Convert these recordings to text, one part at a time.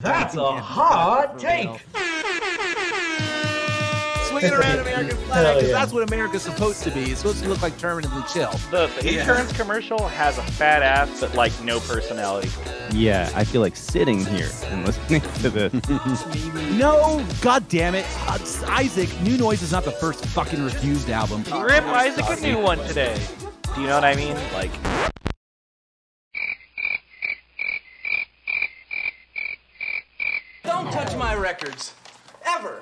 That's a hot take. Swinging around American flag, because that's what America's supposed to be. It's supposed to look like permanently chill. The, the insurance commercial has a fat ass, but like no personality. Yeah, I feel like sitting here and listening to this. No, god damn it. Uh, Isaac, New Noise is not the first fucking Refused album. Rip Isaac a new one today. Do you know what I mean? Like, Don't touch my records. Ever.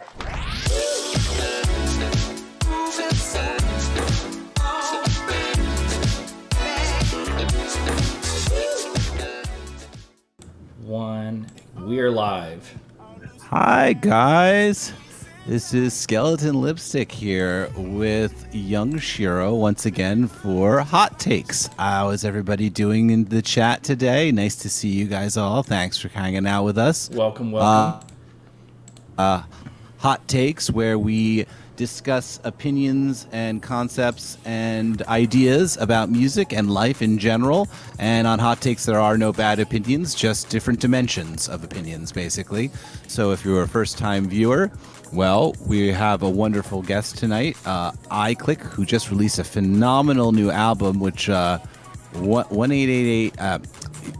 One. We're live. Hi, guys. This is Skeleton Lipstick here with Yung Shiro once again for Hot Takes. How is everybody doing in the chat today? Nice to see you guys all. Thanks for hanging out with us. Welcome, welcome. uh, hot takes where we discuss opinions and concepts and ideas about music and life in general. And on hot takes, there are no bad opinions, just different dimensions of opinions, basically. So if you're a first time viewer, well, we have a wonderful guest tonight, uh, Eyeclick, who just released a phenomenal new album, which uh, one eight eight eight. Uh,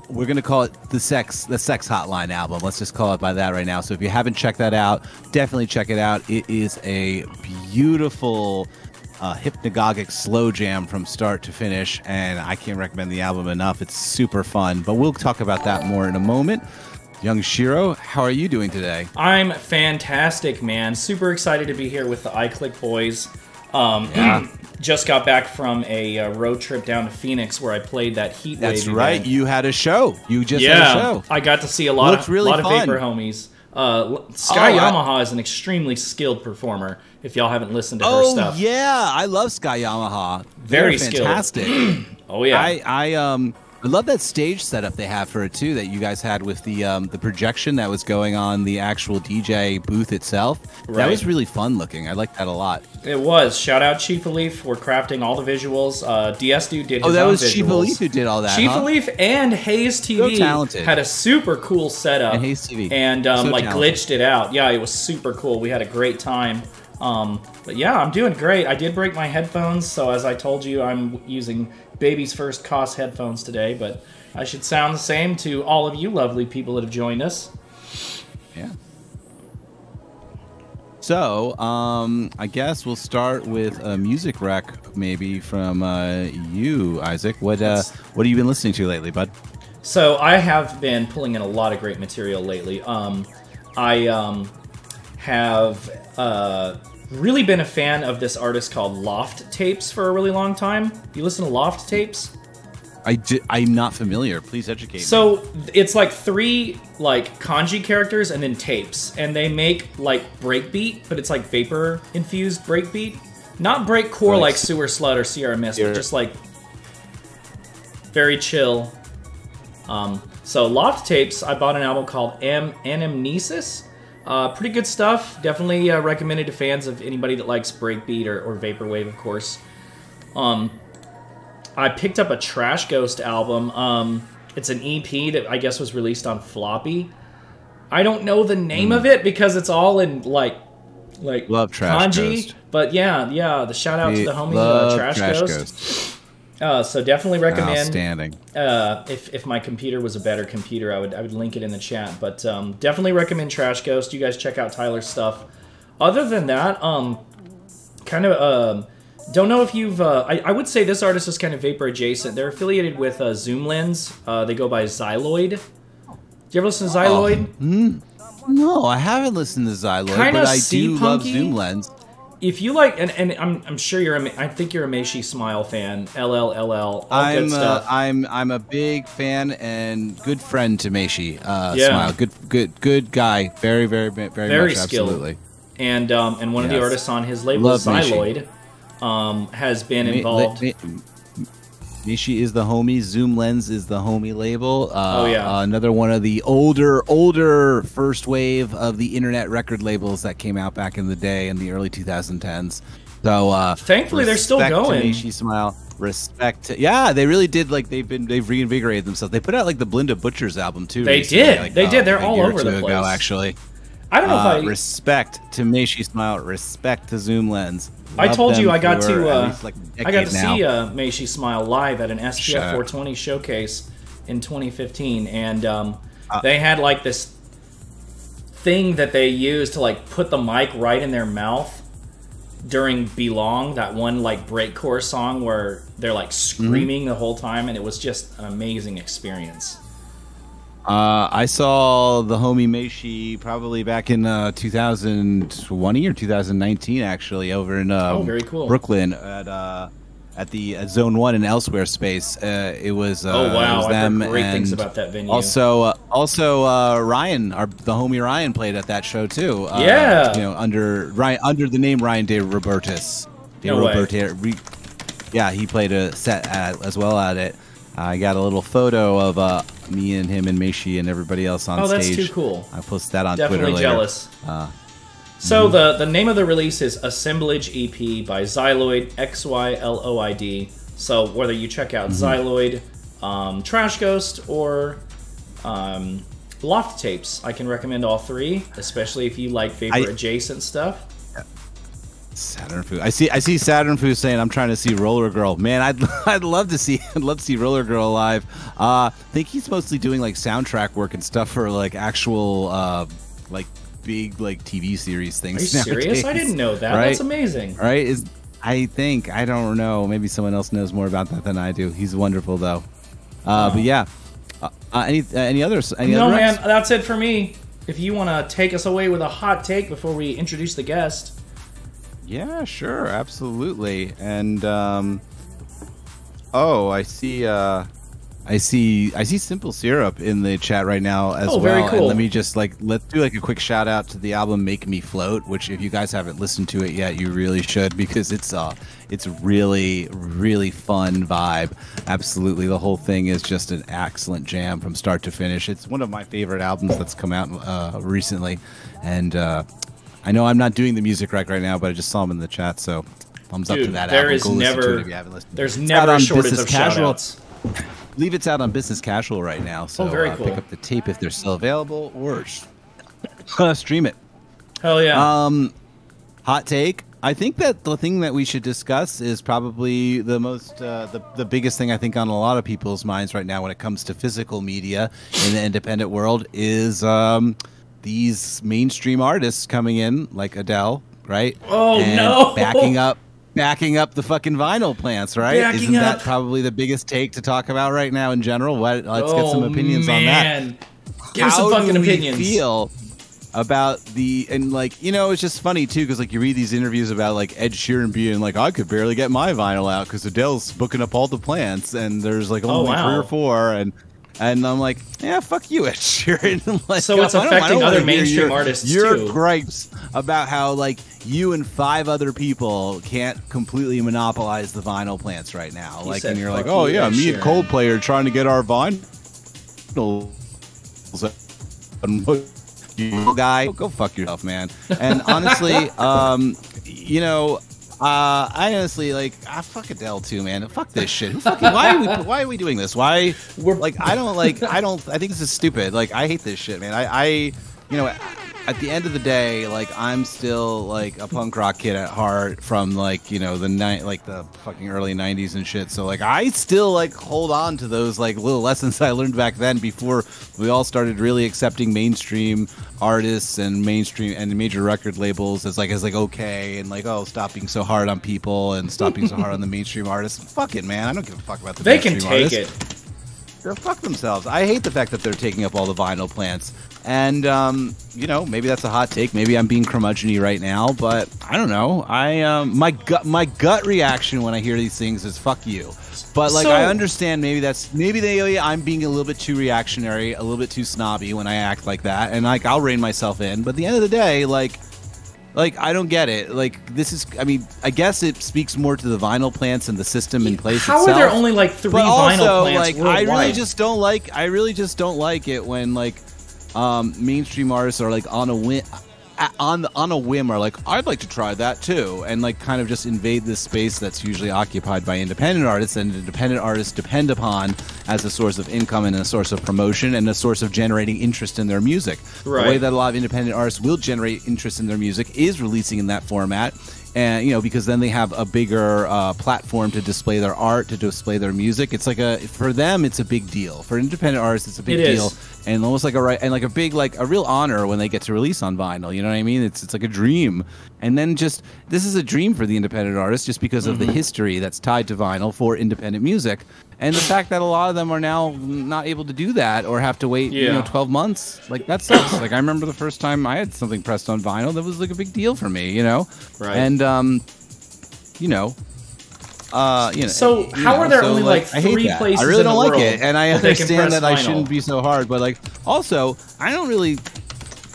we're gonna call it the sex the sex hotline album. Let's just call it by that right now. So if you haven't checked that out, definitely check it out. It is a beautiful. Uh, hypnagogic slow jam from start to finish, and I can't recommend the album enough. It's super fun, but we'll talk about that more in a moment. Yung Shiro, how are you doing today? I'm fantastic, man. Super excited to be here with the Eyeclick boys. Um, just got back from a uh, road trip down to Phoenix where I played that Heat wave. That's Wave right. event. You had a show. You just had a yeah, show. I got to see a lot Looked of really lot fun. of Vapor homies. Uh, Sky Oh, I- Yamaha is an extremely skilled performer. If y'all haven't listened to her Oh stuff, yeah, I love Sky Yamaha. Very They're skilled. fantastic. oh yeah, I, I um I love that stage setup they have for it too that you guys had with the um the projection that was going on the actual DJ booth itself. Right. That was really fun looking. I like that a lot. it was. Shout out Chief Leaf for crafting all the visuals. Uh, DS Dude did. Oh, that was Chief visuals. Elite who did all that. Chief huh? Leaf and Hayes TV talented. had a super cool setup. And Hayes TV. And um, So like talented. glitched it out. Yeah, it was super cool. We had a great time. Um, but yeah, I'm doing great. I did break my headphones, so as I told you, I'm using baby's first cost headphones today. But I should sound the same to all of you lovely people that have joined us. Yeah. So, um, I guess we'll start with a music rec, maybe from uh, you, Isaac. What uh, what have you been listening to lately, bud? So I have been pulling in a lot of great material lately. Um, I um, have uh, really been a fan of this artist called Loft Tapes for a really long time. You listen to Loft Tapes? I di- I'm not familiar. Please educate me. So it's like three like kanji characters and then tapes, and they make like breakbeat, but it's like vapor infused breakbeat, not breakcore Like like Sewer Slut or Sierra Mist, but just like very chill. Um, so Loft Tapes, I bought an album called Am Anamnesis. Uh, pretty good stuff. Definitely uh, recommended to fans of anybody that likes breakbeat or, or vaporwave, of course. Um, I picked up a Trash Ghost album. Um, it's an EP that I guess was released on floppy. I don't know the name of it because it's all in like like Hmm. Love Trash kanji. Ghost. But yeah, yeah. The shout out to the homie uh, Love Trash, Ghost. Ghost. Uh, so definitely recommend. Outstanding. Uh, if if my computer was a better computer, I would I would link it in the chat. But um, definitely recommend Trash Ghost. You guys check out Tyler's stuff. Other than that, um, kind of um, don't know if you've. Uh, I, I would say this artist is kind of vapor adjacent. They're affiliated with uh, Zoom Lens. Uh, they go by Xyloid. Do you ever listen to Xyloid? No, I haven't listened to Xyloid, Kinda but I do love. Zoom Lens. If you like, and, and I'm, I'm sure you're. A, I think you're a Meishi Smile fan. LLLL. All I'm good uh, stuff. I'm I'm a big fan and good friend to Meishi. Uh, Yeah. Smile, good good good guy. Very very very, Very much skilled. absolutely. and um, and one of the artists on his label, Love Xyloid, um, has been involved. Ma- Meishi is the homie. Zoom Lens is the homie label. Uh, Oh, yeah. uh, another one of the older older first wave of the internet record labels that came out back in the day in the early 2010s. So uh, Thankfully, they're still going. To Meishi Smile. Respect. To, yeah, they really did. Like they've been they've reinvigorated themselves. They put out like the Blinda Butchers album too. They recently, did. like, They did. uh, They're all over the two Ago, place. actually. I don't know Uh, if I. respect to Meishi Smile. Respect to Zoom Lens. I told you I got to uh, like, I got to now. see uh, Meishi Smile live at an SPF up. 420 showcase in 2015, and um, Uh, they had like this thing that they used to like put the mic right in their mouth during Belong, that one like breakcore song where they're like Mm-hmm. screaming the whole time, and it was just an amazing experience. Uh, I saw the homie Meishi probably back in uh, 2020 or 2019, actually, over in um, Oh, very cool. Brooklyn at uh, at the uh, Zone One and Elsewhere space. Uh, it was uh, Oh, wow, was them great things about that venue. Also, uh, also uh, Ryan, our the homie Ryan played at that show too. Uh, Yeah. you know under Ryan under the name Ryan De Robertis. De No way. Re- yeah, he played a set at, as well at it. I got a little photo of uh, me and him and Meishi and everybody else on Oh, that's stage. too cool. I posted that on Definitely Twitter later. jealous. Uh, So Mm-hmm. the the name of the release is Assemblage EP by Xyloid X Y L O I D. So whether you check out Mm-hmm. Xyloid, um, Trash Ghost, or um, Loft Tapes, I can recommend all three, especially if you like Vapor I- adjacent stuff. Saturn Foo. I see. I see Saturn Foo saying, "I'm trying to see Roller Girl." Man, I'd I'd love to see. I'd love to see Roller Girl live. Uh, I think he's mostly doing like soundtrack work and stuff for like actual uh, like big like TV series things. Are you things. serious? I didn't know that. Right? That's amazing. Right? Is I think I don't know. Maybe someone else knows more about that than I do. He's wonderful though. Uh, But yeah. Uh, uh, any uh, any others? Any No other man, that's it for me. If you want to take us away with a hot take before we introduce the guest, Yeah, sure, absolutely. And um oh, I see uh I see I see Simple Syrup in the chat right now as Oh, well. very And let me just like let's do like a quick shout out to the album Make Me Float, which if you guys haven't listened to it yet, you really should because it's uh it's really really fun vibe. Absolutely. The whole thing is just an excellent jam from start to finish. It's one of my favorite albums that's come out uh recently. And uh I know I'm not doing the music right right now, but I just saw him in the chat, so thumbs up to that there is Go listen to it never if you haven't listened. there's It's never a shortage of Casual. Leave it's out on Business Casual right now, so Oh, very uh, cool. pick up the tape if they're still available, or uh, stream it. Hell yeah. Um, hot take. I think that the thing that we should discuss is probably the most, uh, the, the biggest thing I think on a lot of people's minds right now when it comes to physical media in the independent world is um, these mainstream artists coming in, like Adele, right? Oh, And no. Backing up, backing up the fucking vinyl plants, right? Backing Isn't that probably the biggest take to talk about right now in general? What? Let's get some Oh, opinions on that man. Give us some how fucking do we opinions. feel about the and like you know it's just funny too because like you read these interviews about like Ed Sheeran being like I could barely get my vinyl out because Adele's booking up all the plants and there's like only Oh, wow. three or four and and I'm like yeah fuck you Ed Sheeran. Like, So it's I don't- I don't affecting other mainstream your- artists, your too. gripes about how like you and five other people can't completely monopolize the vinyl plants right now. He like and you're like oh you, yeah Ed me and Coldplay are trying to get our vinyl and what you guy go, go fuck yourself man. And honestly um you know uh i honestly like I fuck adele too man. Fuck this shit. Who fucking, why are we why are we doing this? Why We're- like i don't like i don't i think this is stupid. Like i hate this shit man. I i you know at the end of the day like i'm still like a punk rock kid at heart from like you know the night like the fucking early 90s and shit so like i still like hold on to those like little lessons i learned back then before we all started really accepting mainstream artists and mainstream and major record labels as like as like okay and like oh stop being so hard on people and stop being so hard on the mainstream artists fuck it man i don't give a fuck about the They can take artists. it. Go fuck themselves. I hate the fact that they're taking up all the vinyl plants. And um, you know, maybe that's a hot take. Maybe I'm being curmudgeony right now, but I don't know. I um, my gut my gut reaction when I hear these things is fuck you. But like So- I understand maybe that's maybe they I'm being a little bit too reactionary, a little bit too snobby when I act like that, and like I'll rein myself in. But at the end of the day, like like I don't get it. Like this is I mean, I guess it speaks more to the vinyl plants and the system in place How itself. are there only like three But vinyl also, plants like, worldwide? I really just don't like. I really just don't like it when like um, mainstream artists are like on a win, on on a whim are like, I'd like to try that too, and like kind of just invade this space that's usually occupied by independent artists, and independent artists depend upon as a source of income and a source of promotion and a source of generating interest in their music. The way that a lot of independent artists will generate interest in their music is releasing in that format. And you know, because then they have a bigger uh, platform to display their art, to display their music. It's like a for them, it's a big deal. For independent artists, it's a big It is. deal and almost like a right and like a big like a real honor when they get to release on vinyl you know what i mean it's it's like a dream and then just this is a dream for the independent artist just because of Mm-hmm. the history that's tied to vinyl for independent music and the fact that a lot of them are now not able to do that or have to wait you know 12 months like that sucks like i remember the first time i had something pressed on vinyl that was like a big deal for me you know Right. and um you know uh, you know, So, you how know, are there so, only, like, I hate three that. places I really don't the like world it, and I that they can understand press that I shouldn't be so hard, but like, also, I don't really.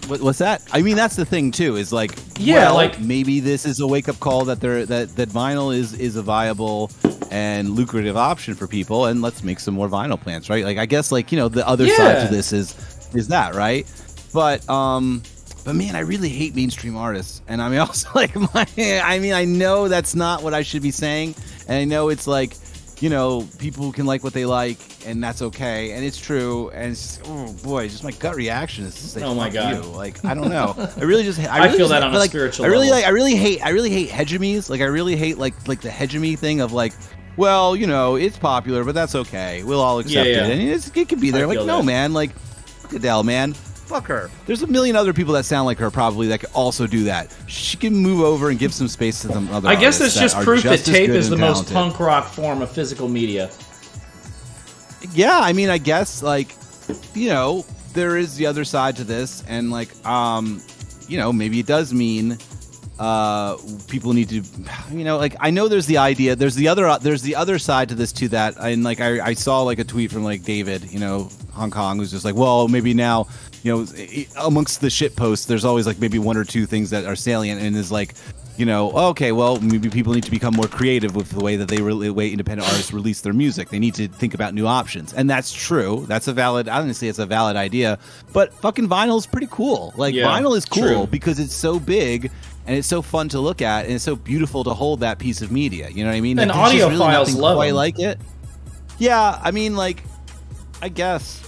What, what's that? I mean, that's the thing too. Is like, Yeah, well, like- maybe this is a wake up call that there that that vinyl is is a viable and lucrative option for people, and let's make some more vinyl plants, right? Like, I guess like you know the other side Yeah. to this is is that right? But um, but man, I really hate mainstream artists, and I mean also like my. I mean, I know that's not what I should be saying, and I know it's like you know, people can like what they like, and that's okay, and it's true. And it's just, oh boy, just my gut reaction is to say, Oh my God. you." Like I don't know. I really just, I, I feel just- that on a like, spiritual I really level. like, I really hate, I really hate hegemonies. Like I really hate like like the hegemony thing of like. Well, you know, it's popular, but that's okay. We'll all accept Yeah, yeah. it, and it's, it can be there. I like, no, that. man. Like, fuck Adele, man. Fuck her. There's a million other people that sound like her probably that could also do that. She can move over and give some space to some other. I guess artists it's just that proof that just as tape is the and most punk rock form of physical media. yeah i mean i guess like you know there is the other side to this and like um you know maybe it does mean uh people need to you know like i know there's the idea there's the other there's the other side to this too that and like i, I saw like a tweet from like david you know hong kong who's just like well maybe now you know amongst the shit posts there's always like maybe one or two things that are salient and is like you know, okay, well, maybe people need to become more creative with the way that they really the way independent artists release their music. They need to think about new options, and that's true. That's a valid. I don't say it's a valid idea, but fucking vinyl is pretty cool. Like Yeah, vinyl is cool true. because it's so big and it's so fun to look at, and it's so beautiful to hold that piece of media. You know what I mean? And Like, just really nothing love quite 'em. like it. Yeah, I mean, like, I guess,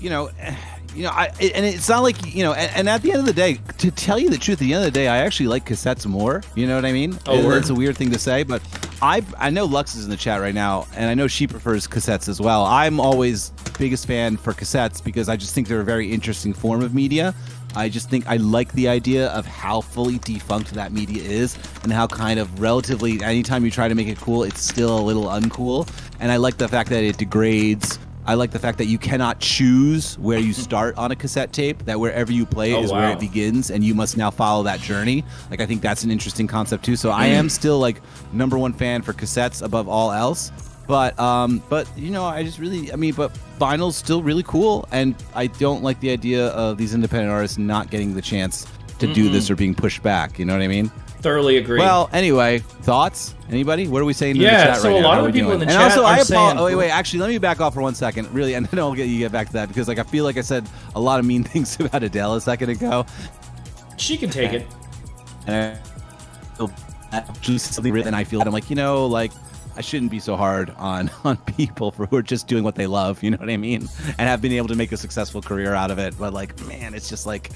you know, you know, I and it's not like you know, and, and at the end of the day, to tell you the truth, at the end of the day, I actually like cassettes more. You know what I mean? Oh, It- it's a weird thing to say, but I I know Lux is in the chat right now, and I know she prefers cassettes as well. I'm always biggest fan for cassettes because I just think they're a very interesting form of media. I just think I like the idea of how fully defunct that media is and how kind of relatively anytime you try to make it cool, it's still a little uncool. And I like the fact that it degrades. I like the fact that you cannot choose where you start on a cassette tape, that wherever you play Oh, is where it begins and you must now follow that journey. Like I think that's an interesting concept too. So I Mm. am still like number one fan for cassettes above all else. But um but you know, I just really I mean, but vinyl's still really cool and I don't like the idea of these independent artists not getting the chance to do this or being pushed back. You know what I mean? Thoroughly agree. Well, anyway, thoughts? Anybody? What are we saying in Yeah, the chat so right a now? lot How of the people doing? in the and chat also, I are apologize. saying- Oh wait, wait. Actually, let me back off for one second, really, and then I'll get you get back to that because like I feel like I said a lot of mean things about Adele a second ago, she can take it. and I feel actually something written. I feel that I'm like, you know, like I shouldn't be so hard on on people for who are just doing what they love. You know what I mean? And have been able to make a successful career out of it. But like, man, it's just like,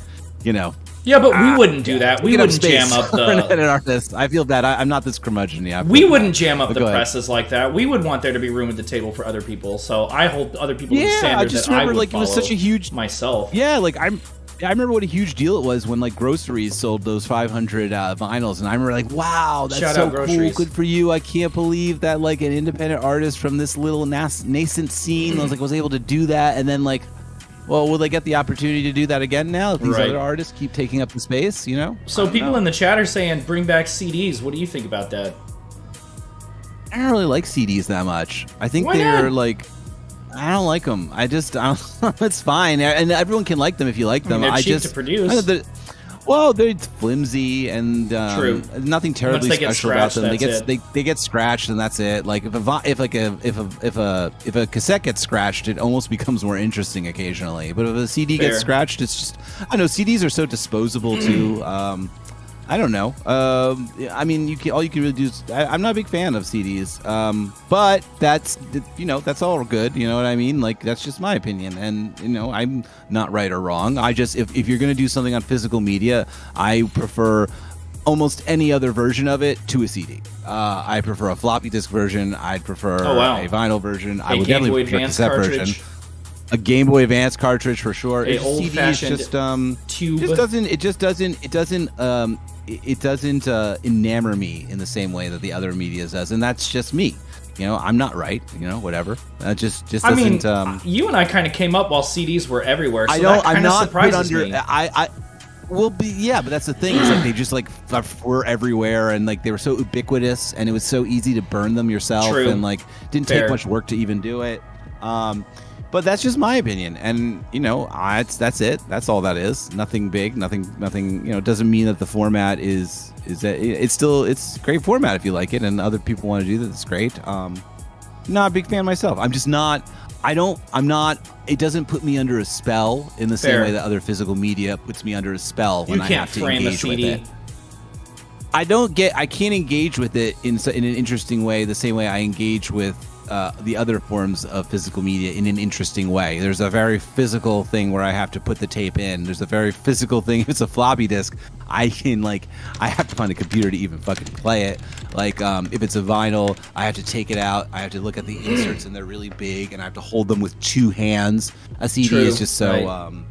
you know, Yeah, but we wouldn't do that. We up wouldn't jam up for an the. artist. I feel bad. I, I'm not this curmudgeon. Yeah, We wouldn't jam up But the go ahead. presses like that. We would want there to be room at the table for other people. So I hold other people to the Yeah, I standard just that I remember like it was such a huge myself. Yeah, like I'm. I remember what a huge deal it was when like groceries sold those 500 uh, vinyls, and I remember like, wow, that's Shout so cool, good for you. I can't believe that like an independent artist from this little nas- nascent scene was like was able to do that, and then like, well, will they get the opportunity to do that again now? If these Right. other artists keep taking up the space, you know. So people in the chat are saying bring back CDs. What do you think about that? I don't really like CDs that much. I think Why they're not? like. I don't like them. I just, I don't, it's fine, and everyone can like them if you like them. they're I cheap just to produce. I know that- Well, they're flimsy and um, True. nothing terribly special about them. They get they, they get scratched and that's it. Like if a if like a if a if a if a cassette gets scratched, it almost becomes more interesting occasionally. But if a CD Fair. gets scratched, it's just I know CDs are so disposable too. Um, I don't know. Um, I mean, you can all you can really do is I, I'm not a big fan of CDs, um, but that's you know that's all good. You know what I mean? Like that's just my opinion, and you know I'm not right or wrong. I just if if you're gonna do something on physical media, I prefer almost any other version of it to a CD. Uh, I prefer a floppy disk version. I'd prefer Oh, wow. a vinyl version. I A would Game definitely Boy prefer a Advance cassette cartridge. version. A Game Boy Advance cartridge for sure. A just- CD is just um tube. just doesn't it just doesn't it doesn't um it, doesn't uh, enamor me in the same way that the other media does and that's just me you know i'm not right you know whatever that just just I doesn't mean, um you and I kind of came up while CDs were everywhere. So i don't i'm not put under me. i i will be yeah but that's the thing it's like they just like were everywhere and like they were so ubiquitous and it was so easy to burn them yourself True. and like didn't Fair. take much work to even do it um but that's just my opinion. And you know I, it's, that's it. That's all that is. Nothing big nothing nothing you know it doesn't mean that the format is is that it's still it's great format if you like it and other people want to do that it's great. Um not a big fan myself. I'm just not i don't i'm not it doesn't put me under a spell in the same way that other physical media puts me under a spell you when i can't have to frame a engage with CD. it. I don't get. I can't engage with it in in an interesting way, the same way I engage with uh, the other forms of physical media in an interesting way. There's a very physical thing where I have to put the tape in. There's a very physical thing. If it's a floppy disk, I can like I have to find a computer to even fucking play it. Like um, if it's a vinyl, I have to take it out. I have to look at the inserts, and they're really big, and I have to hold them with two hands. A CD True, is just so right. um,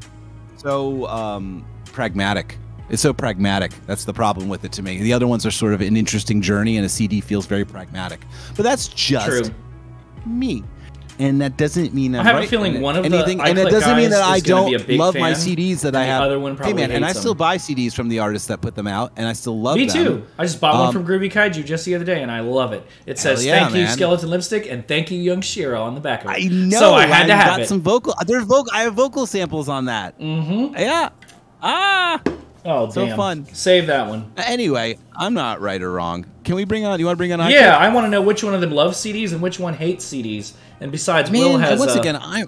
so um, pragmatic. It's so pragmatic. That's the problem with it to me. The other ones are sort of an interesting journey, and a CD feels very pragmatic. But that's just True. Me. And that doesn't mean I have a feeling one of the anything, and it doesn't mean that I is gonna be don't love my CDs that I the have. other one hey probably man, and I still them. buy CDs from the artists that put them out, and I still love Me them. too. I just bought one Um, from Groovy Kaiju just the other day, and I love it. It says yeah, "Thank you. Skeleton Lipstick," and "Thank you, Yung Shiro" on the back of it. I know. So I had to I've have got it. some vocal. There's vocal. I have vocal samples on that. Mm-hmm. Yeah. Ah. Oh, so damn. fun. Save that one. Anyway, I'm not right or wrong. Can we bring on? You want to bring on? Eyeclick? Yeah, I want to know which one of them loves CDs and which one hates CDs. And besides, Man, Will has once uh, again, I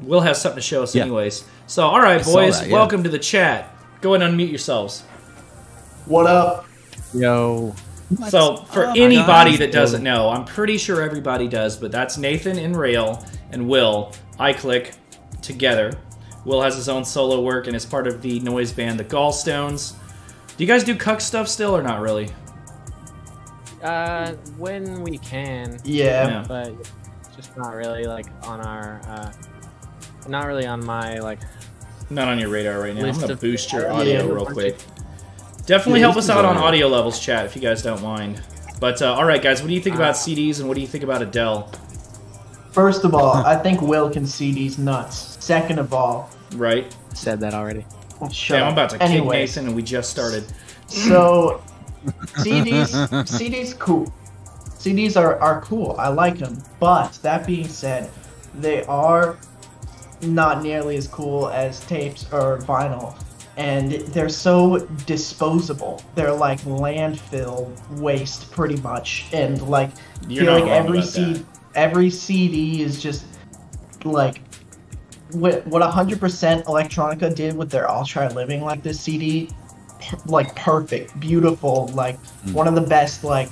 Will has something to show us Yeah. anyways. So, all right, I boys, that, yeah. welcome to the chat. Go ahead and unmute yourselves. What up? Yo. So, for up, anybody that doesn't know, I'm pretty sure everybody does, but that's Nathan and Rail and Will. I click together. Will has his own solo work and is part of the noise band, the Gallstones. Do you guys do cuck stuff still or not really? Uh, when we can, Yeah. Yeah. but just not really like on our, uh, not really on my like. Not on your radar right now. I'm gonna boost your Yeah. audio real quick. Definitely Yeah, help us out on audio levels, chat, if you guys don't mind. But uh, all right, guys, what do you think about Uh, CDs and what do you think about Adele? First of all, I think Will can see these nuts. Second of all, Right? Said that already. Oh, shut Yeah, I'm about to kick Mason, and we just started. So, CDs, CDs cool. CDs are, are cool. I like them. But that being said, they are not nearly as cool as tapes or vinyl. And they're so disposable. They're like landfill waste, pretty much. And like, You're feel like every about C- every CD is just like what what 100% electronica did with their i'll try living like this cd per- like perfect beautiful like Hmm. one of the best like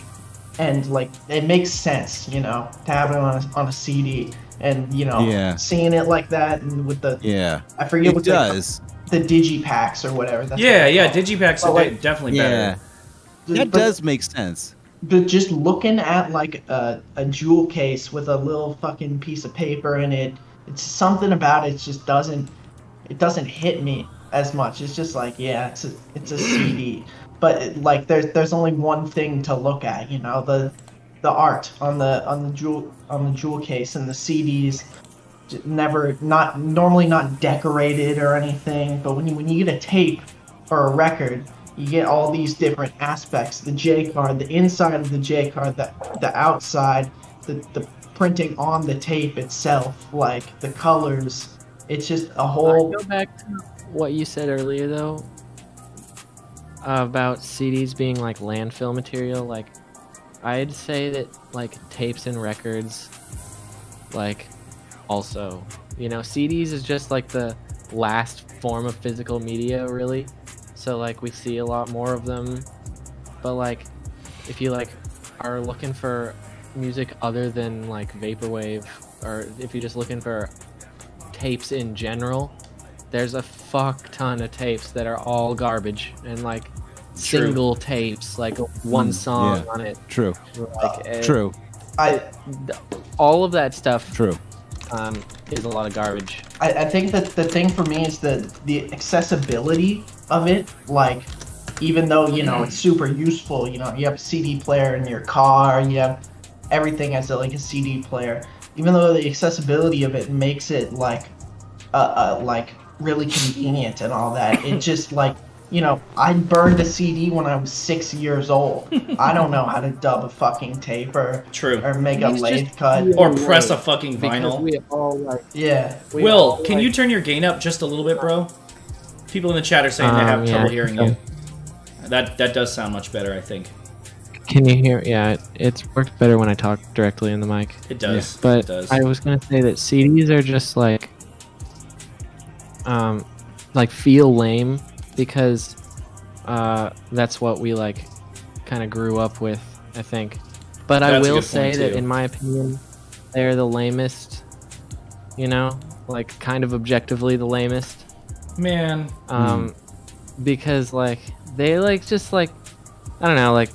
and like it makes sense you know to have it on a, on a cd and you know Yeah. seeing it like that and with the yeah, i forget it what the, does. the digipacks or whatever that's Yeah, what yeah, Digipacks But, are like- definitely Yeah, better. that But- does make sense. but just looking at like a, a jewel case with a little fucking piece of paper in it it's something about it just doesn't it doesn't hit me as much. It's just like yeah it's a it's a cd but it, like there's there's only one thing to look at you know the the art on the on the jewel on the jewel case and the cds never not normally not decorated or anything but when you when you get a tape or a record you get all these different aspects the j card the inside of the j card the, the outside the, the printing on the tape itself like the colors it's just a whole I go back to what you said earlier though. about CDs being like landfill material, like I'd say that like tapes and records, like also, you know, CDs is just like the last form of physical media, really. So like we see a lot more of them, but like if you like are looking for music other than like vaporwave, or if you're just looking for tapes in general, there's a fuck ton of tapes that are all garbage and like True. single tapes, like one Mm, song yeah. on it. True. Like, eh, True. I, All of that stuff True. um, is a lot of garbage. I, I think that the thing for me is the the accessibility of it. Like, even though you know it's super useful, you know, you have a CD player in your car, you have everything as a, like a CD player. Even though the accessibility of it makes it like, uh, uh like really convenient and all that, it just like. You know, I burned a CD when I was six years old. I don't know how to dub a fucking tape or, True. or make a He's lathe cut. really Or press a fucking because vinyl. we all like. Yeah. we Will, all, can like- you turn your gain up just a little bit, bro? People in the chat are saying they Um, have trouble yeah. hearing you. That that does sound much better, I think. Can you hear? Yeah, it, it's worked better when I talk directly in the mic. It does. But it does. I was gonna say that CDs are just like, um, like feel lame because, uh, that's what we like, kind of grew up with. I think, but I That's a will say that too. in my opinion, they're the lamest. You know, like kind of objectively the lamest. Man, Um, because like they like just like, I don't know, like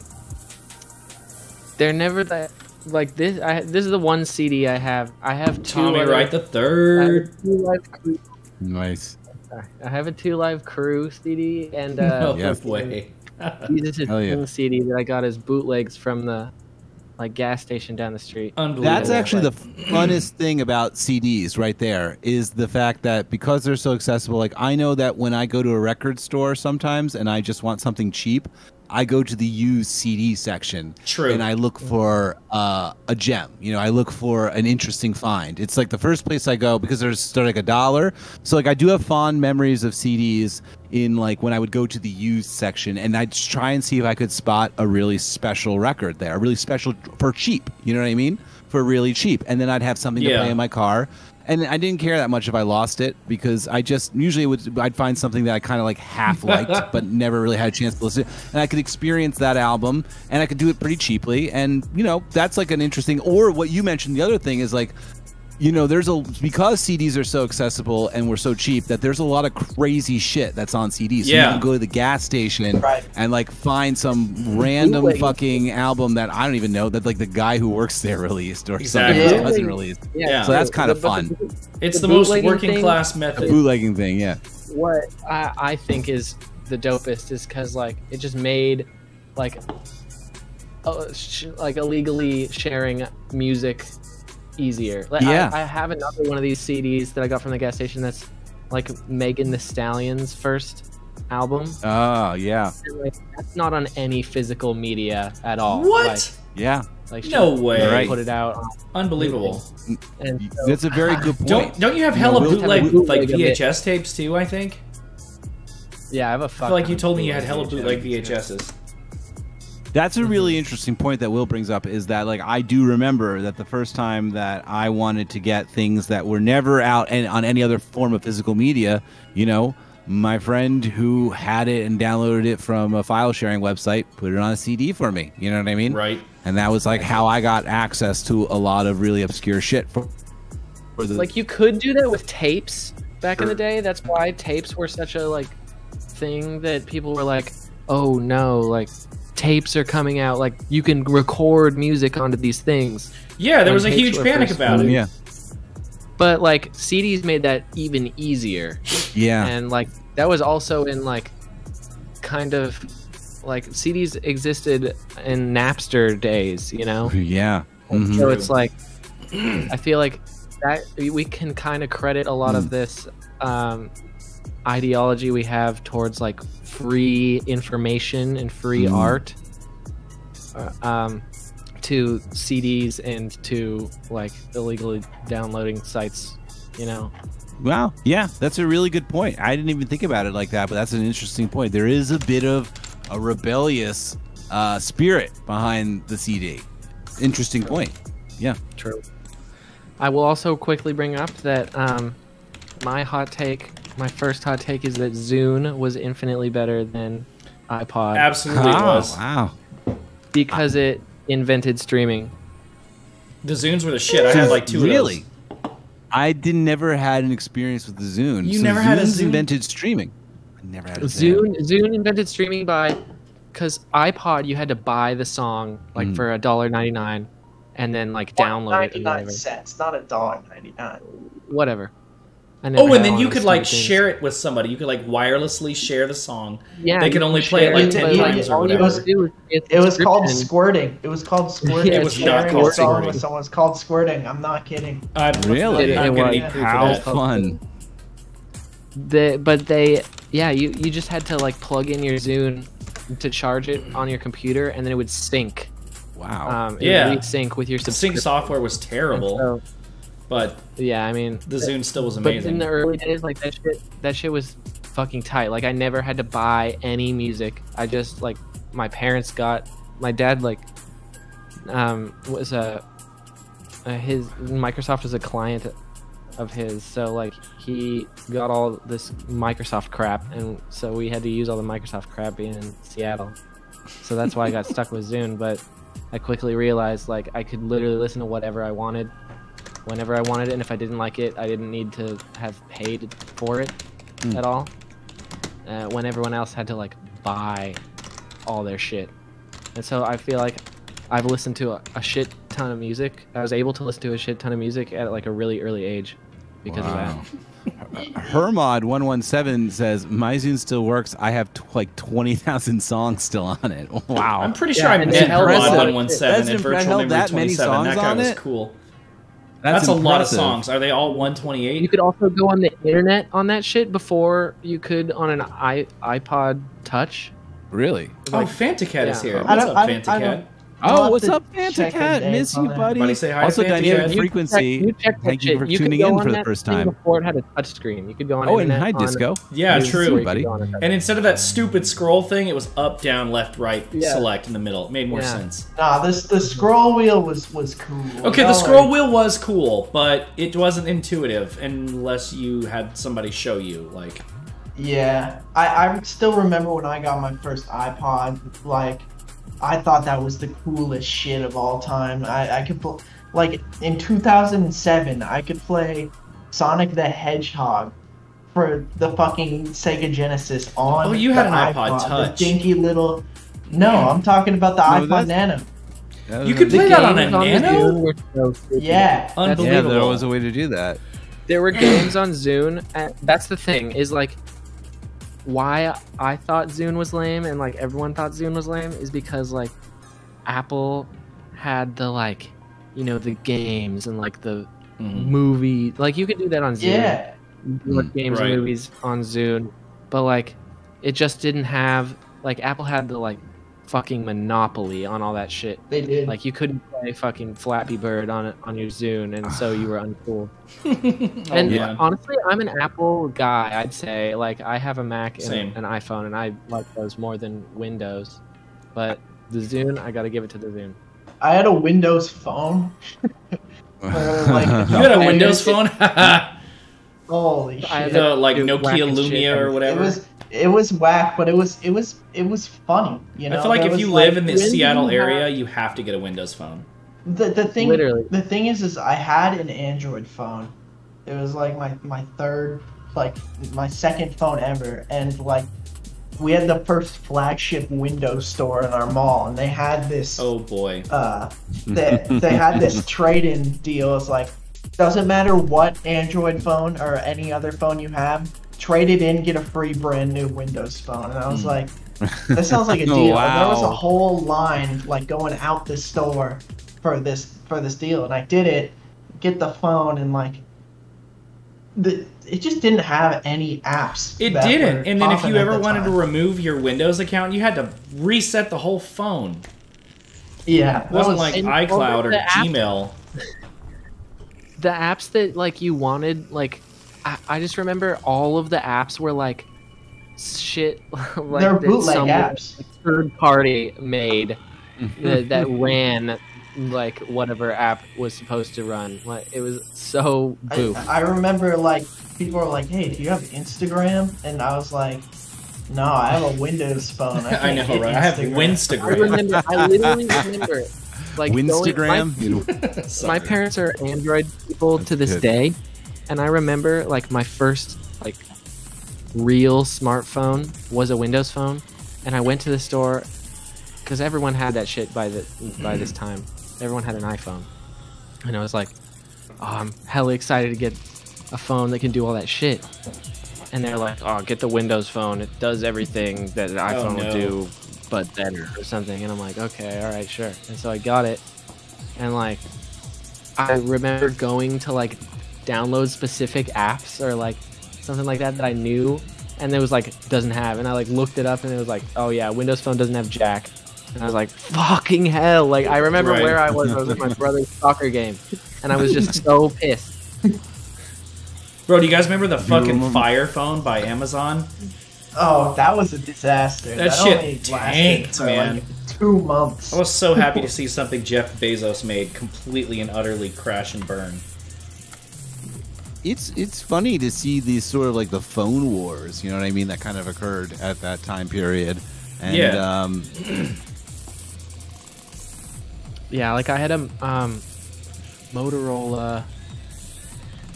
they're never that like this. I this is the one CD I have. I have two. Tommy other- Wright the third. a two live crew, Nice. I have a two live crew CD and uh, No yes. way. Jesus is Hell yeah. CD that I got as bootlegs from the like gas station down the street. Unbelievable. That's actually the funnest thing about CDs right there is the fact that because they're so accessible, like I know that when I go to a record store sometimes and I just want something cheap, I go to the used CD section. True. And I look for uh, a gem. You know, I look for an interesting find. It's like the first place I go because there's they're like a dollar. So like I do have fond memories of CDs in like when I would go to the used section and I'd try and see if I could spot a really special record there, a really special for cheap. You know what I mean? For really cheap. And then I'd have something to Yeah. play in my car. And I didn't care that much if I lost it because I just usually would I'd find something that I kind of like half liked but never really had a chance to listen to. and I could experience that album and I could do it pretty cheaply and you know that's like an interesting or what you mentioned the other thing is like you know there's a because CDs are so accessible and we're so cheap that there's a lot of crazy shit that's on CDs. So Yeah. you can go to the gas station Right. and like find some random Bootleg. fucking album that I don't even know that like the guy who works there released or Exactly. something his Yeah. cousin released. Yeah. So that's kind of fun. It's The the, most working thing- class A method. bootlegging thing, yeah. what I, I think is the dopest is because like it just made like uh, sh- like illegally sharing music easier. Like, Yeah. I, I have another one of these CDs that I got from the gas station that's like Megan Thee Stallion's first album. Oh, yeah. And, like, that's not on any physical media at all. What? Yeah. Like, like she No way. Right. put it out. Unbelievable. And so- That's a very good point. Don't don't you have You know, hella we'll- bootleg have a like bootleg. VHS tapes too? I think. yeah, I have a I fuck. feel like you told me you had hella bootleg bootleg VHS. VHSs. That's a really mm-hmm. interesting point that Will brings up is that like I do remember that the first time that I wanted to get things that were never out and on any other form of physical media, you know, my friend who had it and downloaded it from a file sharing website put it on a CD for me. You know what I mean? Right. And that was like how I got access to a lot of really obscure shit for, for the like you could do that with tapes back in the day that's why tapes were such a like thing that people were like oh no like tapes are coming out like you can record music onto these things Yeah, there was a huge panic about it. yeah. but like cds made that even easier Yeah. and like that was also in like kind of like cds existed in napster days you know yeah. Mhm. So it's like I feel like that we can kind of credit a lot of this um, ideology we have towards like free information and free Mm. art uh, um, to CDs and to like illegally downloading sites. You know, Wow. Yeah, that's a really good point. I didn't even think about it like that, but that's an interesting point. There is a bit of a rebellious uh, spirit behind the CD. Interesting point. Yeah. True. I will also quickly bring up that um, my hot take, my first hot take, is that Zune was infinitely better than iPod Absolutely Oh, was. wow. because it invented streaming. The Zunes were the shit. I had like two really? of those. I did never had an experience with the Zune. You So never had a Zune? invented streaming. I never had a Zune Zune invented streaming by because iPod you had to buy the song like Mm. for a dollar ninety nine, and then like download it Ninety and nine whatever. cents, not a dollar ninety nine. whatever. I never Oh, and then you could like things. share it with somebody. You could like wirelessly share the song. Yeah, They could only play it, like, 10 but, times or whatever. have to do It was called squirting. It was called squirting. It was Sharing not called a song squirting. With someone. It's called squirting. I'm not kidding. I'm Really? not It gonna was. eat How fun. The, but they, yeah, you, you just had to like plug in your Zune to charge it on your computer, and then it would sync. Wow. Um, it Yeah. would sync with your The sync software was terrible, So, but yeah, I mean, the Zune still was amazing. but in the early days, like that shit, that shit was fucking tight. Like I never had to buy any music. I just like my parents got my dad like um was a uh, his Microsoft was a client of his, so like he got all this Microsoft crap, and so we had to use all the Microsoft crap being in Seattle. So that's why I got stuck with Zune. But I quickly realized like I could literally listen to whatever I wanted, whenever I wanted it, and if I didn't like it, I didn't need to have paid for it Hmm. at all. Uh, when everyone else had to like buy all their shit, and so I feel like I've listened to a, a shit ton of music. I was able to listen to a shit ton of music at like a really early age because of that. Hermod117 says, My Zune still works. I have t- like 20,000 songs still on it. Wow. I'm pretty Yeah, sure I and met it held Hermod up. one one That's seven and imp- Virtual held Memory that many 27. That songs guy on was it? cool. That's, a lot of songs. Are they all 128? You could also go on the internet on that shit before you could on an i iPod Touch. Really? oh, Fantacat is here. I What's don't- up, I Fantacat? Don't- Oh, what's up, check Fantacat? Miss you, buddy. Buddy, say hi also, Dynamic Fantacat. You Frequency. check- you check that Thank you shit. for could tuning in for the first time. Before it had a touch screen, you could go on. Oh, and internet hi, Disco. Yeah, News true. where buddy. go on a touch And instead of that stupid scroll thing, it was up, down, left, right, Yeah. select in the middle. It made more Yeah. sense. Nah, this the scroll wheel was was cool. Okay, the scroll wheel was cool, but it wasn't intuitive unless you had somebody show you. Like, Yeah, I, I still remember when I got my first iPod. Like, I thought that was the coolest shit of all time. I, I could pl- like in 2007, I could play Sonic the Hedgehog for the fucking Sega Genesis on. Oh, you had the an iPod the Touch. dinky little. No, I'm talking about the No, iPod that's- Nano. You could a- play that on a games Nano? So. Yeah, That's- Yeah, there was a way to do that. there were games on Zune. And that's the thing is like why I thought Zune was lame and like everyone thought Zune was lame is because like Apple had the like you know the games and like the Mhm. movie like you could do that on Zune. yeah. Look games Right. and movies on Zune, but like it just didn't have like Apple had the like fucking monopoly on all that shit. They did. Like you couldn't play fucking Flappy Bird on it on your Zune, and so you were uncool. Oh, and yeah. honestly, I'm an Apple guy. I'd say like I have a Mac and Same. an iPhone, and I like those more than Windows. But the Zune, I gotta give it to the Zune. I had a Windows phone. Where, like, You had a Windows phone? Holy shit! I the like Nokia Lumia or whatever. It was it was whack, but it was it was it was funny. You know, I feel like There if was, you live in the Seattle area, have- you have to get a Windows phone. the the thing Literally. the thing is is I had an Android phone. It was like my my third like my second phone ever, and like we had the first flagship Windows store in our mall, and they had this Oh boy. uh they, they had this trade-in deal. It's like doesn't matter what Android phone or any other phone you have, trade it in, get a free brand new Windows phone. And I was Hmm. like, that sounds like a deal. And there was a whole line like going out the store for this for this deal, and I did it, get the phone, and like. The, it just didn't have any apps. It didn't. And then if you ever the wanted to remove your Windows account, you had to reset the whole phone. yeah, It wasn't was- like iCloud or the app- Gmail. The apps that like you wanted, like I, I just remember all of the apps were like shit like They're bootleg some apps. third party made that, that ran like whatever app was supposed to run. Like it was so I, boof. I remember like people were like, "Hey, do you have Instagram?" And I was like, "No, I have a Windows phone. I, I can't know, get right? I have Instagram." I remember. I literally remember. Like Instagram. My- my parents are Android people That's to this good. day, and I remember like my first like real smartphone was a Windows phone, and I went to the store because everyone had that shit by the by this mm-hmm. time. Everyone had an iPhone, and I was like, oh, I'm hella excited to get a phone that can do all that shit. And they're like, "Oh, get the Windows phone. It does everything that an oh, iPhone no. would do, but better or something." And I'm like, "Okay, all right, sure." And so I got it, and like, I remember going to like download specific apps or like something like that that I knew, and it was like doesn't have, and I like looked it up, and it was like, "Oh yeah, Windows Phone doesn't have jack." And I was like, "Fucking hell!" Like I remember Right. where I was. I was at my brother's soccer game, and I was just so pissed. Bro, do you guys remember the fucking Fire phone by Amazon? Oh, that was a disaster. That shit only lasted tanked, for, man. Like two months. I was so happy to see something Jeff Bezos made completely and utterly crash and burn. it's it's funny to see these sort of like the phone wars. You know what I mean? That kind of occurred at that time period. And Yeah. um, Yeah, like I had a um, Motorola.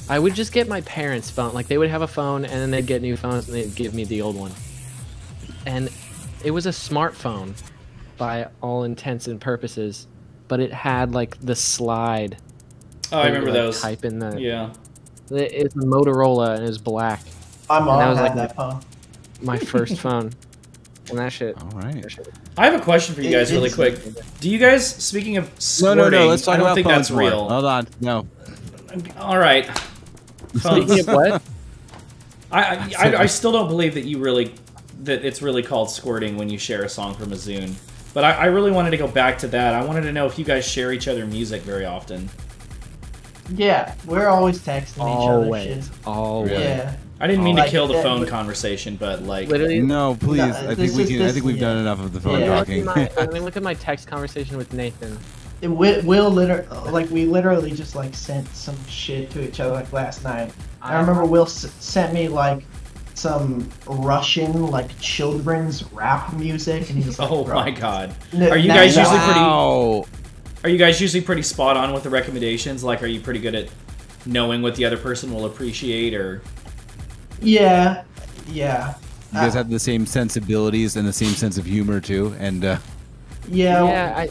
I would just get my parents' phone. Like they would have a phone, and then they'd get new phones, and they'd give me the old one. And it was a smartphone, by all intents and purposes, but it had like the slide. Oh, I where you, remember like, those. Type in the. Yeah. It- It's a Motorola, and it was black. My that mom was had like that phone. My first phone, and that shit. all right. shit- I have a question for you It- guys, really quick. Do you guys, speaking of No, squirting, no, no. Let's talk I don't about think phones that's more. real. Hold on. No. All right. Phones. Speaking of what? I, I, I, I still don't believe that you really that it's really called squirting when you share a song from a Zune. But I, I really wanted to go back to that. I wanted to know if you guys share each other music very often. Yeah, we're always texting each other Always, shit. always. Yeah. I didn't mean Like, to kill the phone conversation, but like, Literally, No, please. No, I think we is- can. I think we've done enough of the phone Yeah. Talking. I mean, look at my text conversation with Nathan. It, we, Will liter- like we literally just like sent some shit to each other like last night. I remember Will s- sent me like some Russian like children's rap music, and he was like, oh my god, n- Are you guys that- usually pretty- Wow. are you guys usually pretty spot on with the recommendations? Like, are you pretty good at knowing what the other person will appreciate, or Yeah, yeah, You guys Uh, have the same sensibilities and the same sense of humor too, and uh, yeah. Yeah, I,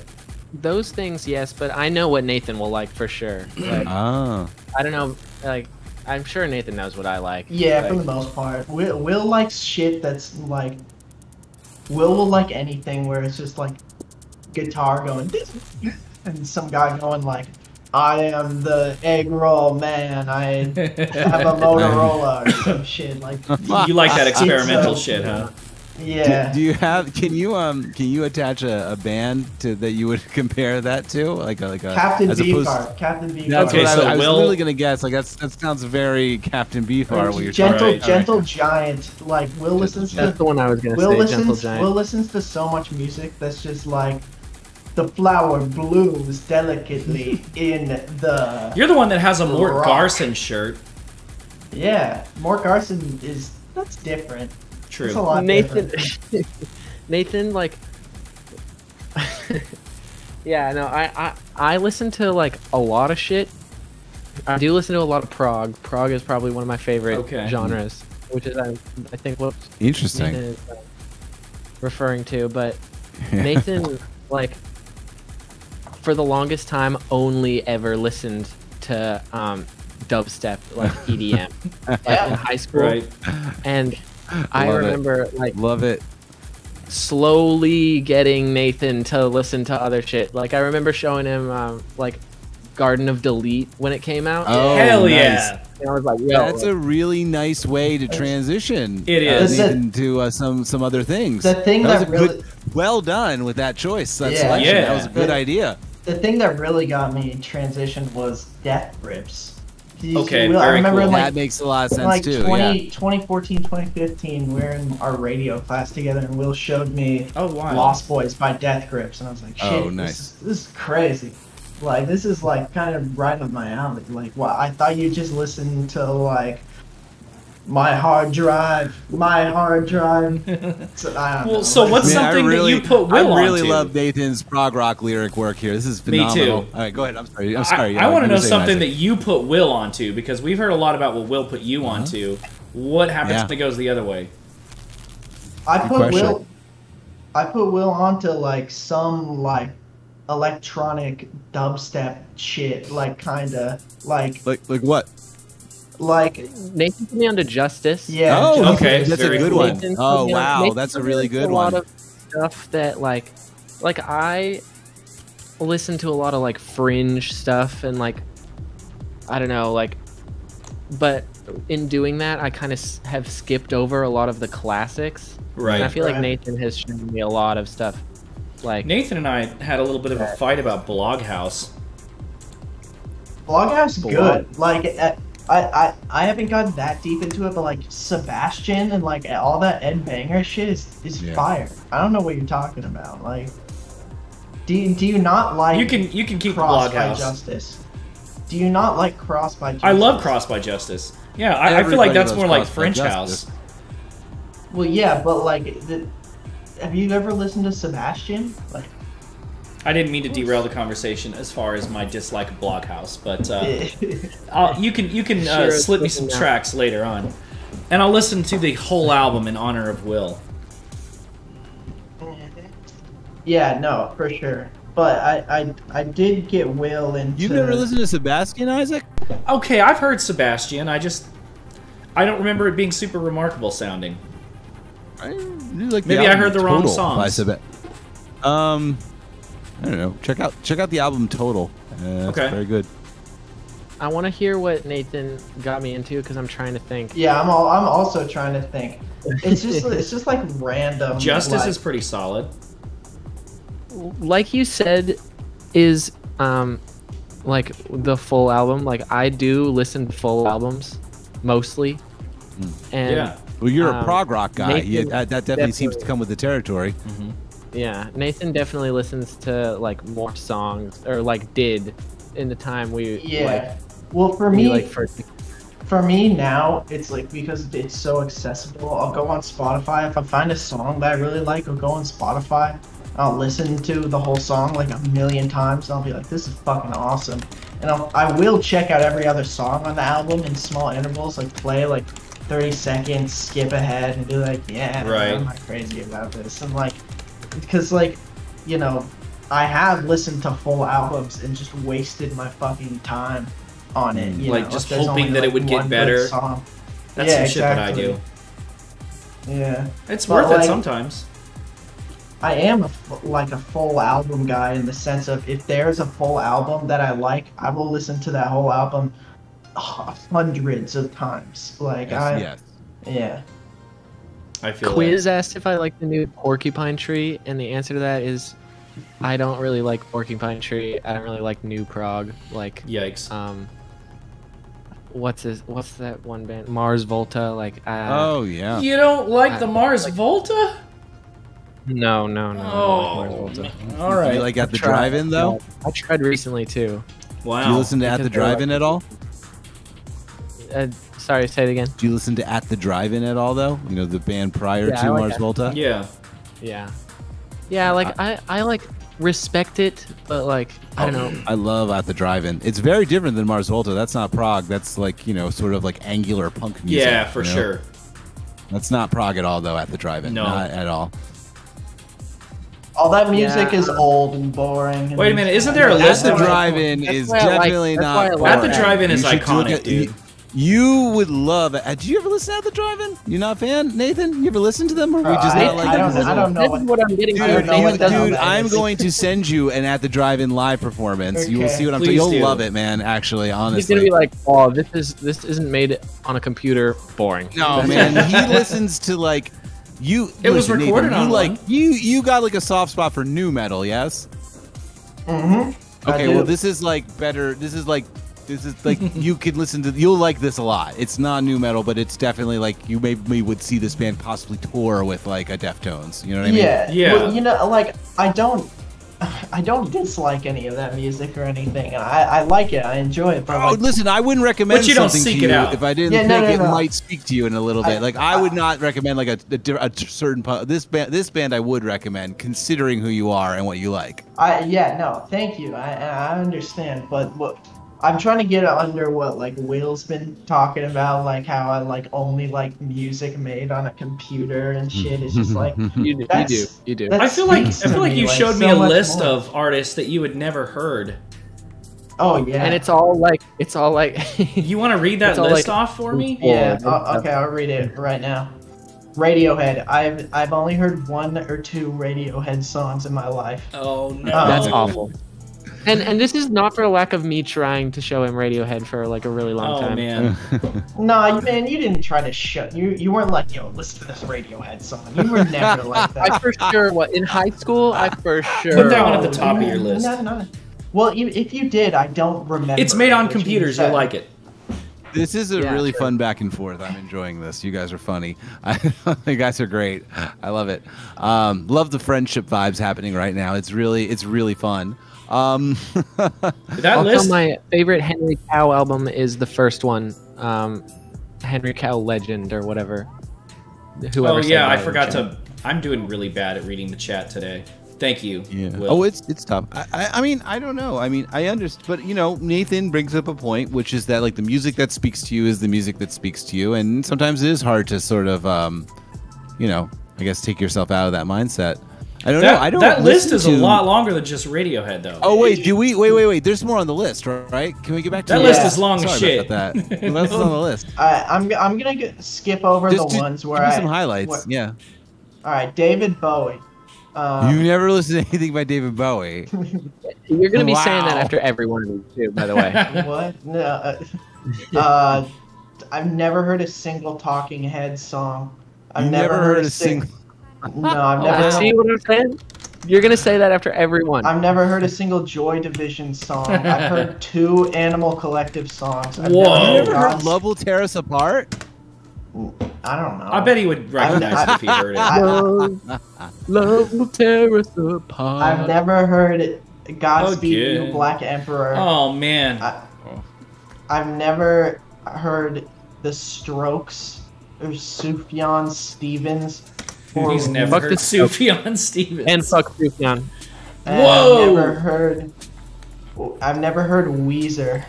those things, yes, but I know what Nathan will like for sure. Like, ah, I don't know, like, I'm sure Nathan knows what I like. Yeah, for the most part. Will, Will likes shit that's like. Will will like anything where it's just like guitar going, and some guy going like, I am the egg roll man. I have a Motorola or some shit. Like, you like that experimental It's, shit, huh? Yeah. do, do you have? Can you um? Can you attach a, a band to that you would compare that to, like a like a Captain as opposed- Beefheart. Captain Beefheart. That's Okay, what so I, I was Will- literally gonna guess. Like that's that sounds very Captain Beefheart. What you're gentle, talking Right. gentle giant. Like Will listens That's to the one I was gonna Will say, Gentle listens. Giant. Will listens to so much music that's just like the flower blooms delicately in the. You're the one that has a Mort Rock. Garson shirt. Yeah, Mort Garson is that's different. True. It's a lot Nathan. Nathan, like, yeah, no, I, I, I listen to like a lot of shit. I do listen to a lot of prog. Prog is probably one of my favorite Okay. genres, which is I, I think what Interesting. Nathan is uh, referring to. But Nathan, like, for the longest time, only ever listened to um, dubstep, like EDM, like in high school. Right. And I Love it. remember, like, Love it. slowly getting Nathan to listen to other shit. Like I remember showing him um, like Garden of Delete when it came out. Oh, Hell nice. yeah. And I was like, yo, That's a really nice way to transition. It uh, is. That's it. into uh, some some other things. The thing that was that a really, good, well done with that choice. That Yeah. selection. That was a good The- idea. the thing that really got me transitioned was Death Grips. Do you Okay, see I remember cool. like that makes a lot of sense like too. 20, 2014, 2015, we are in our radio class together, and Will showed me Oh wow. Lost Boys by Death Grips, and I was like, oh, shit, Oh, this, nice. is, this is crazy. Like, this is like kind of right up my alley. Like, what? I thought you just listened to like my hard drive, my hard drive. So, I don't Well, know. so what's Man, I something that you put Will on? I really onto? love Nathan's prog rock lyric work here. This is phenomenal. Me too. All right, go ahead. I'm sorry. I'm sorry. I, Yeah, want to know something that you put Will onto because we've heard a lot about what Will put you Uh-huh. onto. What happens Yeah. when it goes the other way? I Good put question. Will. I put Will onto like some like electronic dubstep shit, like kinda like like like what? Like Nathan put me onto Justice. yeah. oh, just- okay, That's a good cool. one. Nathan put Oh me on- wow, Nathan that's a really onto good a lot of stuff that like, like I listen to a lot of like fringe stuff and like, I don't know, like, but in doing that, I kind of have skipped over a lot of the classics. Right. And I Right. feel like Nathan has shown me a lot of stuff. Like, Nathan and I had a little bit of a fight about Bloghouse. Bloghouse Blog. good. Like uh, I, I I haven't gotten that deep into it, but like Sebastian and like all that Ed Banger shit is is Yeah. fire. I don't know what you're talking about. Like, do you, do you not like You can you can keep Cross by Bloghouse. Justice? Do you not like Cross by Justice? I love Cross by Justice. Yeah, I, I feel like that's more like French House. Well, yeah, but like, the, have you ever listened to Sebastian? Like, I didn't mean to derail the conversation as far as my dislike of Bloghouse, but uh, I'll, you can you can uh, Sure, slip me some out. tracks later on, and I'll listen to the whole album in honor of Will. Yeah, no, for sure. But I, I, I did get Will into. You've never listened to Sebastian Isaac? Okay, I've heard Sebastian. I just I don't remember it being super remarkable sounding. I like Maybe I heard the wrong song. by songs. Um, I don't know. Check out check out the album Total. Uh, that's Okay. very good. I want to hear what Nathan got me into because I'm trying to think. Yeah, I'm all, I'm also trying to think. It's just it's just like random. Justice like, is pretty solid. like you said is um like the full album like i do listen to full albums mostly and yeah. Well, you're a Um, prog rock guy. Nathan Yeah, that, that definitely seems to come with the territory. Yeah nathan definitely listens to like more songs or like did in the time we Yeah. well, for we, me, like first for me now, it's like because it's so accessible. I'll go on Spotify if I find a song that I really like. I'll go on Spotify. I'll listen to the whole song like a million times. And I'll be like, this is fucking awesome. And I'll, I will check out every other song on the album in small intervals, like play like 30 seconds, skip ahead, and be like, yeah, Right. I'm not crazy about this. And like, because like, you know, I have listened to full albums and just wasted my fucking time on it. Mm, you Like, know, just there's hoping only, that it would get better. Song. That's Yeah, some shit that I do. Yeah, It's But, worth it sometimes. I am a, f- like a full album guy in the sense of if there's a full album that I like, I will listen to that whole album uh, hundreds of times. Like I, Yes, yes. yeah. I feel quiz asked if i like the new porcupine tree and the answer to that is i don't really like porcupine tree i don't really like new prog like. Yikes. um what's his what's that one band mars volta like uh, Oh yeah. you don't like I- the Mars Volta? no no no I don't Mars Oh, Volta. all You like at the drive-in though? I tried recently too. wow. Do you listen to at the Because they're like- drive-in at all? Uh, sorry, say it again. Do you listen to at the drive-in at all though? You know the band prior Yeah, to like Mars At- Volta. Yeah. Yeah, yeah. Like I, I like respect it, but like I don't know. I love at the drive-in. It's very different than Mars Volta. That's not prog. That's like you know sort of like angular punk music. Yeah, for you know? sure. That's not prog at all though. At the drive-in, No. not at all. All that music Yeah. is old and boring. And Wait a minute, isn't there a list At of- the drive-in That's is why I like- definitely that's not. why I like At the drive-in is You iconic, at- dude. You, you would love it. Uh, Did you ever listen to At the Drive-In? You're not a fan, Nathan? You ever listen to them, or we Uh, just I- not like I them? don't- I don't know This what- is what I'm getting. I Dude, don't know you- what dude I'm going to send you an at the drive-in live performance. You will see what I'm Please saying. You'll do. love it, man. Actually, honestly, He's gonna be like, "Oh, this is this isn't made on a computer. Boring." no, man. He listens to like you. It was listen, Nathan, recorded you on like you. You got like a soft spot for nu metal, yes? Mm-hmm. Okay, well, this is like better. This is like This is like you can listen to. You'll like this a lot. It's not nu metal, but it's definitely like you maybe would see this band possibly tour with like a Deftones. You know what I mean? Yeah. Yeah. Well, you know, like I don't, I don't dislike any of that music or anything. I, I like it. I enjoy it. But Oh, like, listen, I wouldn't recommend But you don't something seek to it you out. if I didn't Yeah, no, think no, it no. might speak to you in a little bit. I- like I would not recommend like a, a, a certain pu- this band. This band I would recommend, considering who you are and what you like. I yeah no, thank you. I I understand, but what I'm trying to get under what like Will's been talking about, like how I like only like music made on a computer and shit. It's just like You do. You do. You do. I feel like I feel like you like, showed me so a list more. of artists that you had never heard. Oh yeah. And it's all like it's all like You want to read that list like- off for me? yeah. oh, okay, I'll read it right now. Radiohead. I've I've only heard one or two Radiohead songs in my life. Oh no, That's Oh. awful. And and this is not for a lack of me trying to show him Radiohead for like a really long Oh time. man, Nah, man, you didn't try to show You you weren't like, yo, listen to this Radiohead song. You were never like that. I for sure what in high school I for sure Put that one at the No, top of you- your list. No, no. Well, you- if you did, I don't remember. it's made on computers. that- You'll like it. This is a Yeah, really sure. fun back and forth. I'm enjoying this. You guys are funny. I, you guys are great. I love it. Um, love the friendship vibes happening right now. It's really, it's really fun. Um, That Also, list. my favorite Henry Cow album is the first one, um, Henry Cow Legend or whatever. Whoever Oh yeah, I forgot to. I'm doing really bad at reading the chat today. Thank you. Yeah. Will. Oh, it's it's tough. I, I I mean I don't know. I mean I understand, but you know Nathan brings up a point, which is that like the music that speaks to you is the music that speaks to you, and sometimes it is hard to sort of um, you know, I guess take yourself out of that mindset. I don't that, know. I don't. that list is to- a lot longer than just Radiohead, though. Oh wait, do we? Wait, wait, wait. There's more on the list, right? Can we get back to That the list list? is long as shit. About that. What else is on the list? I, I'm I'm gonna g skip over Just the do- ones give where me I. some highlights. what- yeah. All right, David Bowie. Um, you never listen to anything by David Bowie. You're gonna be saying that after every one of these too, by the way. what? No. Uh, uh, I've never heard a single Talking Heads song. I've never, never heard, heard a a single. single- No, I've Oh, never. see what I'm saying? You're gonna say that after everyone. I've never heard a single Joy Division song. I've heard two Animal Collective songs. I've Whoa. Never You heard never heard "Love Will Tear Us Apart"? I don't know. I bet he would recognize it if he heard it. I- Love, love will tear us apart. I've never heard Godspeed oh, Okay. You Black Emperor. Oh man. I, I've never heard The Strokes or Sufjan Stevens. Or- He's never Fuck heard this- Sufjan Stevens. and fuck Sufjan. and Whoa! I've never heard. I've never heard Weezer.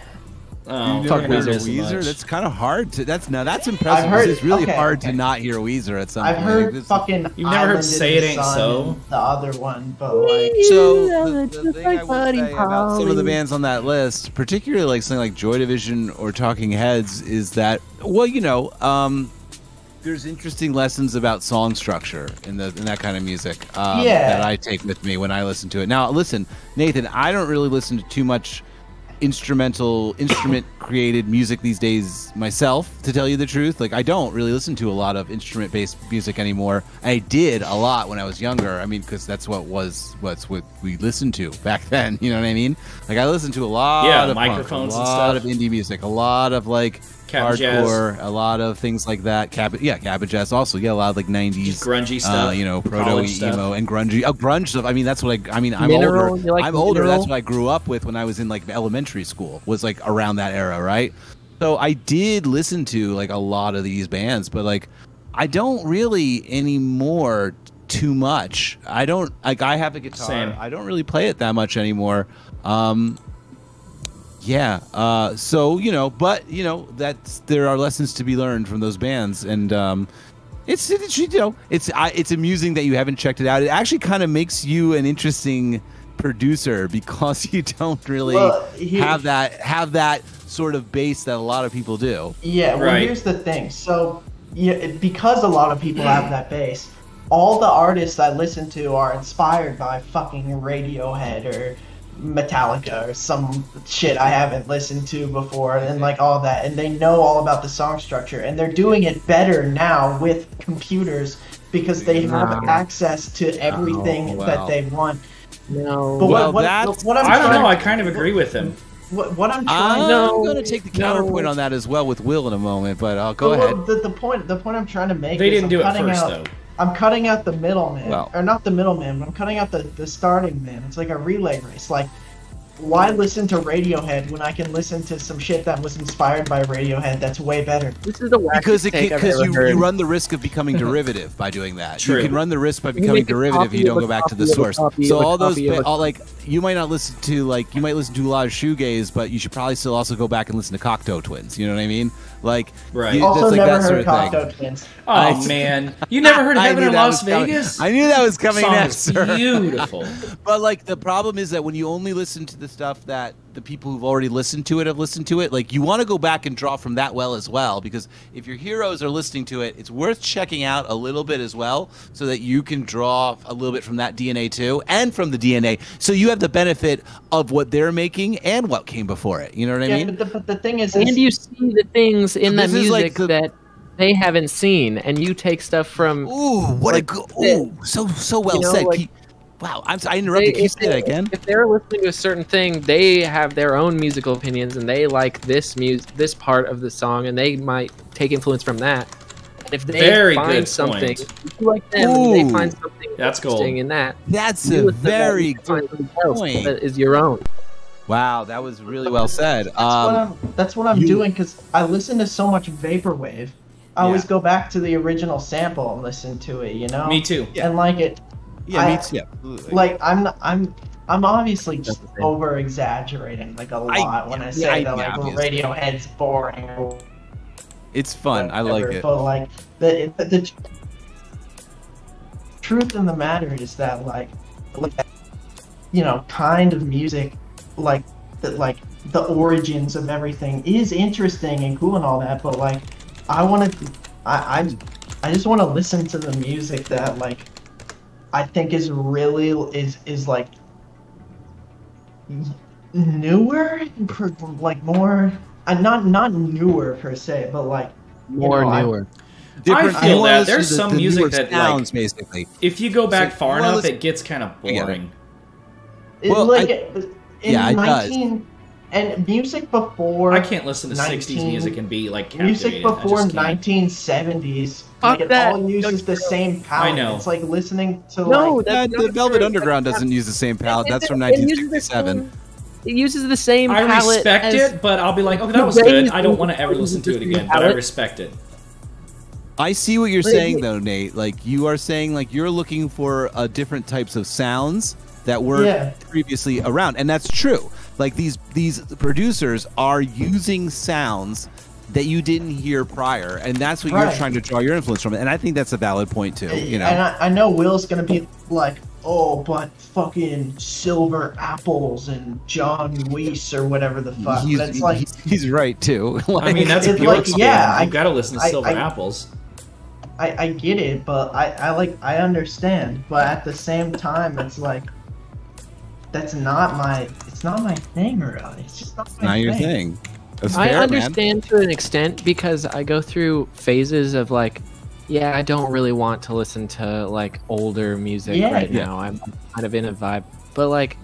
oh, Fuck Weezer. Weezer? Much. That's kind of hard to. That's now that's impressive. I've heard- it's really okay, hard okay. to not hear Weezer at some I've point. heard This- fucking. You've never heard Say It Ain't Sun So? The other one, but like. So the, the thing I would say about some of the bands on that list, particularly like something like Joy Division or Talking Heads, is that well, you know, um, there's interesting lessons about song structure in the in that kind of music um, Yeah. that I take with me when I listen to it. Now, listen, Nathan, I don't really listen to too much instrumental instrument created music these days myself to tell you the truth like i don't really listen to a lot of instrument based music anymore i did a lot when i was younger i mean because that's what was what's what we listened to back then you know what i mean like i listened to a lot Yeah, of microphones punk, microphones a and lot stuff. of indie music a lot of like Cap'n Jazz. hardcore a lot of things like that. Cab- yeah Cap'n Jazz also yeah a lot of like 90s Just grungy uh, stuff, you know proto emo and grungy oh grunge stuff. I mean that's what i i mean i'm Mineral, older. like i'm older. Mineral? that's what i grew up with when i was in like elementary school was like around that era right? So i did listen to like a lot of these bands but like i don't really anymore too much. I don't like i have a guitar. Same. i don't really play it that much anymore. Um yeah. Uh, so you know, but you know, that's there are lessons to be learned from those bands, and um, it's, it's you know, it's I, it's amusing that you haven't checked it out. It actually kind of makes you an interesting producer because you don't really Well, here- have that have that sort of base that a lot of people do. Yeah, well, Right. here's the thing. So, yeah, because a lot of people have that base, all the artists I listen to are inspired by fucking Radiohead or Metallica or some shit I haven't listened to before, and like all that. And they know all about the song structure, and they're doing it better now with computers because they have Wow. access to oh, everything wow. that they want. No. But Well, what, what, that's- what I'm I don't trying- know. I kind of agree with him. what, what I'm trying I'm No, going to take the no. counterpoint on that as well with Will in a moment, but I'll go Well, ahead. The, the point the point I'm trying to make They is didn't I'm do it cutting first out, though. I'm cutting out the middleman, Well- or not the middleman, but I'm cutting out the, the starting man. It's like a relay race. Like, why listen to Radiohead when I can listen to some shit that was inspired by Radiohead that's way better? This is the Because it take I've because ever you, heard. you run the risk of becoming derivative by doing that. True. You can run the risk by becoming derivative if you don't go back to the copy of a source. copy So all those ba- all like you might not listen to like you might listen to a lot of shoegaze, but you should probably still also go back and listen to Cocteau Twins. You know what I mean? Like Right. you- Also, that's like never that sort heard of thing. Cocteau Twins. Oh I- man, you never heard I Heaven in Las was coming. Vegas? I knew that was coming next. beautiful. But like the problem is that when you only listen to the stuff that the people who've already listened to it have listened to it, like you want to go back and draw from that well as well. Because if your heroes are listening to it, it's worth checking out a little bit as well, so that you can draw a little bit from that DNA too, and from the DNA, so you have the benefit of what they're making and what came before it. You know what I Yeah, mean? but, the, but the thing is, and is you see the things in the This is music like the- that they haven't seen, and you take stuff from. Ooh, what like, a good! ooh, so so well know, said. like- Keep- wow, I'm I interrupted. they- Can you if say that again? If they're listening to a certain thing, they have their own musical opinions, and they like this music, this part of the song, and they might take influence from that. And if they Very find good something, point. if you like them, Ooh. they find something That's gold. interesting in that. That's a listen to that, very you find good point. that is your own. Wow, that was really well said. That's what Um, I'm. That's what I'm you- doing because I listen to so much vaporwave. I always go back to the original sample and listen to it. You know. Me too. And like it, yeah, I- me too. Yeah, like I'm. I'm. I'm obviously just over exaggerating like a lot when I say I- that like yeah, obviously. Radiohead's boring or it's fun. I like it. But like the, the the truth in the matter is that like like you know kind of music like that like the origins of everything is interesting and cool and all that, but like I want to I I I just want to listen to the music that like I think is really is is like newer per- like more uh, not not newer per se but like you More know, I- newer. Different- I feel you that. There's the- some the music newer that, like- sounds basically. If you go back So, far well, enough, it gets kind of I get it. boring. It, Well, like I- in yeah, it does. and music before I can't listen to 60s music and be like music captivated. I before 1970s Fuck like it all uses Don't the same palette. I know. It's like listening to No, like that's Yeah, not the Velvet true. Underground doesn't use the same palette. it- That's from it uses the 1967. same- It uses the same I palette respect as- it, but I'll be like, okay, that was good. I don't want to ever listen to it same again, but I respect it. I see what you're saying though, Nate. Like you are saying, like you're looking for uh, different types of sounds that weren't Yeah. previously around, and that's true. Like these these producers are using sounds that you didn't hear prior, and that's what you're trying to draw your influence from. And I think that's a valid point too. You know, and I, I know Will's gonna be like oh but fucking silver apples and John Weiss or whatever the fuck he's, but it's like he's, he's right too. I Like, mean, that's a it's pure like, spin. yeah, I- You've got to listen to I- Silver I- Apples. I, I get it, but I, I like I understand, but at the same time, it's like that's not my it's not my thing, really. It's just not my not your thing. Thing. That's I fair, man. understand to an extent because I go through phases of like, yeah, I don't really want to listen to like older music Yeah. right Yeah. now. I'm kind of in a vibe, but like,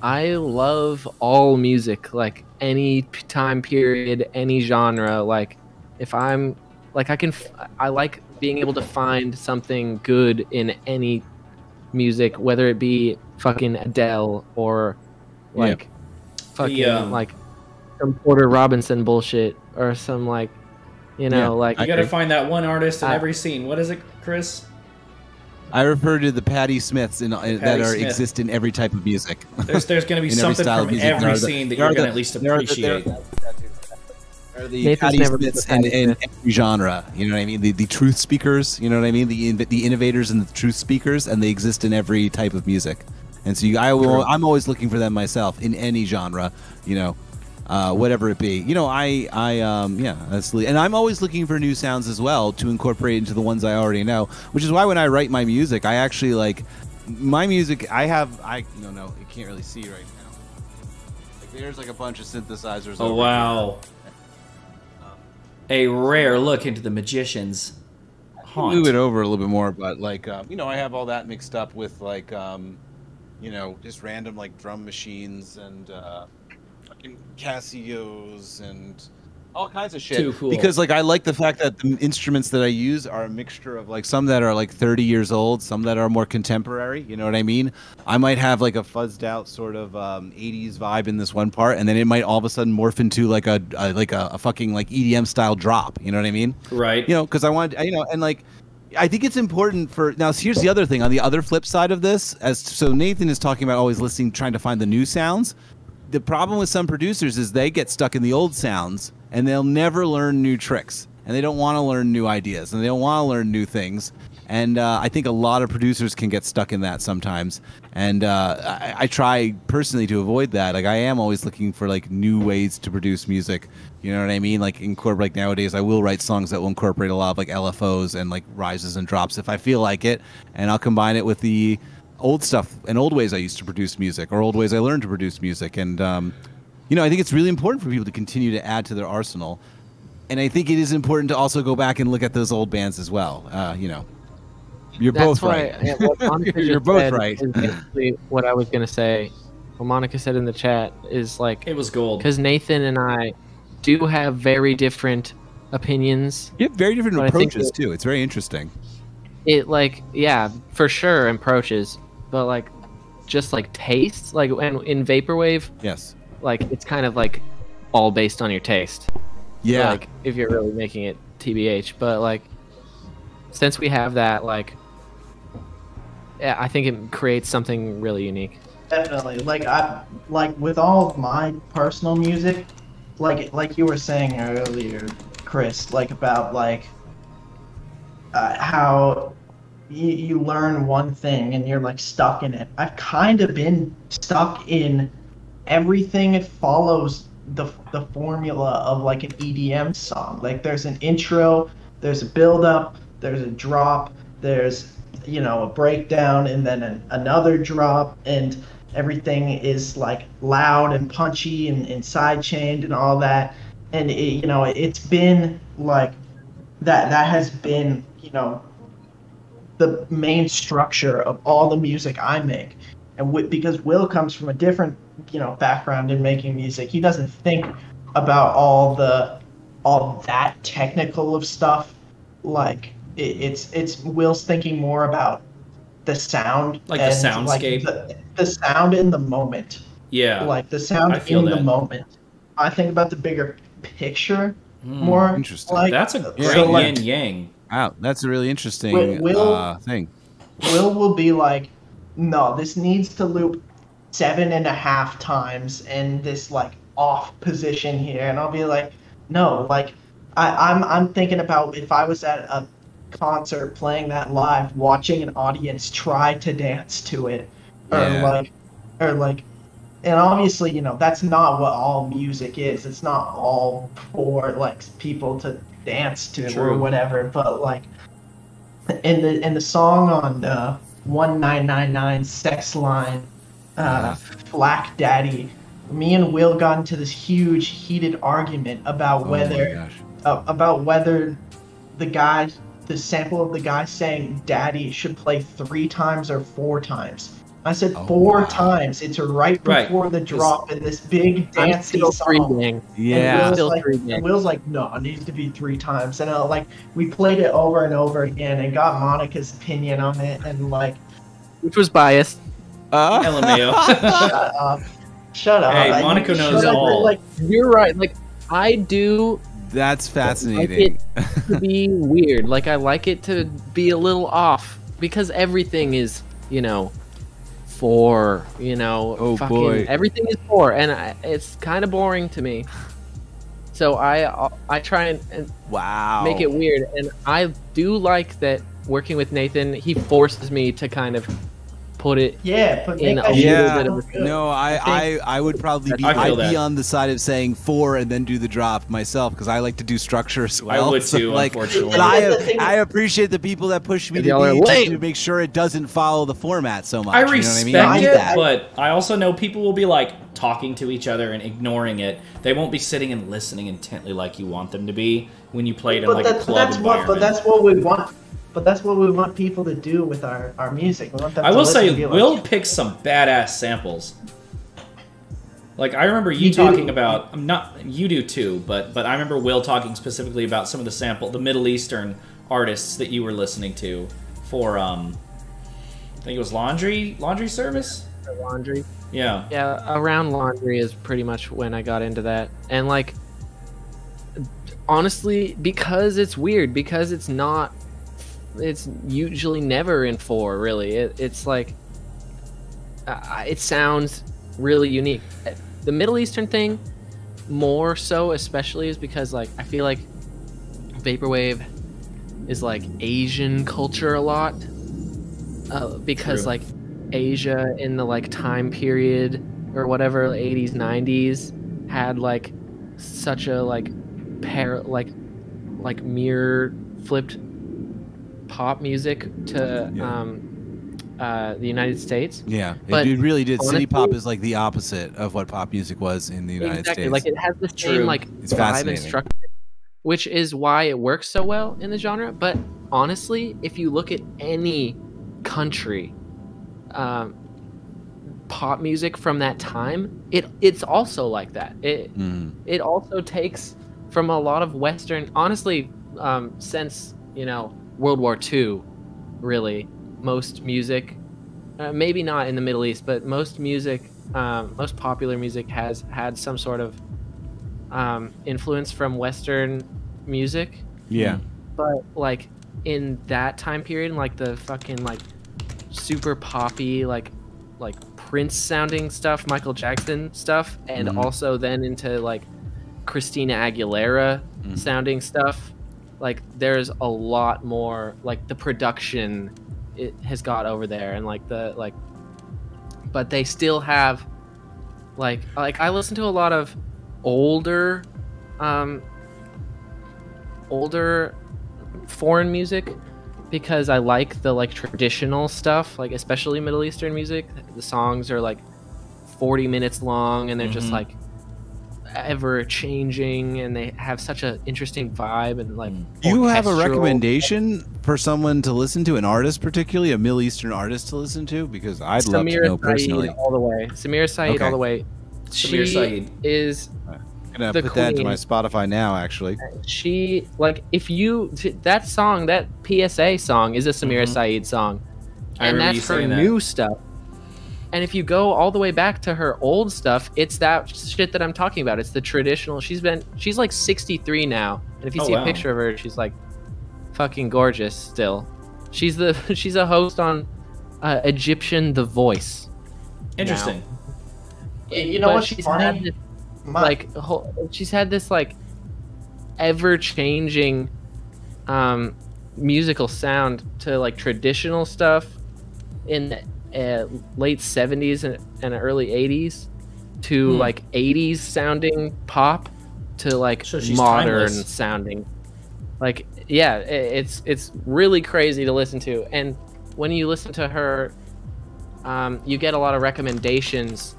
I love all music, like any time period, any genre. Like, if I'm like, I can, f- I like being able to find something good in any music, whether it be fucking Adele or Yeah. like fucking um, like some Porter Robinson bullshit or some like you know Yeah, like You got to find that one artist in I- every scene. What is it, Chris? I refer to the Patti Smiths in, uh, that are Smith. exist in every type of music. There's there's going to be In every something style of from music. Every are the- scene that you're going to at least there are the- there- appreciate. Are the Nathan's Patti never Smiths to in, Patti in every genre. You know what I mean? The the truth speakers. You know what I mean? The the innovators and the truth speakers, and they exist in every type of music. And so you, I will, I'm always looking for them myself in any genre. You know, uh, whatever it be. You know, I I um yeah, that's and I'm always looking for new sounds as well to incorporate into the ones I already know. Which is why when I write my music, I actually like my music. I have I no no, you can't really see right now. Like there's like a bunch of synthesizers. Oh over wow. A rare look into the magician's haunt. move it over a little bit more, but like uh, you know, I have all that mixed up with like um, you know, just random like drum machines and uh, fucking Casios and all kinds of shit. Too cool. Because like I like the fact that the instruments that I use are a mixture of like some that are like 30 years old, some that are more contemporary. You know what I mean? I might have like a fuzzed out sort of um, 80s vibe in this one part, and then it might all of a sudden morph into like a, a like a, a fucking like EDM style drop. You know what I mean? Right. you know because i want you know and like i think it's important for now here's the other thing on the other flip side of this as so nathan is talking about always listening trying to find the new sounds the problem with some producers is they get stuck in the old sounds and they'll never learn new tricks and they don't want to learn new ideas and they don't want to learn new things and uh, I think a lot of producers can get stuck in that sometimes. And uh, I, I try personally to avoid that. Like I am always looking for like new ways to produce music. You know what I mean? Like incorporate like nowadays, I will write songs that will incorporate a lot of like LFOs and like rises and drops if I feel like it, and I'll combine it with the old stuff and old ways I used to produce music or old ways I learned to produce music. And um, you know, I think it's really important for people to continue to add to their arsenal. And I think it is important to also go back and look at those old bands as well. Uh, you know, you're That's both why, right. yeah, You're both right. what I was gonna say. What Monica said in the chat is like It was gold. because Nathan and I do have very different opinions. You have very different But I think approaches that- too. It's very interesting. It like yeah, for sure approaches, but like just like taste, Like and in vaporwave, Yes. like it's kind of like all based on your taste. Yeah. Like if you're really making it TBH, but like since we have that, like yeah, I think it creates something really unique. Definitely. Like I like with all of my personal music, like like you were saying earlier, Chris, like about like uh, how you, you learn one thing and you're like stuck in it. I've kind of been stuck in everything it follows the the formula of like an EDM song. Like there's an intro, there's a build up, there's a drop, there's you know a breakdown and then an, another drop and everything is like loud and punchy and, and side chained and all that and it, you know it's been like that that has been you know the main structure of all the music I make and wi- because Will comes from a different you know background in making music he doesn't think about all the all that technical of stuff like it, it's it's Will's thinking more about the sound Like the and, soundscape? the, the sound in the moment yeah. like the sound I feel in the moment I think about the bigger picture Hmm. more Interesting. like That's a so, great like, yin yang. Wow, that's a really interesting Will- Will- uh, thing. Will will be like, no, this needs to loop seven and a half times in this like off position here, and I'll be like, no, like, I, I'm I'm thinking about if I was at a concert playing that live, watching an audience try to dance to it, or Yeah. like, or like, and obviously, you know, that's not what all music is. It's not all for like people to dance to it or whatever, but like in the in the song on the one nine nine nine sex line, uh, Black Daddy, me and Will got into this huge heated argument about Oh whether uh, about whether the guy the sample of the guy saying "daddy" should play three times or four times. I said Oh, four wow. times. It's right Right. before the drop in this big I'm dancey still song. freezing. Yeah. And Will's like, and. Will's like, no, it needs to be three times. And uh, like, we played it over and over again and got Monica's opinion on it. And like, Which was biased. Uh, LMAO. shut up, shut up. Hey, Like, Monica you knows should have, all. Like, You're right. Like I do that's fascinating. to be weird. Like I like it to be a little off because everything is, you know, four. You know, Oh, fucking boy. everything is four, and I, it's kind of boring to me. So I uh, I try and, and wow. make it weird, and I do like that working with Nathan. He forces me to kind of put it. yeah, but In make a that shit little Yeah, bit of a- good. no, I, I I, would probably be I feel I'd be on the side of saying four and then do the drop myself because I like to do structure as I well. would So, too, like, unfortunately. But I, I appreciate the people that push me to, be, just to make sure it doesn't follow the format so much. I you know what respect I mean? I- it, I- but I also know people will be like talking to each other and ignoring it. They won't be sitting and listening intently like you want them to be when you play it in But, like a that, but club that's what, but that's what we want. But that's what we want people to do with our, our music. We want them I to will listen say, and like, Will picks some badass samples. Like I remember you You do- talking about I'm not you do too, but but I remember Will talking specifically about some of the sample the Middle Eastern artists that you were listening to for um I think it was laundry laundry service. Laundry. Yeah. Yeah, around laundry is pretty much when I got into that. And like honestly, because it's weird, because it's not it's usually never in 4 really. It, it's like uh, it sounds really unique. The Middle Eastern thing more so especially is because like I feel like vaporwave is like Asian culture a lot. Uh, because True. like Asia in the like time period or whatever 80s 90s had like such a like pair like like mirror flipped pop music to Yeah. um uh the United States Yeah, But it, it really did. City pop is like the opposite of what pop music was in the United exactly States. like it has the True. same like It's vibe and structure which is why it works so well in the genre but honestly if you look at any country um, pop music from that time it it's also like that it Mhm. it also takes from a lot of western honestly um, since you know world war ii really most music uh, maybe not in the middle east but most music um, most popular music has had some sort of um, influence from western music Yeah, but like in that time period like the fucking like super poppy like like prince sounding stuff michael jackson stuff and Mhm. also then into like christina aguilera Mhm. sounding stuff like there's a lot more like the production it has got over there and like the like but they still have like like i listen to a lot of older um older foreign music because I like the like traditional stuff, like especially Middle Eastern music. The songs are like 40 minutes long and they're just Mhm. like ever changing and they have such an interesting vibe and like you have a recommendation for someone to listen to, an artist particularly, a Middle Eastern artist to listen to? Because I'd love to Samira know Saeed personally. all the way. Samira Saeed Okay. all the way. Samir she Saeed. is I'm gonna the put that into my Spotify now. Actually, she like if you that song that PSA song is a Samira Mhm. Saeed song, and that's her saying that. new stuff. And if you go all the way back to her old stuff, it's that shit that I'm talking about. It's the traditional. She's been she's like 63 now, and if you Oh, see wow. a picture of her, she's like fucking gorgeous still. She's the she's a host on uh, Egyptian The Voice. Interesting. You know But what's she's funny? had this My- like whole, she's had this like ever changing um musical sound to like traditional stuff in the uh, late 70s and, and early 80s to Hmm. like 80s sounding pop to like So modern timeless. sounding like yeah it's it's really crazy to listen to and when you listen to her um, you get a lot of recommendations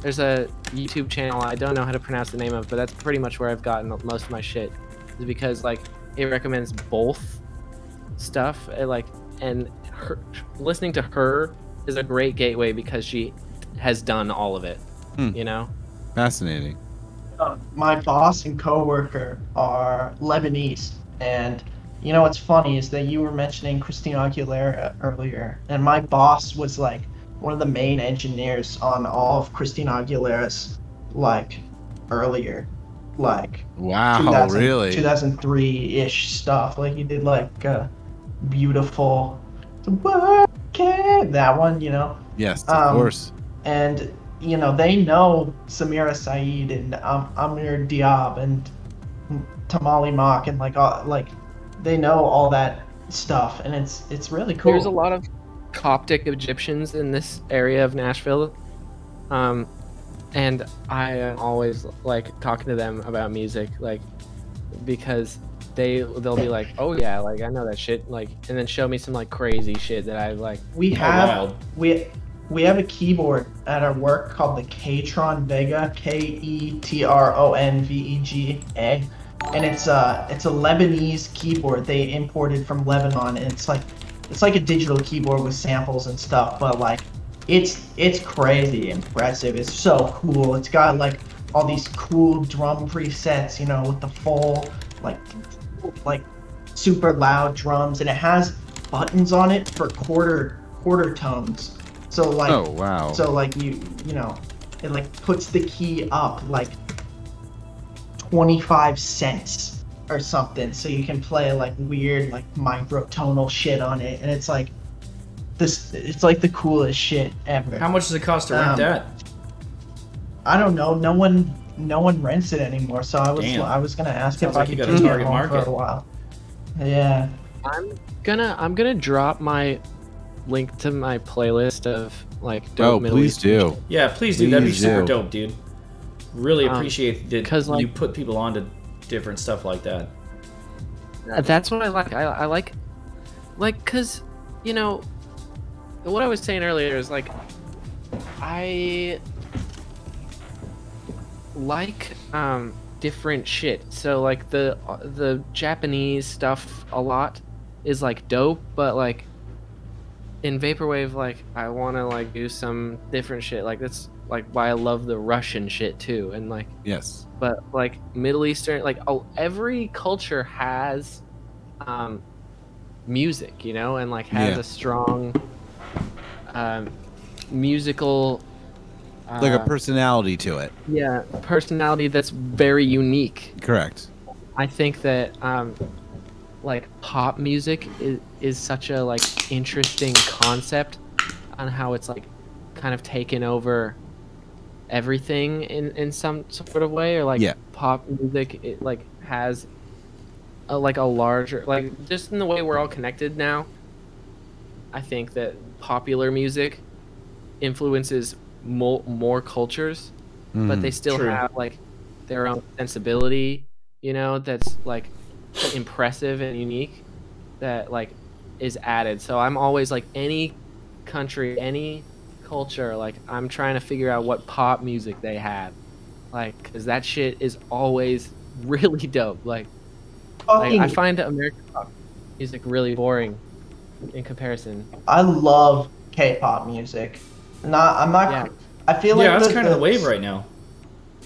there's a YouTube channel I don't know how to pronounce the name of, but that's pretty much where I've gotten most of my shit. Is because like it recommends both stuff, uh, like and her, listening to her is a great gateway because she has done all of it. Hmm. You know, fascinating. uh, my boss and coworker are Lebanese, and you know what's funny is that you were mentioning Christina Aguilera earlier, and my boss was like one of the main engineers on all of Christina Aguilera's like earlier, like Wow, 2000 really? 2003-ish stuff. Like he did like uh, beautiful, What can that one, you know? Yes, of Um, course. and you know they know Samira Saeed and um, Amr Diab and Tamally Maak and like all, like they know all that stuff and it's it's really cool. there's a lot of Coptic Egyptians in this area of Nashville, um, and I am always like talking to them about music, like because they they'll be like, oh yeah, like I know that shit, like, and then show me some like crazy shit that I like. we have we we have a keyboard at our work called the Ketron Vega K E T R O N V E G A and it's a it's a Lebanese keyboard they imported from Lebanon and it's like it's like a digital keyboard with samples and stuff but like it's it's crazy impressive. It's so cool. It's got like all these cool drum presets, you know, with the full like like super loud drums, and it has buttons on it for quarter quarter tones. So like Oh wow. so like you you know it like puts the key up like 25 cents or something so you can play like weird like microtonal shit on it and it's like this it's like the coolest shit ever. How much does it cost to rent Um, that? I don't know. No one no one rents it anymore. So I was Damn. I was gonna ask Sounds if like I could got keep it home for a while. Yeah. I'm gonna I'm gonna drop my link to my playlist of like oh, dope Middle please Eastern do. shit. Yeah, please do. That'd be please super do. dope, dude. Really Um, appreciate that 'cause, like- you put people onto different stuff like that. That's what I like. I, I like, like, cause, you know, what I was saying earlier is like, I like um different shit. So like the the Japanese stuff a lot is like dope, but like in vaporwave, like I want to like do some different shit. Like that's like why I love the Russian shit too, and like Yes. but like Middle Eastern, like oh, every culture has um, music, you know, and like has Yeah. a strong um, musical, Like a personality to it. yeah, personality that's very unique. Correct. I think that um, like pop music is, is such a like interesting concept on how it's like kind of taken over everything in in some sort of way or like Yeah. pop music it like has a, like a larger like just in the way we're all connected now i think that popular music influences mo- more cultures but they mm. still True. have like their own sensibility you know that's like impressive and unique that like is added so i'm always like any country any culture like i'm trying to figure out what pop music they have like because that shit is always really dope like, like i find american pop music really boring in comparison I love K-pop music. Not I'm not. Yeah. I feel like yeah, like that's the, kind of the, the wave right now.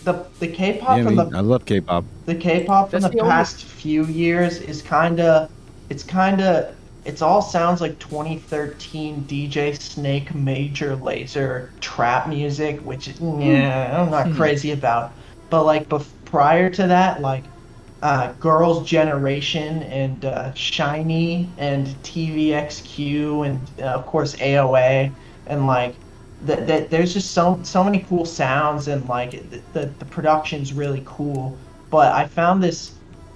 The the K-pop Yeah, I, mean, the I love K-pop. the K-pop from That's the the past few years is kind of it's kind of it's all sounds like 2013 DJ Snake Major Lazer trap music, which yeah, I'm not crazy about. But like bef- prior to that, like uh, Girls' Generation and uh, SHINee and TVXQ and uh, of course AOA and like that that there's just so so many cool sounds and like the, the the production's really cool. But I found this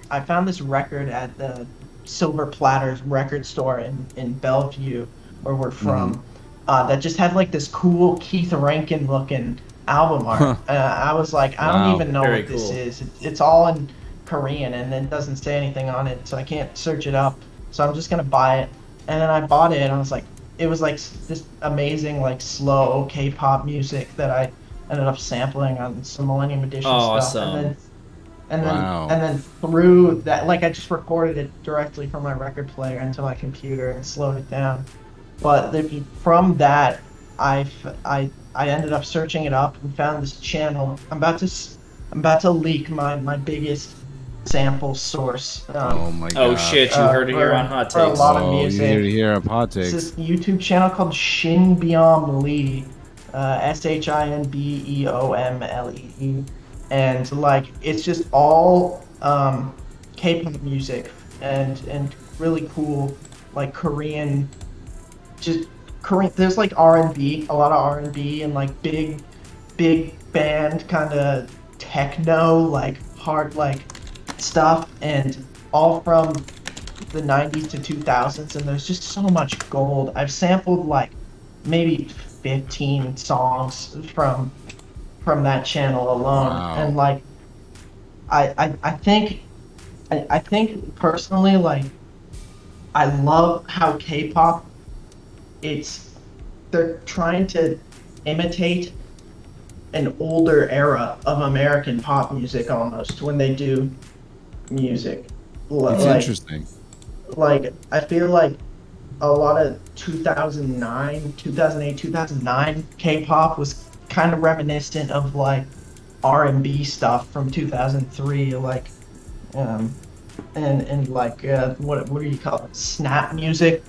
I found this record at the Silver Platters record store in in Bellevue where we're from. Uh, that just had like this cool Keith Rankin looking album art. Huh. Uh, I was like, I Wow. don't even know Very what this cool. is. It, it's all in Korean and it doesn't say anything on it, so I can't search it up. So I'm just gonna buy it. And then I bought it and I was like, it was like s- this amazing like slow K-pop music that I ended up sampling on some Millennium Edition stuff. Awesome. And then and then Wow. and then through that like I just recorded it directly from my record player into my computer and slowed it down. But the, from that I, I, I ended up searching it up and found this channel. I'm about to s- I'm about to leak my my biggest sample source. Um, Oh my god. Oh shit, you Uh, heard it here on Hot for a Takes. lot of Oh, you music. hear it here on Hot It's Takes. this YouTube channel called Shin Beom Lee, uh, S H I N B E O M L E E, and like it's just all um, K-pop music and and really cool like Korean, just Korean. There's like R and B, a lot of R and B, and like big, big band kind of techno like hard like stuff, and all from the 90s to 2000s and there's just so much gold i've sampled like maybe 15 songs from from that channel alone Wow. and like i i, I think I, I think personally like i love how k-pop it's they're trying to imitate an older era of american pop music almost when they do music It's Like- interesting. like I feel like a lot of 2009, 2008, 2009 K-pop was kind of reminiscent of like R&B stuff from 2003, like um, and and like uh, what what do you call it? Snap music,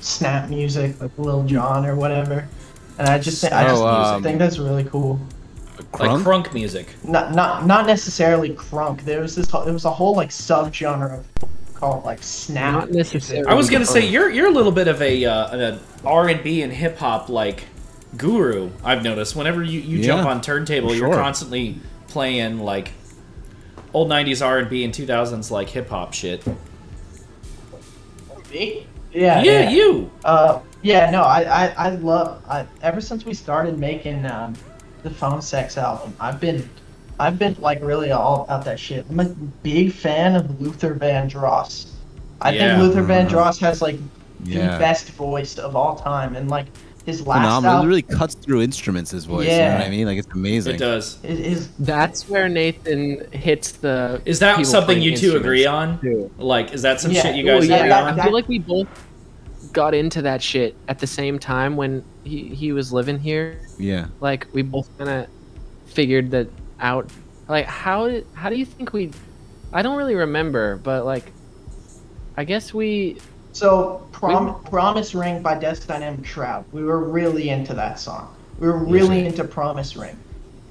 snap music, like Lil Jon or whatever. And I just think I just Oh, um, think that's really cool. Like Crunk? crunk music. Not not not necessarily crunk. There was this there was a whole like subgenre of called like snap. Not necessarily. I was gonna say you're you're a little bit of a uh, an R and B and hip hop like guru. I've noticed whenever you, you jump on turntable, for you're sure. constantly playing like old '90s R and B and 2000s like hip hop shit. Me? Yeah, yeah, you. Uh, yeah, no, I, I, I love. I ever since we started making um, the Phone Sex album, I've been, I've been like really all about that shit. I'm a big fan of Luther Vandross. I Yeah. think Luther mm-hmm. Vandross has like Yeah. the best voice of all time, and like his last Phenomenal. It really cuts through instruments. His voice. You know Yeah. what I mean? Like it's amazing. It does. his, his That's where Nathan hits the. Is that something you two agree on? too. Like, is that some Yeah. shit you Well, guys yeah, agree that- on? I feel like we both got into that shit at the same time when he, he was living here. Yeah. Like we both kind of figured that out. Like how how do you think we? I don't really remember, but like, I guess we. So, Prom- Promise Ring by Death Dynamic Shroud. We were really into that song. We were really Easy. into Promise Ring.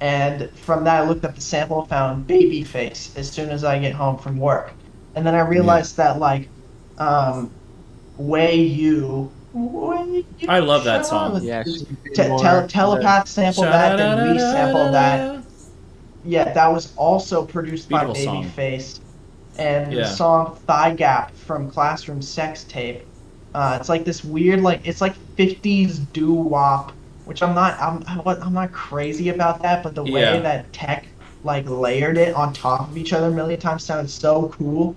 And from that, I looked up the sample, found Babyface as soon as I get home from work. And then I realized that, like, um, Way You. Way You I love that song. Yeah. Te- she's tele- more- telepath sampled that, then we sampled that. Yeah, that was also produced by Beatles song. Babyface. And Yeah. the song Thigh Gap from Classroom Sex Tape. Uh, it's like this weird, like it's like '50s doo wop, which I'm not, I'm, I'm not crazy about that, but the way Yeah. that Tech like layered it on top of each other a million times sounded so cool.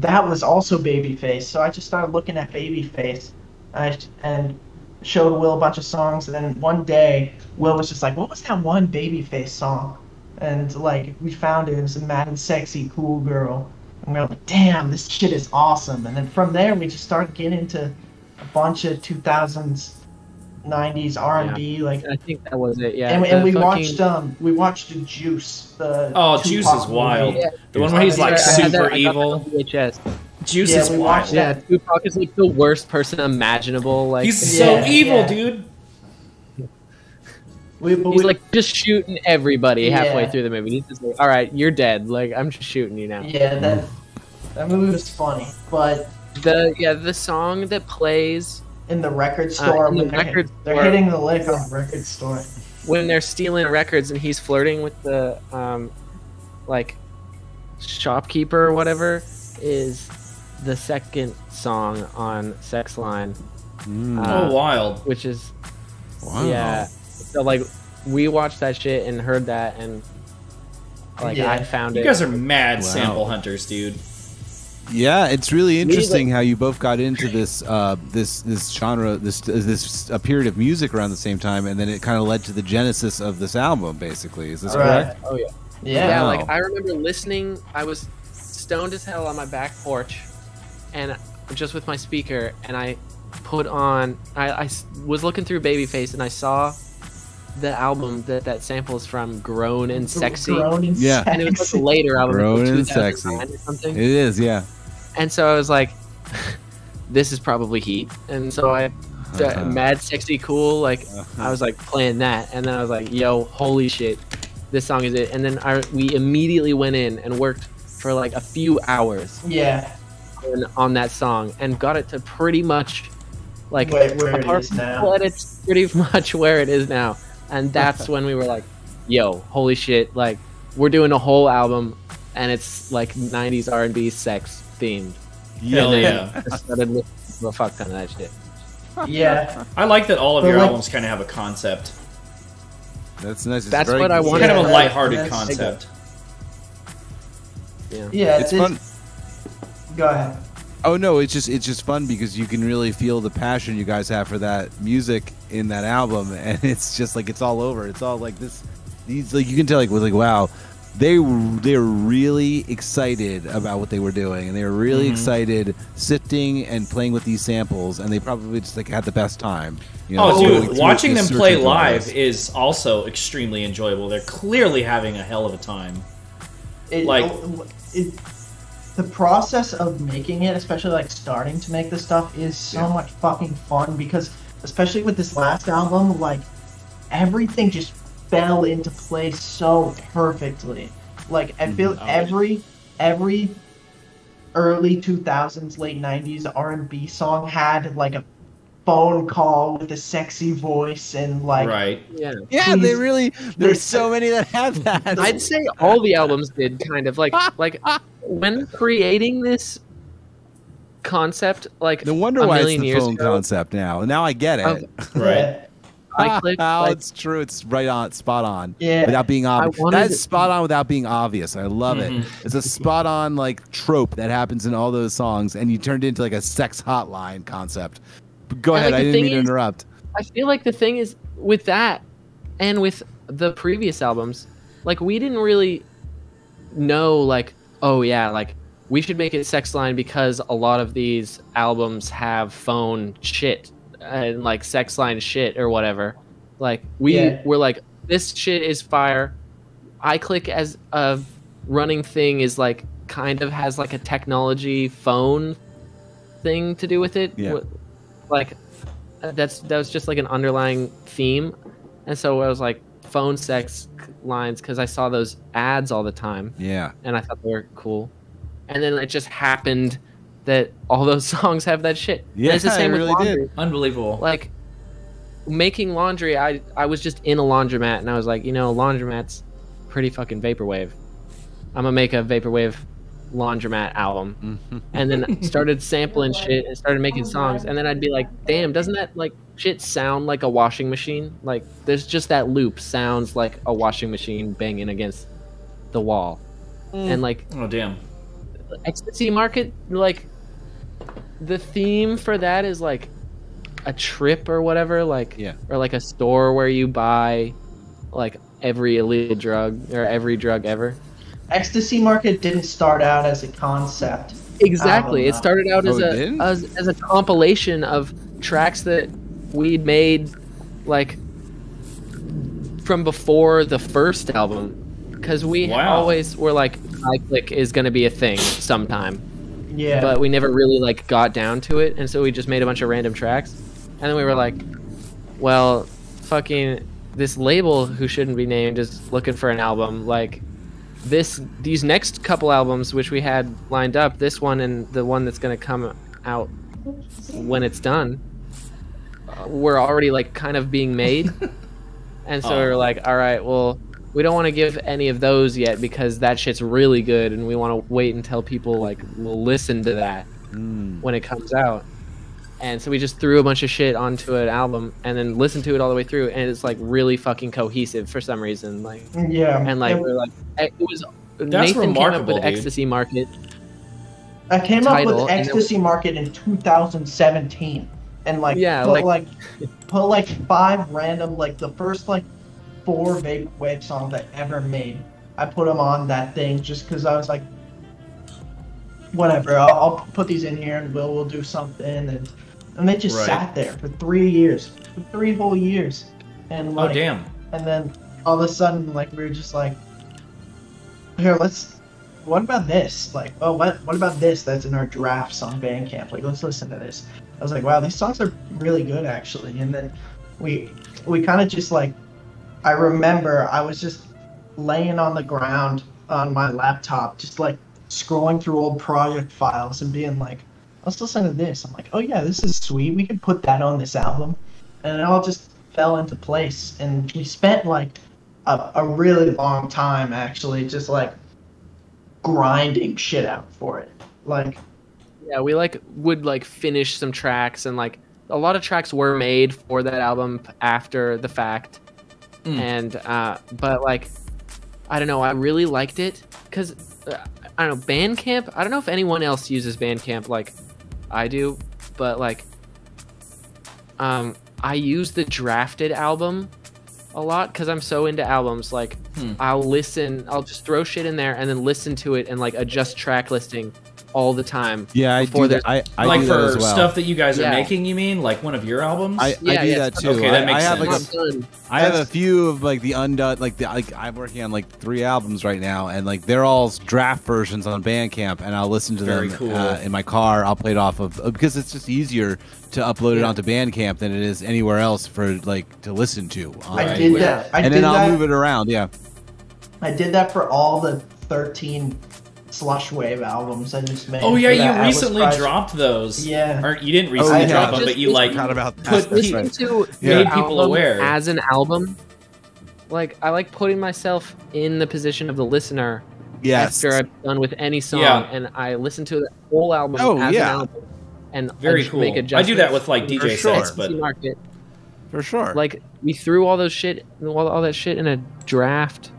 That was also Babyface, so I just started looking at Babyface, I, and showed Will a bunch of songs, and then one day Will was just like, "What was that one Babyface song?" And like we found it, it was a mad and sexy cool girl. And we were like, damn, this shit is awesome. And then from there, we just started getting into a bunch of 2000s, 90s R&B, like, I think that was it. Yeah. and, we- and we fucking- watched um, we watched Juice. The Oh, Juice is wild. Yeah. The one where he's like I super I that evil. on VHS. Juice Yeah, is we wild. Yeah, that. Tupac is like the worst person imaginable. Like He's so Yeah, evil, yeah. dude. We, but he's we, like just shooting everybody halfway through the movie. He's just like, all right, you're dead. Like I'm just shooting you now. yeah, that that movie was funny, but The yeah, the song that plays in the record store, Uh, the when they're, record they're store. hitting the lick on the record store. when they're stealing records and he's flirting with the um like shopkeeper or whatever is the second song on Sex Line, Mm. Uh, oh, wild. which is wow. yeah. So like we watched that shit and heard that and like Yeah. I found You it. You guys are mad Wow. sample hunters, dude. Yeah, it's really interesting how you both got into this uh, this this genre, this this a period of music around the same time, and then it kind of led to the genesis of this album. Basically, is this Right. correct? oh yeah. Yeah. Yeah, Wow. like I remember listening. I was stoned as hell on my back porch, and just with my speaker, and I put on. I was looking through Babyface, and I saw the album that that sample is from, "Grown and Sexy," Grown and Yeah. and it was sexy. like a later album, Grown like and 2009 or something. It is, yeah. And so I was like, "This is probably Heat," and so I. Uh-huh. Mad sexy cool, like I was like playing that, and then I was like, "Yo, holy shit, this song is it!" And then I, we immediately went in and worked for like a few hours Yeah. on, on that song and got it to pretty much like Where- where it apart is from now. the credits, pretty much where it is now. And that's when we were like, "Yo, holy shit! Like we're doing a whole album, and it's like '90s R&B sex themed." Hell And yeah. I started listening to a fuck ton of that shit. Yeah. I like that all of But your like- albums kind of have a concept. That's nice. It's That's what I It's kind of a Yeah, lighthearted that's- concept. Yeah. Yeah. It's this- fun. Go ahead. Oh no, it's just it's just fun because you can really feel the passion you guys have for that music in that album, and it's just like it's all over. It's all like this. These like you can tell like was like wow, they they were really excited about what they were doing, and they were really Mhm. excited sitting and playing with these samples, and they probably just like had the best time. You know, Oh, dude, through watching them play live this. is also extremely enjoyable. They're clearly having a hell of a time. It, Like- it, the process of making it, especially like starting to make this stuff, is so Yeah. much fucking fun because, especially with this last album, like everything just fell into place so perfectly. Like I feel Mhm. every every early 2000s, late 90s R&B song had like a phone call with a sexy voice and like right. Yeah. yeah, they really. There's so many that have that. I'd say all the albums did kind of like like when creating this concept like no wonder a why it's the phone ago, concept now. Now I get it. Of- Right. I clicked oh, like, it's true. It's right on, spot on. Yeah. Without being obvious. That's spot on without being obvious. I love Mhm. it. It's a spot on like trope that happens in all those songs, and you turned it into like a sex hotline concept. But go And, ahead. like, I didn't mean thing to interrupt. I feel like the thing is with that and with the previous albums, like we didn't really know like, oh yeah, like we should make it sex line because a lot of these albums have phone shit and like sex line shit or whatever. Like we Yeah. were like, this shit is fire. Eyeclick as a running thing is like kind of has like a technology phone thing to do with it. Yeah. Like that's that was just like an underlying theme, and so I was like phone sex lines because I saw those ads all the time Yeah. and I thought they were cool. And then it just happened that all those songs have that shit. And Yeah, it's the it same with really did. Unbelievable. Like making laundry, I I was just in a laundromat and I was like, you know, laundromat's pretty fucking vaporwave. I'm gonna make a vaporwave laundromat album. Mhm. And then started sampling shit and started making songs. And then I'd be like, damn, doesn't that like shit sound like a washing machine? Like there's just that loop sounds like a washing machine banging against the wall. And like oh damn. ecstasy market like the theme for that is like a trip or whatever like Yeah. or like a store where you buy like every illegal drug or every drug ever Ecstasy Market didn't start out as a concept. exactly um, it started out Oh, as a didn't? as, as a compilation of tracks that we'd made like from before the first album because we Wow. always were like "I click is going to be a thing sometime Yeah. but we never really like got down to it and so we just made a bunch of random tracks and then we were like well fucking this label who shouldn't be named is looking for an album like this these next couple albums which we had lined up this one and the one that's going to come out when it's done uh, were already like kind of being made and so we Oh. were like all right well we don't want to give any of those yet because that shit's really good and we want to wait until people like will listen to that Mm. when it comes out and so we just threw a bunch of shit onto an album and then listened to it all the way through and it's like really fucking cohesive for some reason like yeah. and like It- we're like it was That's Nathan came up with dude. ecstasy market I came up with and it- Ecstasy Market in 2017, and like Yeah, put like- like, put like five random like the first like four vaporwave songs I ever made. I put them on that thing just because I was like, whatever. I'll, I'll put these in here and we'll we'll do something and and they just Right. sat there for three years, for three whole years, and Oh like, damn. and then all of a sudden like we were just like here let's what about this like oh what what about this that's in our drafts on bandcamp like let's listen to this i was like wow these songs are really good actually and then we we kind of just like i remember i was just laying on the ground on my laptop just like scrolling through old project files and being like let's listen to this. I'm like oh yeah this is sweet. We could put that on this album. And it all just fell into place. And we spent like a, a really long time actually just like grinding shit out for it. Like yeah we like would like finish some tracks and like a lot of tracks were made for that album after the fact Mm. and uh but like i don't know i really liked it because uh, i don't know bandcamp i don't know if anyone else uses bandcamp like i do but like um i use the drafted album a lot because I'm so into albums. Like, Hmm. I'll listen, I'll just throw shit in there and then listen to it and like adjust track listing all the time. Yeah, I do that. I, I like do for that as well. stuff that you guys are making, you mean? Like one of your albums? I, I Yeah, do yeah, that too. okay, that makes I have sense. like a I have a few of like the undone, like the like I'm working on like three albums right now, and like they're all draft versions on Bandcamp, and I'll listen to Very them cool. uh, in my car. I'll play it off of uh, because it's just easier to upload it onto Bandcamp than it is anywhere else for like to listen to. I Alright. did that. I and did then I'll that. move it around. Yeah. I did that for all the 13 Slush Wave albums I just made. oh yeah, you recently Prize. dropped those. Yeah. Or you didn't oh, recently yeah. drop them, Just- but you like Forgot about that. put That's people- right. listen to Yeah. Made people aware. as an album. Like I like putting myself in the position of the listener Yes. after I've done with any song, Yeah. and I listen to the whole album Oh, as yeah. an album, and I Very just cool. Make I do that with like for DJ sure. sets, but market. for sure. Like we threw all those shit, all, all that shit in a draft,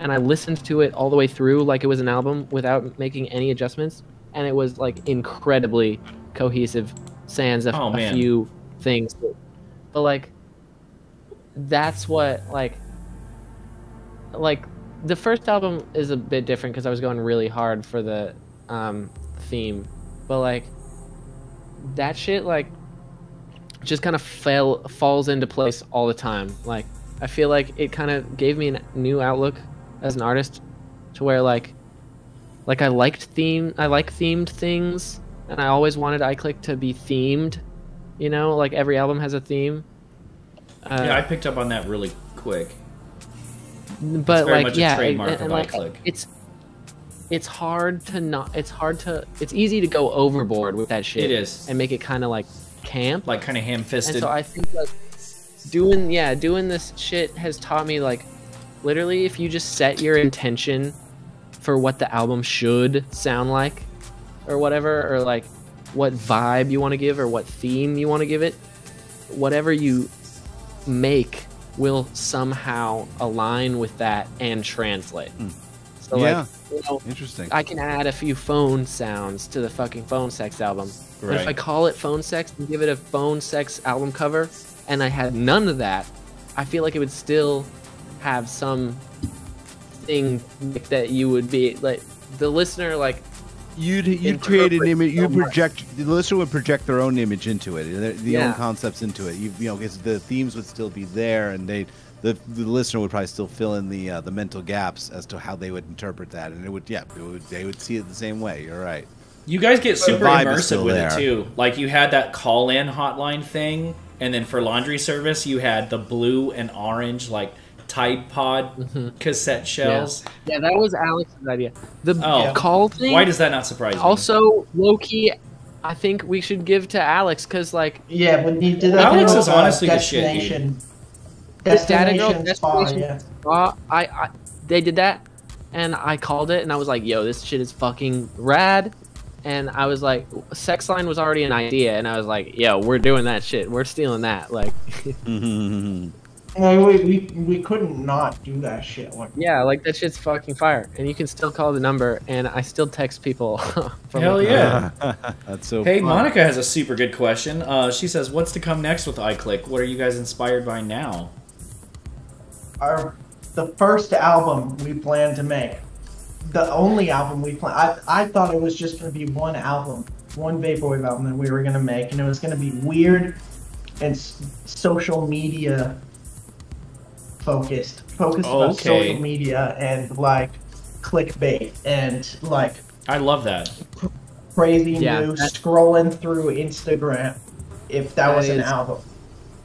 and I listened to it all the way through like it was an album without making any adjustments, and it was like incredibly cohesive. Sans a, Oh, a few things, but, like that's what like like the first album is a bit different because I was going really hard for the um, theme, but like that shit like just kind of fell falls into place all the time. Like I feel like it kind of gave me a new outlook as an artist, to where like like I liked theme I like themed things, and I always wanted Eyeclick to be themed. You know, like every album has a theme. Uh, yeah, I picked up on that really quick. but very like much a yeah, trademark and, and, of like Eyeclick. it's it's hard to not it's hard to it's easy to go overboard with that shit. It is. and make it kind of like camp. Like kind of and ham-fisted. so I think like doing yeah doing this shit has taught me like literally if you just set your intention for what the album should sound like or whatever or like what vibe you want to give or what theme you want to give it whatever you make will somehow align with that and translate hmm. so Yeah. like you know Interesting. I can add a few phone sounds to the fucking phone sex album. But if I call it phone sex and give it a phone sex album cover, and I had none of that, I feel like it would still have some thing like, that you would be like the listener like You'd you'd create an image. so You much. project the listener would project their own image into it, the, the own concepts into it. You, you know, because the themes would still be there, and they the, the listener would probably still fill in the uh, the mental gaps as to how they would interpret that, and it would yeah, it would, they would see it the same way. You're right. You guys get super immersive with there. it too. Like you had that call-in hotline thing, and then for laundry service, you had the blue and orange like Tide Pod mm-hmm. cassette shells. yeah that was Alex's idea. The Oh. call thing Why does that not surprise me? also low key. I think we should give to Alex because like Yeah, but you did that. Alex is uh, honestly the shit, dude. destination. Data Girl, Destination Spa, yeah. I, I they did that, and I called it, and I was like, "Yo, this shit is fucking rad." And I was like, "Sex Line" was already an idea, and I was like, "Yo, we're doing that shit. We're stealing that." Like, mm-hmm, mm-hmm, Well, we, we, we couldn't not do that shit. Like, yeah, like that shit's fucking fire. And you can still call the number, and I still text people. from Hell like, yeah. That's so. Hey, fun. Monica has a super good question. Uh, she says, "What's to come next with Eyeclick? What are you guys inspired by now?" our the first album we planned to make, the only album we plan. I I thought it was just gonna be one album, one vaporwave album that we were gonna make, and it was gonna be weird and s- social media focused, focused on social media and like clickbait and like I love that. crazy Yeah, news, that- scrolling through Instagram. If that, That was an is- album,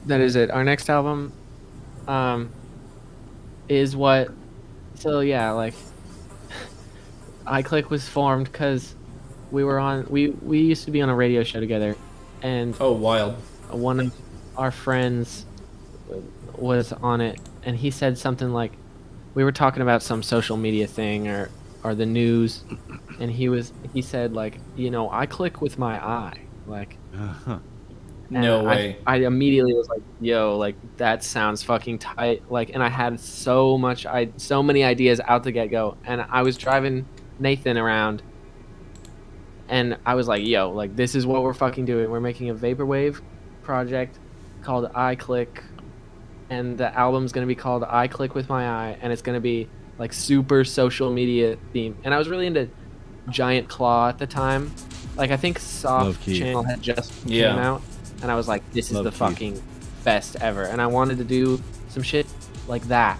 that is it. Our next album, um, is what. So yeah, like, iClick was formed because we were on. We we used to be on a radio show together, and Oh, wild. one of our friends was on it, and he said something like, we were talking about some social media thing or or the news, and he was he said like, you know, I click with my eye, like. Uh-huh. And No I- way. I, immediately was like, "Yo, like that sounds fucking tight." Like, and I had so much, I so many ideas out the get go, and I was driving Nathan around, and I was like, "Yo, like this is what we're fucking doing. We're making a vaporwave project called Eyeclick, and the album's gonna be called "I Click with My Eye," and it's gonna be like super social media theme. And I was really into Giant Claw at the time. Like I think Soft Channel had just Yeah. came out, and I was like, "This is Love the Keith. fucking best ever." And I wanted to do some shit like that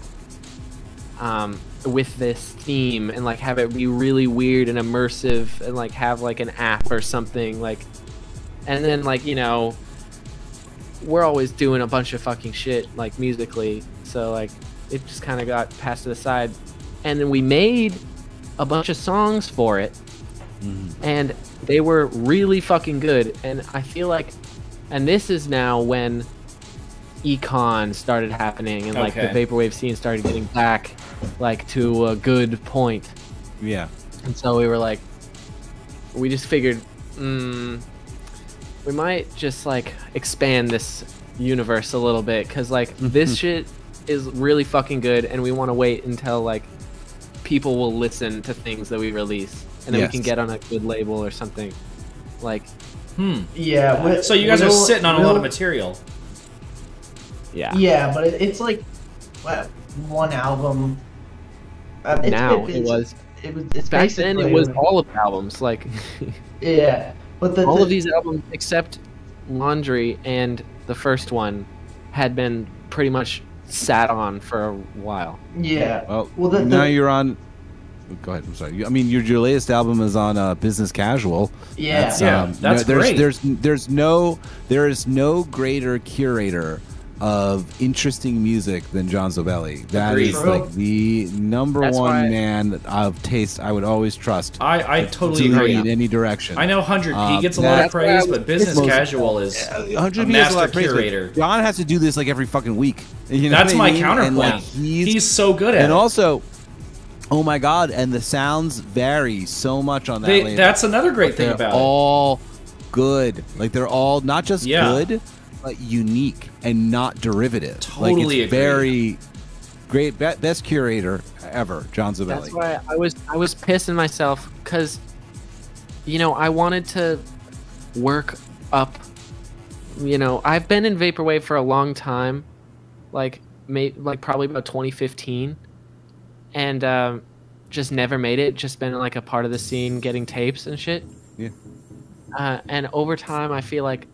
um, with this theme and like have it be really weird and immersive and like have like an app or something like and then like you know we're always doing a bunch of fucking shit like musically. So like it just kind of got passed to the side. And then we made a bunch of songs for it. And they were really fucking good. And i feel like and this is now when econ started happening and like the vaporwave scene started getting back like to a good point. Yeah. and so we were like, we just figured, mm, we might just like expand this universe a little bit because like this shit is really fucking good, and we want to wait until like people will listen to things that we release, and then Yes. we can get on a good label or something. Like, Hmm. Yeah. we- So you guys are sitting on a lot of material. yeah, Yeah, but it, it's like what, one album. Um, it's- now it- it was. It was. It's Back then, it was all of the albums. Like, Yeah, but the, all the- of these albums except Laundry and the first one had been pretty much sat on for a while. Yeah. Well, Well, the- now you're on. Go ahead. I'm sorry. I mean, your, your latest album is on uh, Business Casual. Yeah. That's, Yeah, um, that's no, there's, great. There's there's no there is no greater curator of interesting music than John Zobelli. That Agreed. is True. like the number That's one why- man of taste. I would always trust. I, I totally lead agree. in any direction. I know 100 P Um, gets a lot of that's why I praise, was- but business most- casual is Uh, a 100 years master of praise, but curator. John has to do this like every fucking week. You know That's what my I mean? counterpoint. And, like, he's, He's so good at it. and it. also, oh my god, and the sounds vary so much on that. They, label. that's another great thing they're about all good. Like they're all not just Yeah. good, but unique and not derivative. like Totally it's agree. very great. Be- best curator ever, John Zabelli. That's why I was I was pissing myself because, you know, I wanted to work up. You know, I've been in vaporwave for a long time, like may like probably about 2015, and um, just never made it. Just been like a part of the scene, getting tapes and shit. Yeah. Uh, and over time, I feel like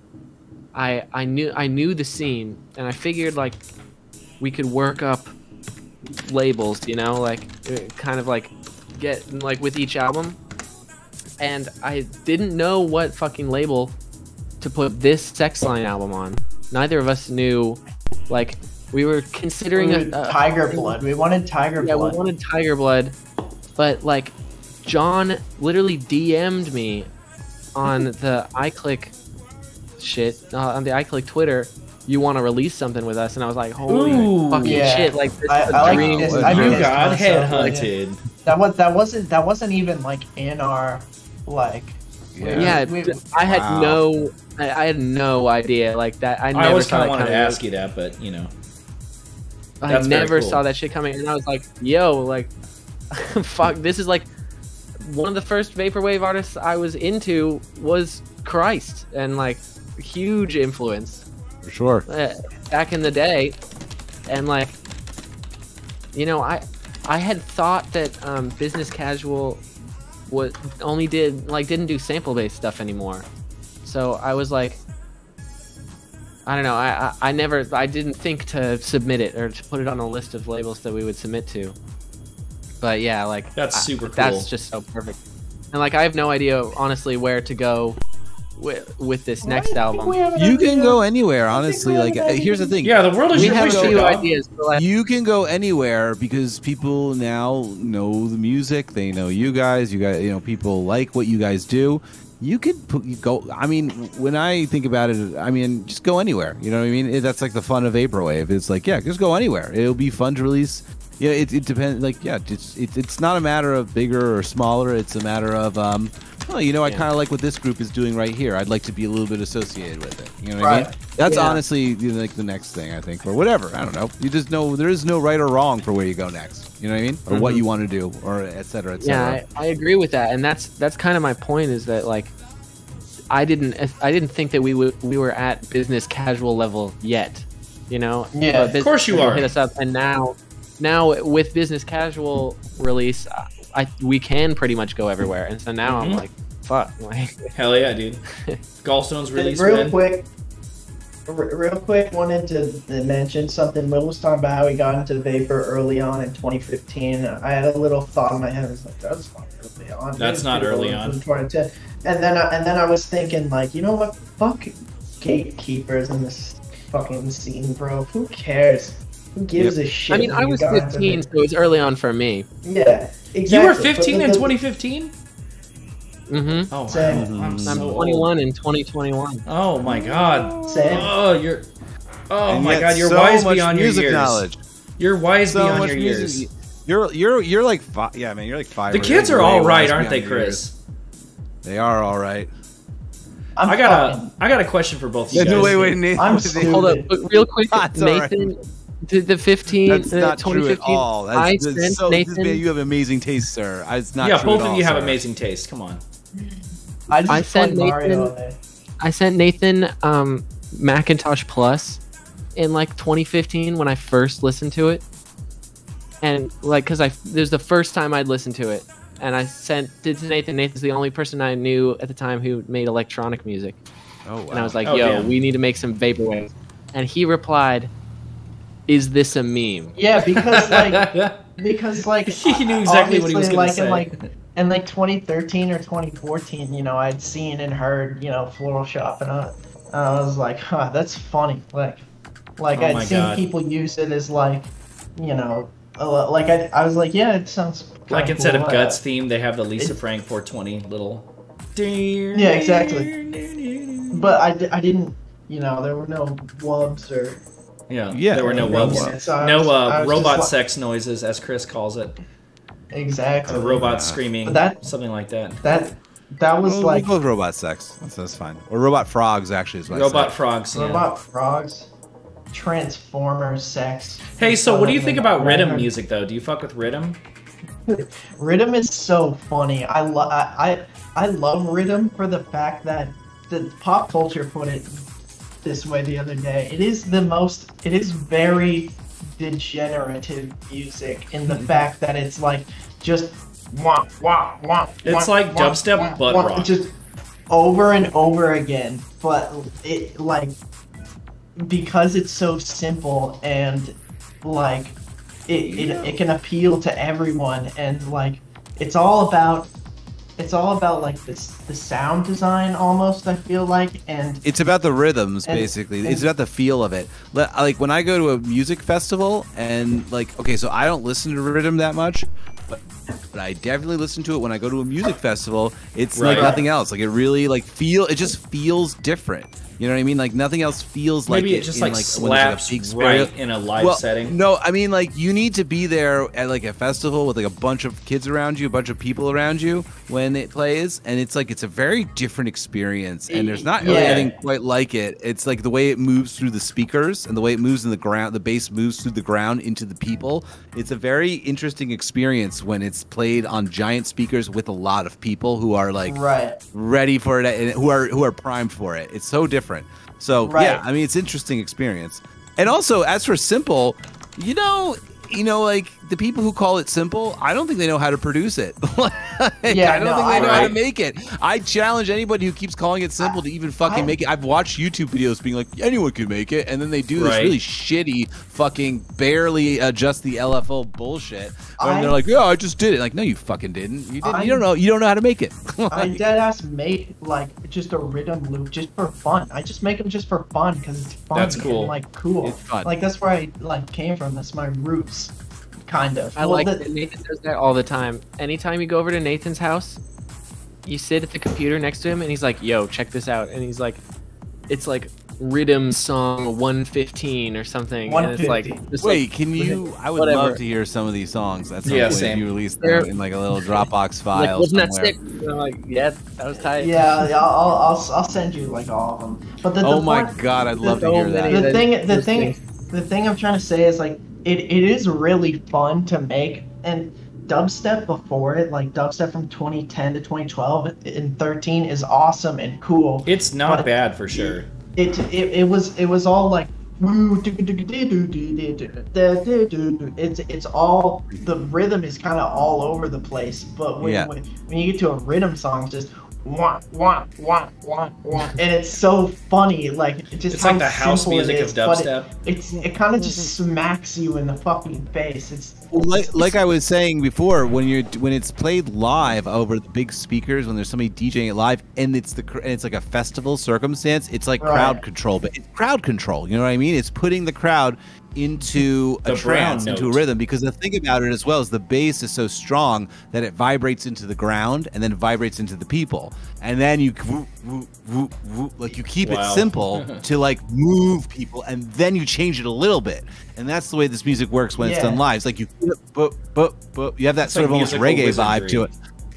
I I knew I knew the scene, and I figured like we could work up labels, you know, like uh, kind of like get like with each album. And I didn't know what fucking label to put this Sex Line album on. Neither of us knew. Like we were considering a, a Tiger Blood. We wanted Tiger yeah, Blood. Yeah, we wanted Tiger Blood, but like John literally DM'd me on the Eyeclick shit uh, on the Eyeclick Twitter. You want to release something with us? And I was like, holy Ooh. fucking Yeah. shit! Like this I- is a I like this. What I a mean, you dream. this got concept, like. That was that wasn't that wasn't even like in our like. Yeah. yeah, we- d- I had Wow. no, I, I had no idea like that. I never I always kind of wanted to ask you that, but you know. I That's very never cool. saw that shit coming, and I was like, "Yo, like, fuck, this is like one of the first vaporwave artists I was into was Christ, and like huge influence for sure. uh, back in the day, and like, you know, I I had thought that um, business casual was only did like didn't do sample based stuff anymore, so I was like. I don't know. I, I I never I didn't think to submit it or to put it on a list of labels that we would submit to. But yeah, like That's I- super cool. That's just so perfect. And like I have no idea honestly where to go with with this next I album. we have You can idea. go anywhere, honestly. we Like, an uh, idea. here's the thing. Yeah, the world is we your have oyster, few ideas. Like, You can go anywhere because people now know the music. They know you guys. You guys, you know, people like what you guys do. You could put, you go. I mean, when I think about it, I mean, just go anywhere. You know what I mean? That's like the fun of vaporwave. It's like, yeah, just go anywhere. It'll be fun to release. Yeah, it, it depends. Like, yeah, it's it, it's not a matter of bigger or smaller. It's a matter of, um, well, you know, I kind of like what this group is doing right here. I'd like to be a little bit associated with it. You know what I mean? That's Yeah. honestly you know, like the next thing I think, or whatever. I don't know. You just know there is no right or wrong for where you go next. You know what I mean, or what Mhm. you want to do, or et cetera, et yeah. I, I agree with that, and that's that's kind of my point. Is that like, I didn't I didn't think that we would we were at business casual level yet. you know. Yeah, But of course you are. Hit us up, and now, now with business casual release, I, I we can pretty much go everywhere, and so now I'm Mhm. like, fuck, like Hell yeah, dude. Gallstone's release, real man. quick, real quick, wanted to mention something. Will was talking about how he got into vapor early on in 2015. I had a little thought in my head. I was like, "That's not early on." That's not early early on. in 2010. And then, I, and then I was thinking, like, you know what? Fuck gatekeepers in this fucking scene, bro. Who cares? Who gives a shit? I mean, I was 15, vapor? so it's early on for me. Yeah, exactly. You were 15 in 2015? Mm-hmm. Oh, Same. wow. I'm so I'm old. 21 in 2021. Oh my god. Same. Oh, you're. Oh And my god, you're so wise much beyond your years. knowledge. You're wise So beyond your music. years. You're you're you're like five. Yeah, man, you're like five. The kids you're are way all wise right, aren't they, beyond your years. Chris? They are all right. I'm I got fucking- a I got a question for both of you Yeah, guys. no, wait, wait, Nathan. I'm what did they- stupid. Hold up, but real quick, That's all right. Nathan, the, the 15, That's uh, not true at 2015, all. That's, I that's sent so, Nathan, man, you have amazing taste, sir. It's not yeah, true both at of all, you have sir. amazing taste. Come on. I just I sent play Mario Nathan- I sent Nathan um, Macintosh Plus in like 2015 when I first listened to it, and like because I there's the first time I'd listened to it, and I sent it to Nathan. Nathan's the only person I knew at the time who made electronic music, Oh, wow. and I was like, Oh, "Yo, damn. we need to make some vaporwave," and he replied, "Is this a meme?" Yeah, because like because like He knew exactly what he was obviously, gonna like say. in like in like 2013 or 2014, you know, I'd seen and heard, you know, Floral Shoppe and I, and I was like, huh, that's funny. Like like Oh I'd seen God. people use it as like, you know, uh, like I, I was like, yeah, it sounds Like instead cool. of Uh, guts theme, they have the Lisa it- Frank 420 little. Yeah, exactly. But I, I didn't, you know, there were no wubs or Yeah, Yeah. There were no Yeah, so No uh, I just robot like- sex noises, as Chris calls it. exactly Or robot Yeah. screaming, But that- something like that. that that was We'll, like we'll go robot sex. That's, that's fine. Or robot frogs, actually, is what I Robot frogs. Yeah. robot frogs, transformer sex. Hey, so what do you think about riddim music? music though? Do you fuck with riddim? Riddim is so funny. I love I, I I love riddim for the fact that the pop culture put it this way the other day. It is the most. It is very degenerative music in the Mm-hmm. fact that it's like just wah wah wah. It's wah, like wah, dubstep, wah, but wah, rock. Just over and over again, but it like because it's so simple and like it, it, it can appeal to everyone and like it's all about it's all about like this the sound design almost i feel like and It's about the rhythms, And- basically. and- it's about the feel of it. Like when I go to a music festival, and like, okay, so I don't listen to riddim that much, but but I definitely listen to it when I go to a music festival. It's like nothing else. Like it really like feel. It just feels different. You know what I mean? Like nothing else feels like Maybe it it just in, like, like, slaps big right in a live well, setting. No, I mean like you need to be there at like a festival with like a bunch of kids around you, a bunch of people around you when it plays, and it's like it's a very different experience, and there's not really anything quite like it. It's like the way it moves through the speakers and the way it moves in the ground, the bass moves through the ground into the people. It's a very interesting experience when it's played on giant speakers with a lot of people who are like right ready for it and who are who are primed for it. It's so different. So Right. yeah, I mean it's interesting experience. And also as for simple, you know, you know, like the people who call it simple, I don't think they know how to produce it. Like, Yeah, I don't no, think they know how to make it. I challenge anybody who keeps calling it simple to even fucking I- make it. I've watched YouTube videos being like, anyone can make it, and then they do this really shitty, fucking barely adjust the LFO bullshit. And I- they're like, yeah, I just did it. Like, no, you fucking didn't. You didn't. I- you don't know. You don't know how to make it. i Like, dead ass made like just a riddim loop just for fun i just make them just for fun because it's fun That's and, cool. like cool It's fun. like that's where i like came from that's my roots kind of I Well, like the- that Nathan does that all the time. Anytime you go over to Nathan's house, you sit at the computer next to him, and he's like, "Yo, check this out," and he's like, "It's like riddim song 115 or something," and it's like, 150. just like- Wait, can you? I would Whatever. love to hear some of these songs. That's Yeah, yeah, same. If you release them in like a little Dropbox like, file wasn't that sick? I'm like, yeah, that was tight. yeah I'll, I'll, I'll, I'll send you like all of them but the, the Oh my part- god, I'd the- love to hear many that. the thing the thing the thing i'm trying to say is like it, it is really fun to make and dubstep before it, like dubstep from 2010 to 2012 and 13 is awesome and cool. It's not bad for sure. It, it it was it was all like it's it's all the rhythm is kind of all over the place, but when, yeah. when, when you get to a riddim song, it's just wah wah wah wah wah, and it's so funny. Like it just It's like the house music is, of but it- It's it kind of just mm-hmm. smacks you in the fucking face. It's Well, like, like I was saying before, when you're when it's played live over the big speakers, when there's somebody DJing it live, and it's the and it's like a festival circumstance, it's like crowd control, but it's crowd control. You know what I mean? It's putting the crowd into a trance, into a rhythm. Because the thing about it as well is the bass is so strong that it vibrates into the ground and then vibrates into the people, and then you whoop, whoop, whoop, whoop, like you keep Wow. it simple to like move people, and then you change it a little bit, and that's the way this music works when it's done live. It's like you, but but but you have that It's sort like of almost reggae vibe to it.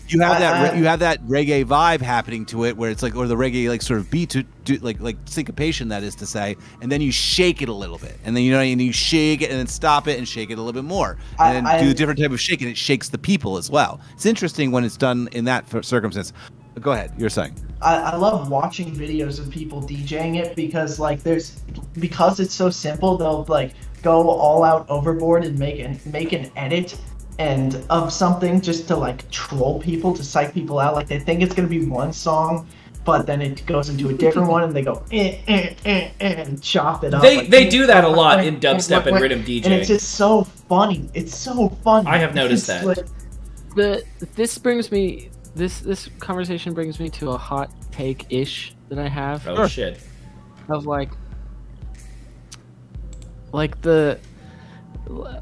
You have I- that I- you have that reggae vibe happening to it, where it's like or the reggae like sort of beat to do like like syncopation that is to say, and then you shake it a little bit, and then you know and you shake it and then stop it and shake it a little bit more, and then I- do a different type of shake, and it shakes the people as well. It's interesting when it's done in that circumstance. Go ahead, you're saying. I, I love watching videos of people DJing it because like there's because it's so simple they'll like go all out overboard and make an make an edit and of something just to like troll people to psych people out. Like they think it's gonna be one song but then it goes into a different one and they go eh, eh, eh, eh, and chop it up. They- like, they do that a lot in dubstep and riddim DJ, and it's just so funny. It's so funny. I have noticed It's that. like- the this brings me this this conversation brings me to a hot take ish that I have. Oh shit. of like like the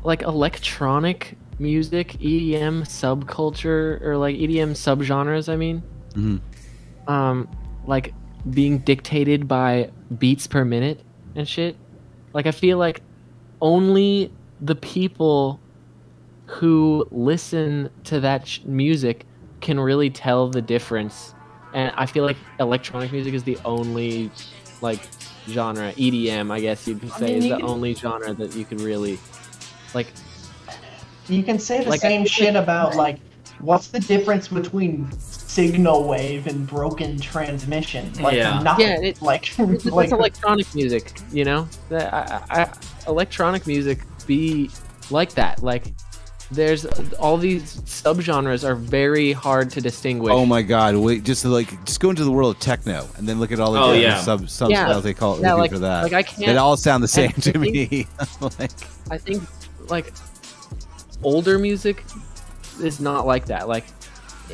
like electronic music EDM subculture or like EDM subgenres I mean. Mhm. um like being dictated by beats per minute and shit. Like I feel like only the people who listen to that sh- music can really tell the difference. And i feel like electronic music is the only like genre. Edm i guess you'd say mean, is the can- only genre that you could really like You can say the Like, same feel shit about like what's the difference between signal wave and broken transmission? Like Yeah. nothing. Yeah, it- like it's, it's electronic music you know that I, I, I, electronic music be like that like there's all these subgenres are very hard to distinguish Oh my God! Wait, just like just go into the world of techno and then look at all the Oh, different yeah. sub sub Yeah. styles they call it Yeah, they do like- for that. like, I can't- They all sound the same I to think- me. like, I think like older music is not like that. Like,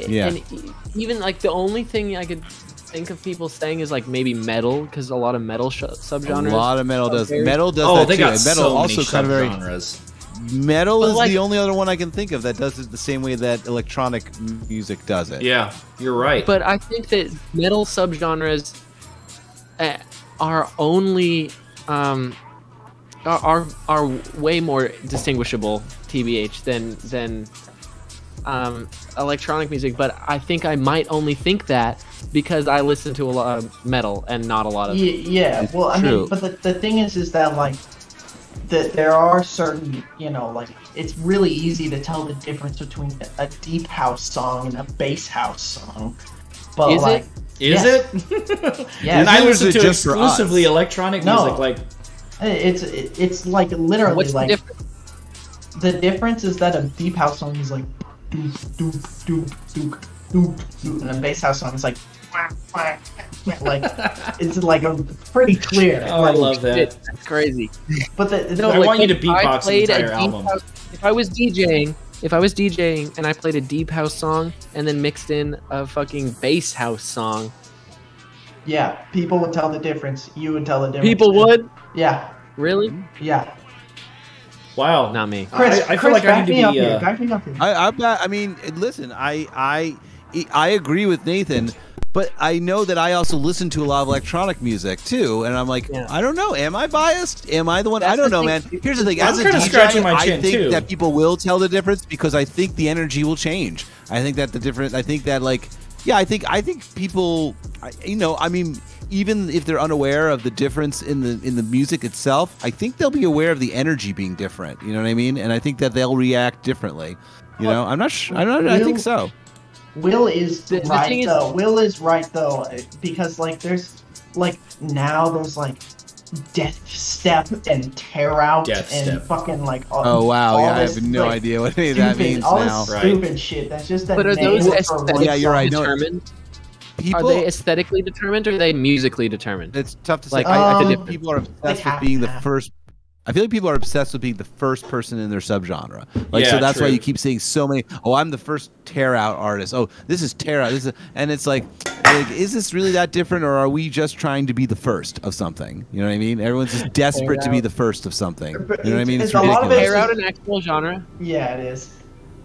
Yeah. and even like the only thing I could think of people saying is like maybe metal because a lot of metal sh- a lot of metal does very- metal does Oh, that they too. got and metal so also many kind of very subgenres. metal But, is like- the only other one I can think of that does it the same way that electronic music does it. Yeah, you're right. But I think that metal subgenres uh, are only um, are, are are way more distinguishable, tbh, than than um, electronic music. But I think I might only think that because I listen to a lot of metal and not a lot of. Ye- yeah. Well, I true. mean, but the, the thing is, is that like that there are certain, you know, like it's really easy to tell the difference between a deep house song and a bass house song. But Is like, Is yes. it? Yeah, and I listen to just exclusively electronic No. music. Like, It's it's like literally What's the like difference? the difference is that a deep house song is like doop doop doop doop doop doop, and a bass house song is like like it's like a pretty clear. oh, I love that. Shit, That's crazy. But the, No, I like, want you to if I beatbox the played a entire deep album. house- if I was DJing, if I was DJing and I played a deep house song and then mixed in a fucking bass house song, yeah, people would tell the difference. You would tell the difference. people would Yeah, really yeah. Wow. not me. Chris, I- I feel Chris, like I back need to me up be, here. uh, Back me up here. I, I'm not. I mean, listen. I, I, I agree with Nathan, but I know that I also listen to a lot of electronic music too, and I'm like, Yeah. I don't know. Am I biased? Am I the one? I don't know, man. Here's the thing. I'm As a DJ, scratching my I think too. that people will tell the difference because I think the energy will change. I think that the different. I think that like, yeah, I think I think people, you know, I mean. Even if they're unaware of the difference in the in the music itself, I think they'll be aware of the energy being different. You know what I mean? And I think that they'll react differently. You know, I'm not. Sh- I don't. I think so. Will is The- the right thing is- though. Will is right though uh, because like there's like now there's like death step and tear out Death and step. fucking like oh, all, Oh wow, all yeah, I have no like, idea what any of that stupid- means all now. this Right. stupid shit. That's just that But are name those for Yeah, you're right, no, determined? People, Are they aesthetically determined or are they musically determined? it's tough to say. Like, I, I Um, feel like people are obsessed with being the first. I feel like people are obsessed with being the first person in their subgenre. Like, Yeah, so that's why you keep seeing so many. Oh, I'm the first tear out artist. Oh, this is tear out. This is, and it's like, like, is this really that different, or are we just trying to be the first of something? You know what I mean? Everyone's just desperate to be the first of something. You know what I mean? it's- It's it's a lot of ridiculous. it- Tear out an actual genre? Yeah, it is.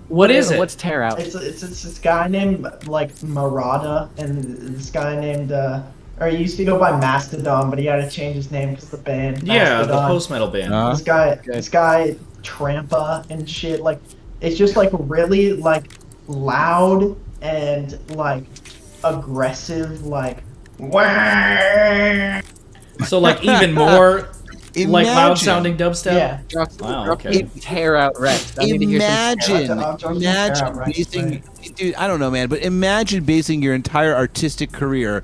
What is it? What's tear out? It's it's, it's this guy named like Marauda and this guy named uh or he used to go by Mastodon, but he had to change his name because the band. yeah, the post metal band. Uh, This guy, this guy, Trampa and shit. Like, it's just like really like loud and like aggressive, like. Wah! so like even more like loud sounding dubstep. Yeah, Drop, Wow, okay. the tear out Rex. I need to hear some Imagine, imagine tear out right basing, dude. I don't know, man, but imagine basing your entire artistic career,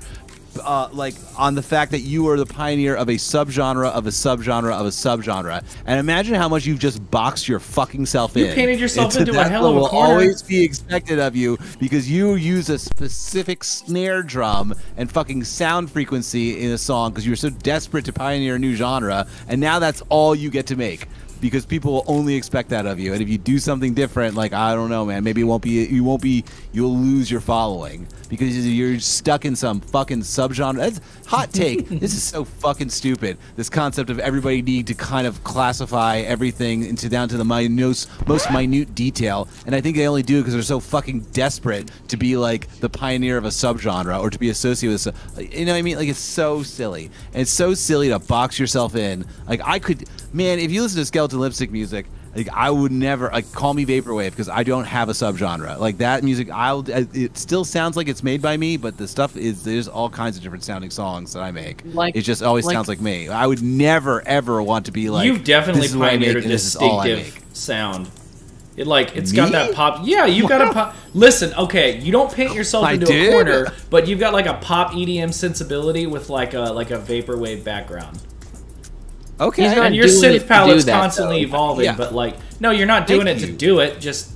uh, like on the fact that you are the pioneer of a subgenre of a subgenre of a subgenre, and imagine how much you've just boxed your fucking self You in. painted yourself into a hell of a will corner. always be expected of you because you use a specific snare drum and fucking sound frequency in a song because you were so desperate to pioneer a new genre, and now that's all you get to make because people will only expect that of you. And if you do something different, like I don't know, man, maybe it won't be you won't be you'll lose your following because you're stuck in some fucking subgenre. That's hot take. this is so fucking stupid. This concept of everybody needing to kind of classify everything into down to the minute, most minute detail. And I think they only do it because they're so fucking desperate to be like the pioneer of a subgenre or to be associated with. a- You know what I mean? Like it's so silly. And it's so silly to box yourself in. Like I could, man, if you listen to Skeleton Lipstick music. Like I would never like call me vaporwave because I don't have a subgenre like that music. I'll it still sounds like it's made by me, but the stuff is there's all kinds of different sounding songs that I make. Like- it just always like- sounds like me. I would never ever want to be like You've definitely this is what I pioneered make a this all I distinctive sound. It like it's got that pop. Yeah, you've got a pop. Listen, okay, you don't paint yourself into a corner, but you've got like a pop EDM sensibility with like a like a vaporwave background. Okay, And your synth to palette's that, constantly though. evolving, Yeah. but like no, you're not doing Thank it to you. do it. Just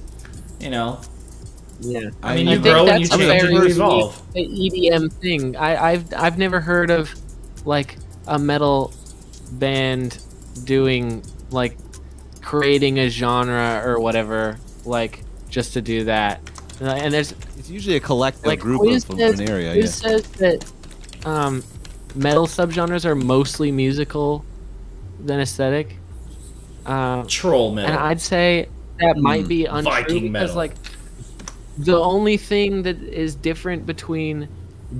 you know, Yeah. I mean, I you grow and you that's a change and very you evolve. unique EDM thing. I, I've I've never heard of like a metal band doing like creating a genre or whatever like just to do that. And there's it's usually a collective like group who of, says, from an area. who Yeah. says that um, metal subgenres are mostly musical than aesthetic? Um, Troll metal. and I'd say that might be untrue Hmm. Viking because metal. like the only thing that is different between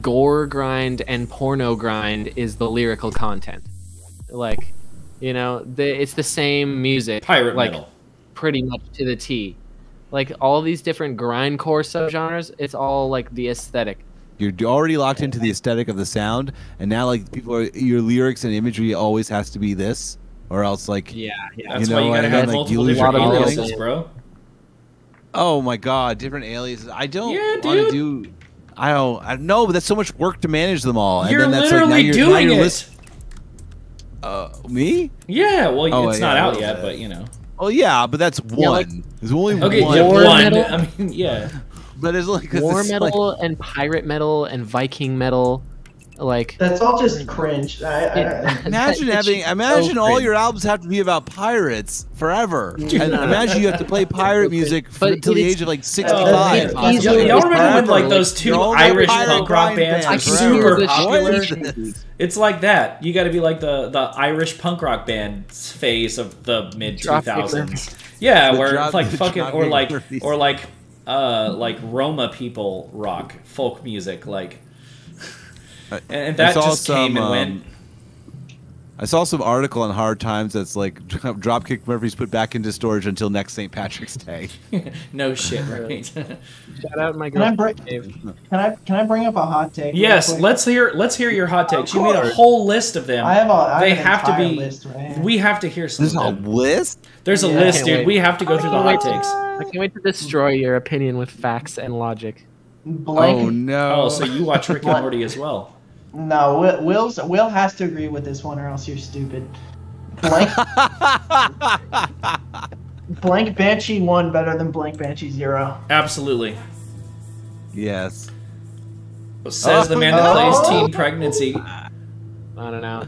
gore grind and porno grind is the lyrical content. Like, you know, the, it's the same music. Pirate like, metal. Pretty much to the T. Like all these different grindcore subgenres, it's all like the aesthetic. You're already locked into the aesthetic of the sound, and now like people are your lyrics and imagery always has to be this, or else like Yeah, yeah. That's you why know you what gotta I have mean? Like, you multiple lose different your aliases, feelings. bro. Oh my god, different aliases. I don't Yeah, want to do. I don't. I know, but that's so much work to manage them all. and You're then that's like, now literally you're, now doing you're it. list- uh, me? Yeah, well, Oh, it's yeah, not a out yet, bit. but you know. Oh yeah, but that's one. Yeah, like- There's only Okay, one. yeah, War one. I mean, yeah. But it's like War it's like- metal and pirate metal and Viking metal, like that's all just cringe. I, I, it- Imagine it's having, so imagine all cringe. your albums have to be about pirates forever. And imagine you have to play pirate music But until the age of like Oh, 65. it's man. Y'all remember when like like, those 2 Irish punk rock bands bands were super popular? It's like that. You got to be like the the Irish punk rock bands phase of the mid two thousands. Yeah, The where drop- it's like fucking or Dropkick like or like uh like Roma people rock folk music like. And, and that just came and went. um, I saw some article on Hard Times that's like Dropkick Murphys put back into storage until next St. Patrick's Day. no shit, right? Shout out my Can I girl. Can I can I bring up a hot take? yes, let's hear let's hear your hot takes. You made a whole list of them. I have a. I they have, have to be. List right. We have to hear some This is of a list? There's a Yeah. list, dude. wait. We have to go through the hot takes. I can't wait to destroy your opinion with facts and logic. blank. Oh no. Oh, so you watch Rick and Morty as well? No, Will, Will's Will has to agree with this one, or else you're stupid. Blank Blank Banshee one better than Blank Banshee zero. Absolutely. yes. Says the man that Oh. plays teen pregnancy. I don't know.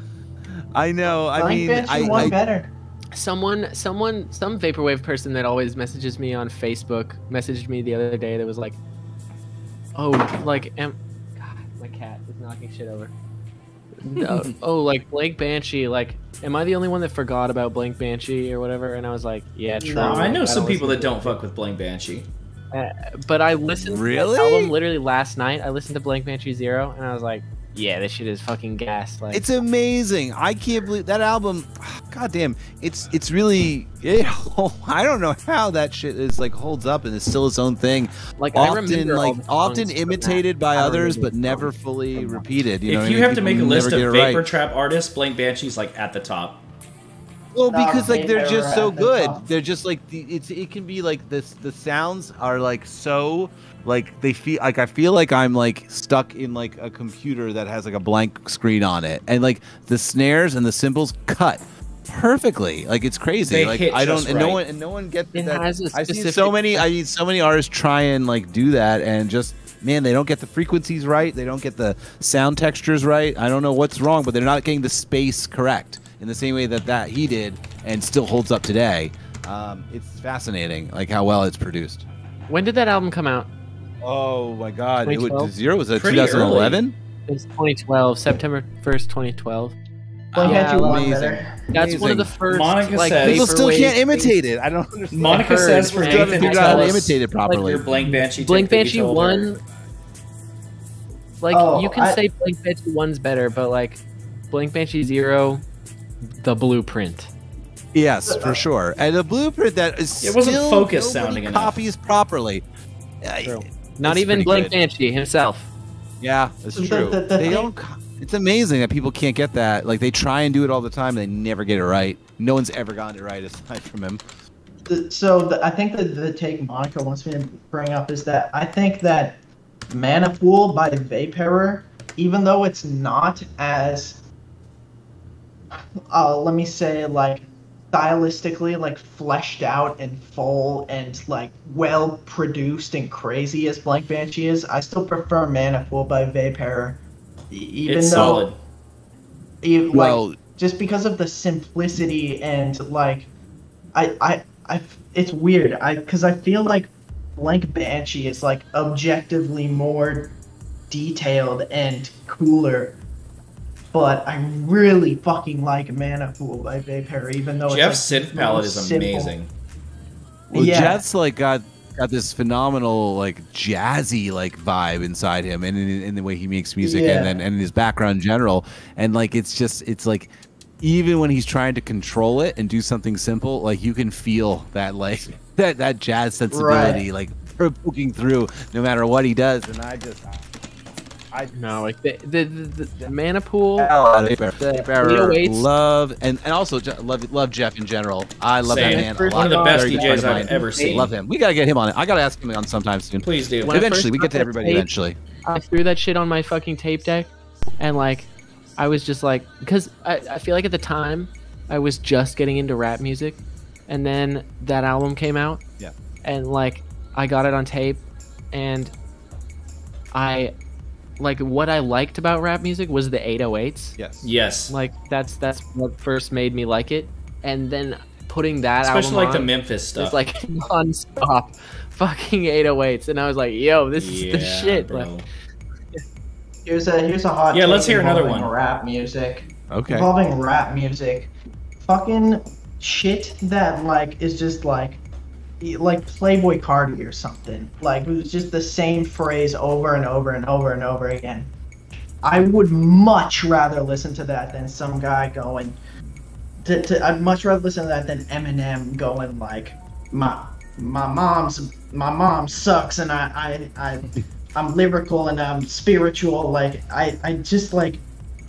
I know. I Blank mean, Banshee I, one I better. Someone, someone, some vaporwave person that always messages me on Facebook messaged me the other day that was like, "Oh, like, am, God, my cat is knocking shit over." No, oh, like Blank Banshee, like, am I the only one that forgot about Blank Banshee or whatever? And I was like, yeah, true. No, I know Like, some people that don't fuck with Blank Banshee. Uh, but I listened to Really? that album literally last night. I listened to Blank Banshee Zero, and I was like, "Yeah, this shit is fucking gas." Like, It's amazing. I can't believe that album. God damn, it's it's really. It, I don't know how that shit is like holds up and is still its own thing. like Often remember like often imitated by others, but the never fully repeated. You know, if what I you mean? have to make a list of vapor right. trap artists, Blank Banshee's like at the top. Well, No, because like they they're just so good. top. They're just like the, it's it can be like this. The sounds are like so like they feel like I feel like I'm like stuck in like a computer that has like a blank screen on it, and like the snares and the cymbals cut perfectly. Like it's crazy. They like hit I don't just and no one and no one gets It that. has a I've seen so many. I mean, so many artists try and like do that, and just man, they don't get the frequencies right. They don't get the sound textures right. I don't know what's wrong, but they're not getting the space correct in the same way that that he did, and still holds up today. Um, it's fascinating, like how well it's produced. When did that album come out? Oh my God! It was zero was that 2011. It's 2012, September 1st, 2012. Blank Yeah, Banshee one amazing. better. That's one of the first. Monica like, says- People still can't imitate it. I don't understand. Monica heard, says for man. Still Nathan to figured out how tell to us imitate it properly. your Blank Banshee. Blank tip that you Banshee one. Like Oh, you can I- say Blank Banshee one's better, but like Blank Banshee zero, the blueprint. Yes, for sure. And a blueprint that is It wasn't still focused nobody sounding enough. copies properly. Uh, True. Not It's even pretty Blank good. Banshee himself. Yeah, that's true. the- the they don't. It's amazing that people can't get that. Like they try and do it all the time, they never get it right. No one's ever gotten it right aside from him. So the, I think that the take Monica wants me to bring up is that I think that Mana Pool by Vaperror, even though it's not as, uh, let me say, like stylistically like fleshed out and full and like well produced and crazy as Blank Banshee is, I still prefer Mana Pool by Vaperror. E- Even It's though, solid. e- like, Well, just because of the simplicity and like I I I it's weird I because I feel like Blank Banshee is like objectively more detailed and cooler but I really fucking like Mana Pool by Vaperror even though Jeff's it's like synth palette is simple. amazing. well, yeah. Jeff's like got got this phenomenal like jazzy like vibe inside him, and in, in the way he makes music, Yeah. and then and his background in general, and like it's just it's like. Even when he's trying to control it and do something simple, like you can feel that like that that jazz sensibility like poking through no matter what he does, and I just I no, like the the, the, the Mana Pool. Uh, the Leo love and and also love love Jeff in general. I love Same. that man. a One lot. One of the best Very DJs I've ever seen. Love him. We gotta get him on it. I gotta ask him on sometime soon. Please do. When eventually, we get to everybody tape- eventually. I threw that shit on my fucking tape deck, and like, I was just like, because I, I feel like at the time, I was just getting into rap music, and then that album came out. Yeah. And like, I got it on tape, and I, like, what I liked about rap music was the 808s. Yes. Yes. Like, that's that's what first made me like it, and then putting that Especially album like the Memphis stuff. It's like non-stop fucking 808s, and I was like, yo, this is the shit. bro. Like, here's a here's a hot Yeah, let's hear another one. rap music Okay. involving rap music fucking shit that like is just like like Playboi Carti or something. Like it was just the same phrase over and over and over and over again. I would much rather listen to that than some guy going. To, to, I'd much rather listen to that than Eminem going like, my my mom's my mom sucks and I I, I I'm lyrical and I'm spiritual. Like I I just like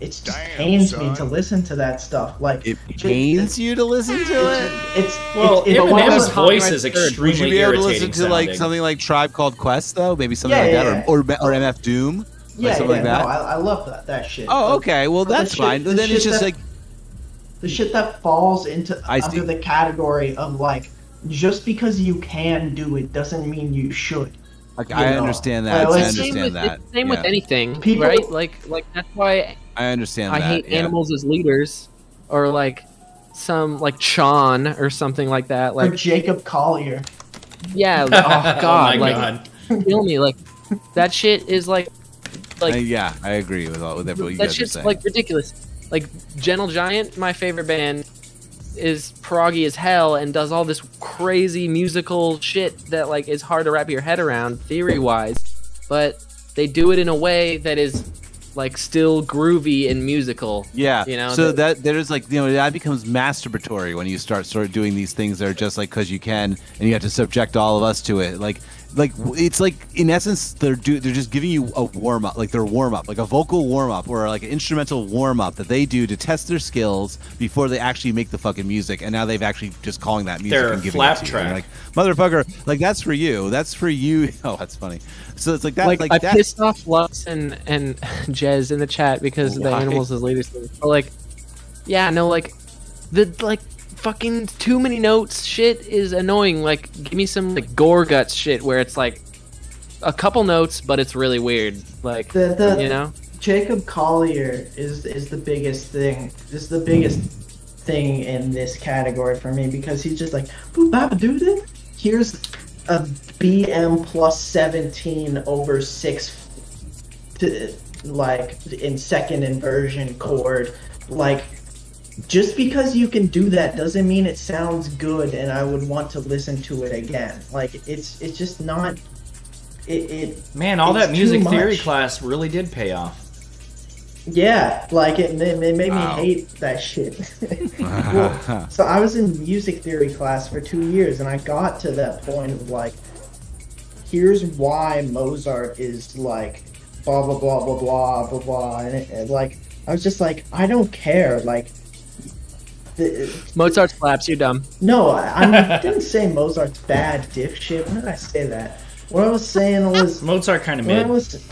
it just Damn, pains me to listen to that stuff. Like It just- pains you to listen to it. it's Well, it's, it's Eminem's voice is Would Would extremely you be able to listen to like something like Tribe Called Quest though? Maybe something Yeah, like yeah, that, or, or or MF Doom. Yeah, something yeah, like that? no, I, I love that, that shit. Oh, okay. Well, but the that's shit- fine. the Then it's shit just that- like the shit that falls into I under see. the category of like just because you can do it doesn't mean you should. like, you I know, understand that. like- I It's same understand with, that. same yeah. with anything, People- right? Like, like that's why I understand I that. hate yeah. animals as leaders, or like some like Sean or something like that. Or Like, Jacob Collier. yeah, oh god, oh my like god. kill me. Like that shit is like, like Uh, yeah, I agree with all with what you that guys are shit's like ridiculous. Like Gentle Giant, my favorite band, is proggy as hell and does all this crazy musical shit that like is hard to wrap your head around theory wise, but they do it in a way that is like still groovy and musical. Yeah, You know, So the- that there's like you know that becomes masturbatory when you start sort of doing these things that are just like because you can, and you have to subject all of us to it. Like, like it's like in essence they're do they're just giving you a warm up, like their warm up, like a vocal warm up or like an instrumental warm up that they do to test their skills before they actually make the fucking music. And now they've actually just calling that music They're and giving flap it to track. you're like motherfucker, like that's for you. That's for you. Oh, that's funny. So it's like that. like, Like, I that. pissed off Lux and and Jez in the chat because the animals as leaders thing. But like, yeah, no, like the like fucking too many notes shit is annoying. Like, give me some like Gorguts shit where it's like a couple notes, but it's really weird. Like, The the you know, Jacob Collier is is the biggest thing. Is the biggest thing in this category for me because he's just like boop bap doo doo. Here's a BM plus seventeen over six, to, like in second inversion chord. Like just because you can do that doesn't mean it sounds good and I would want to listen to it again. Like it's it's just not. It, it Man, all that music theory class really did pay off. Yeah, like it, it, it made Wow. me hate that shit. Well, so I was in music theory class for two years, and I got to that point of like, here's why Mozart is like, blah blah blah blah blah blah blah, and, it, and like I was just like, I don't care. Like, the, uh, Mozart slaps. You're dumb. no, I, I didn't say Mozart's bad dipshit. When did I say that? What I was saying was, Mozart kind of what I mid.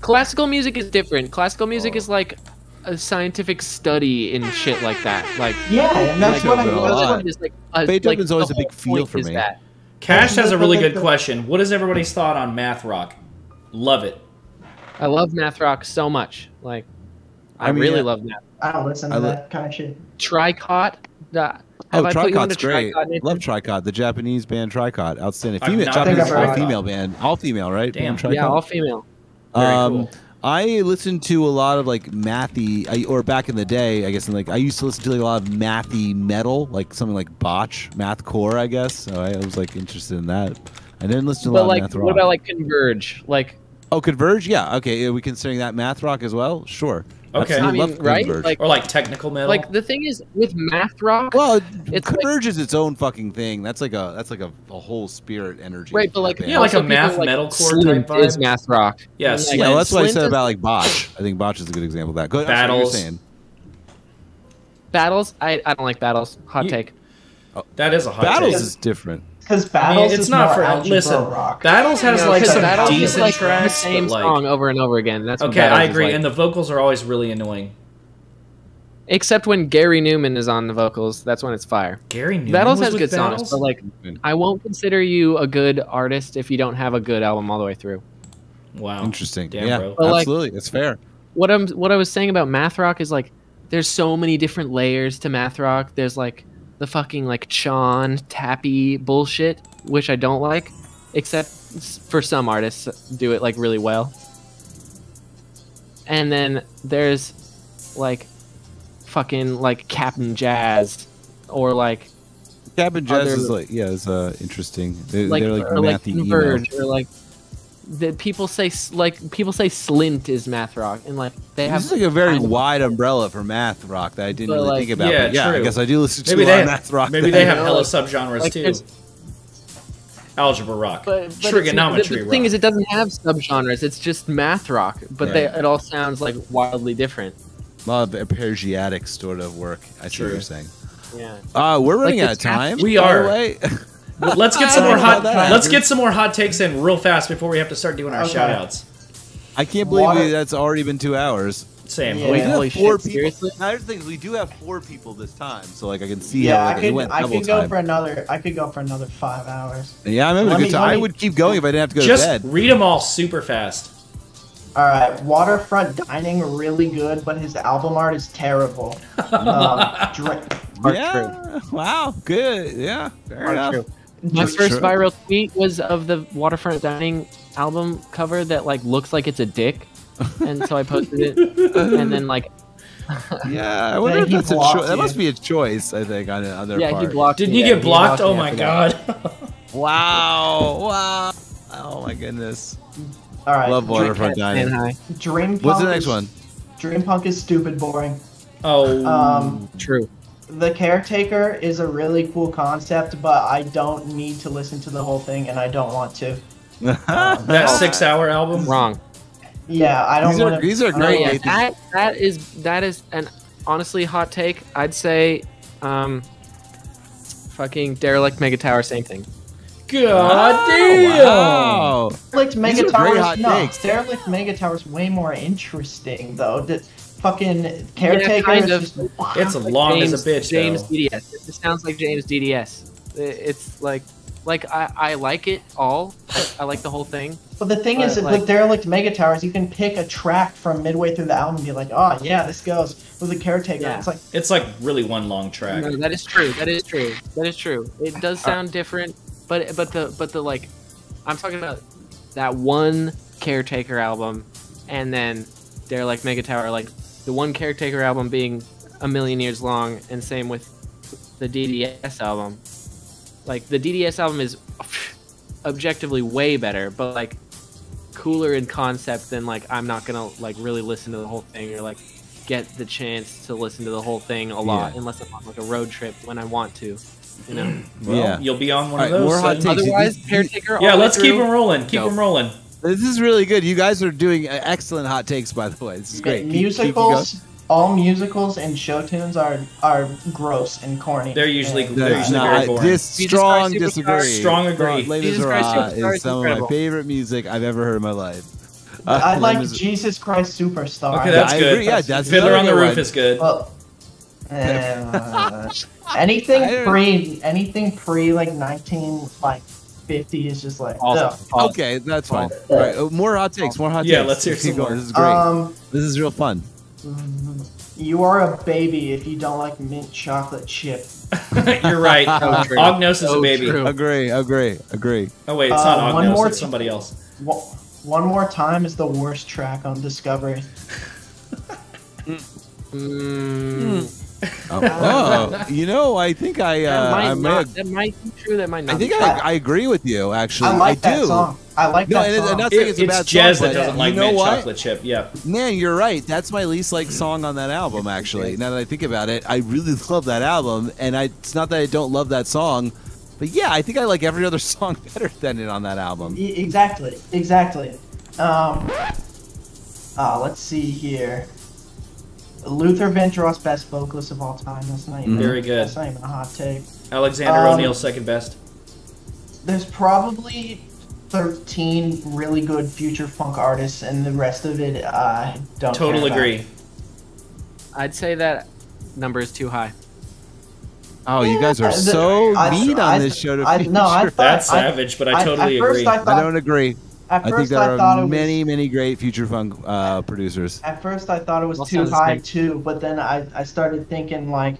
Was Classical music is different. Classical music is like a scientific study in shit like that. Like, yeah, and that's like, what I Beethoven a was. lot. Mozart is like a, Beethoven's like, always a big whole feel for me. That. Cash has a really good question. What is everybody's thought on math rock? Love it. I love math rock so much. Like, I, I mean, really yeah. love math. I don't listen to I li- that kind of shit. Tricot. Uh, Oh, have I put you onto Tricot's great. Tricot, Love Tricot, the Japanese band Tricot. Outstanding. Female, Japanese all female band. All female, right? Damn. Band Yeah, all female. Very um, cool. I listened to a lot of like mathy, I, or back in the day, I guess. Like I used to listen to like, a lot of mathy metal, like something like botch, math core, I guess. So I was like interested in that. I didn't listen to a lot like, of math rock. what about like Converge? Like, oh, Converge? Yeah, okay. Are we considering that math rock as well? Sure. Okay. I mean, right? Converge. Like, Or like technical metal. like the thing is with math rock, well, it's like- is its own fucking thing. That's like a that's like a, a whole spirit energy. right? But like. Yeah, like a also people math metalcore Slint type is math rock. Yeah, And, yeah, well, that's what I said about like Botch. I think Botch is a good example of that. Go, I'm sorry, Battles. saying. battles. I, I don't like battles. Hot You- take. that is a hot Battles take. is different. Because I mean, it's is not more for algebra listen. rock. Battles has No, like 'cause some battles is, decent like, tracks, the same but like song over and over again. That's what okay, I agree. like. And the vocals are always really annoying. Except when Gary Numan is on the vocals, that's when it's fire. Gary Numan Battles was has with good songs, but like, mm-hmm. I won't consider you a good artist if you don't have a good album all the way through. wow, Interesting. Damn, yeah, bro. But, like- absolutely. It's fair. What I'm what I was saying about math rock is like, there's so many different layers to math rock. There's like the fucking like Sean tappy bullshit, which I don't like, except for some artists do it like really well. And then there's like fucking like Cap'n Jazz or like Cap'n Jazz other- is like yeah, is uh interesting. They're like they're like or like mathy emo. Converge or like the people say like people say Slint is math rock and like they have This is like a very wide umbrella for math rock that I didn't really like- think about. Yeah, but yeah, I guess I do listen to Maybe a lot they of math rock. maybe that they have hella like- subgenres like, too. Algebra rock, but, but trigonometry the, the rock. thing is it doesn't have subgenres it's just math rock but they it all sounds like wildly different A lot of Persiatic sort of work. I see what you're saying. yeah Uh, we're running Like out of time. We by are. the way. let's get some more hot. that. Let's get some more hot takes in real fast before we have to start doing our Okay. shout outs. I can't believe Water- we, that's already been two hours. Same. Yeah. We do have Holy four shit, people. seriously? Now, here's the thing: is we do have four people this time, so like I can see Yeah, how I like, it could. went I could go time. for another. I could go for another five hours. yeah, I'm having a good me- time. let I would keep going if I didn't have to go Just to bed. read them all super fast. All right, Waterfront Dining really good, but his album art is terrible. um, Dra- Are yeah. Wow. Good. Yeah. Fair Are enough. true. My Dra- first Sure. viral tweet was of the Waterfront Dining album cover that like looks like it's a dick, and so I posted it, and then like Yeah. I wonder if that's a blocked choice. That must be a choice. I think on, on their yeah, part. he blocked. Didn't you Yeah, get he blocked? Oh my god. Wow. Wow. Oh my goodness. All right, Love Waterfront Dining. Dream Punk. What's the next is, one? Dream Punk is stupid boring. oh. Um, True. The caretaker is a really cool concept, but I don't need to listen to the whole thing, and I don't want to. that six hour album? Wrong. Yeah, I don't These are want to. these are No, great. yeah, that that is that is an honestly hot take. I'd say, um, fucking derelict mega tower, same thing. God damn. Wow. Derelict Mega These are great Towers. No. Derelict Mega Towers way more interesting though. The fucking caretaker kind is of. just. It's long James, as a bitch, James though. DDS. It sounds like James DDS. It's like, like I, I like it all. I, I like the whole thing. But the thing is, But, with like- Derelict Mega Towers, you can pick a track from midway through the album and be like, oh yeah, this goes with the caretaker. Yeah. It's like, It's like really one long track. No, that is true. That is true. That is true. It does uh, sound different, but but the but the like, I'm talking about that one caretaker album, and then they're like Mega Tower, like the one caretaker album being a million years long, and same with the DDS album. Like the DDS album is objectively way better, but like cooler in concept than like I'm not gonna like really listen to the whole thing or like get the chance to listen to the whole thing a lot Yeah. unless I'm on like a road trip when I want to, you know. Well, Yeah. You'll be on one All of right, those. more hot takes. Otherwise, caretaker. Yeah, let's keep them rolling. Keep Go. them rolling. This is really good. You guys are doing uh, excellent hot takes, by the way. This is great. Keep- keep musicals. all musicals and show tunes are are gross and corny. They're usually And, they're usually no, very I- boring. this strong Christ Superstar. disagree. Strong agree. Les Jesus Christ Superstar is is some of my favorite music I've ever heard in my life. I like Mis- Jesus Christ Superstar. Okay, that's I good. agree, yeah, that's Fiddler another on the Roof one. is good. Well, uh, anything I don't- pre anything pre like nineteen like fifty is just like Awesome. ugh. Okay, that's fine. All right, uh, more hot takes. More hot Yeah, takes. let's hear Keep some going. more. This is great. Um, this is real fun. you are a baby if you don't like mint chocolate chip. You're right. So. Ognos is a baby. true. Agree. Agree. Agree. Oh wait, it's Uh, not one more It's somebody else. One one more time is the worst track on Discovery. Mm, Oh, oh, you know, I think I. that Uh, might I, not. have- That might be true. That might not. I think be I. I agree with you. Actually, I like I that do. song. I like No, that and, song. and not saying It- it's a bad it's Jez song, that doesn't like you know mint what? chocolate chip. Yeah. Man, you're right. That's my least liked song on that album. Actually, now that I think about it, I really love that album, and I, it's not that I don't love that song, but yeah, I think I like every other song better than it on that album. Exactly, exactly. Um, uh, let's see here. Luther Vandross, best vocalist of all time. That's not even Very good. That's not even a hot take. Alexander Um, O'Neal second best. There's probably 13 really good future funk artists, and the rest of it I don't. Total care about. agree. I'd say that number is too high. Oh, you guys are I- so I- mean I- on this show to I- no, I thought- That's I- savage, but I totally at agree. I thought, I don't agree. At I think there I, thought are it was. many, many great future funk uh, producers. At first I thought it was All too high same. too, but then I, I started thinking like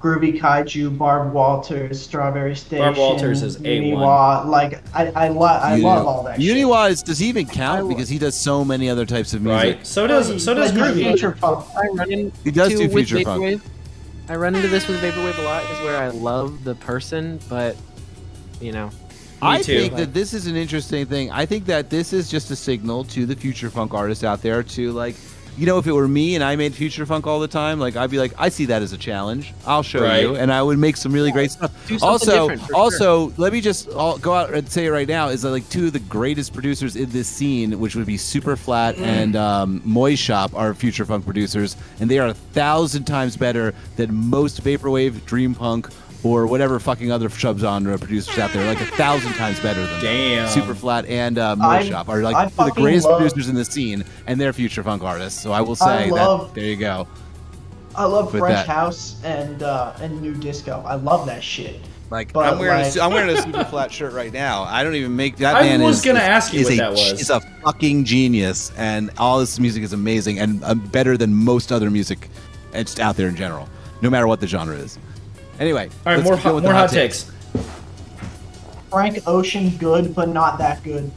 Groovy Kaiju, Barb Walters, Strawberry Station, Barb Walters is A1. Uniwa. Like I I, lo- I You love all that. shit. Uniwise does he even count because he does so many other types of music. Right. So does so does But he's Groovy. future funk. I run into He does do with future funk. Vaporwave. I run into this with Vaporwave a lot. Is where I love the person, but you know, I too. think that this is an interesting thing. I think that this is just a signal to the future funk artists out there to like, you know, if it were me and I made future funk all the time, like I'd be like, I see that as a challenge. I'll show Right. you, and I would make some really great stuff. do something Also, different, for also, let me just I'll go out and say it right now is that like two of the greatest producers in this scene, which would be Super Flat Mm. and um, Moe Shop, are future funk producers, and they are a thousand times better than most vaporwave, dream punk, or whatever fucking other subgenre producers out there, like a thousand times better than them. Damn. Superflat and uh, I- Moe Shop are I like the greatest love- producers in the scene, and they're future funk artists. So I will I say love- that there you go. I love With Fresh that. House and uh, and new disco. I love that shit. Like But, I'm wearing like- a, I'm wearing a super flat shirt right now. I don't even make that I man. was is, gonna is- ask you is what a, that was. Is a fucking genius, and all this music is amazing and uh, better than most other music, and just out there in general, no matter what the genre is. Anyway, All right, more go hot, with more hot takes. Frank Ocean, good but not that good.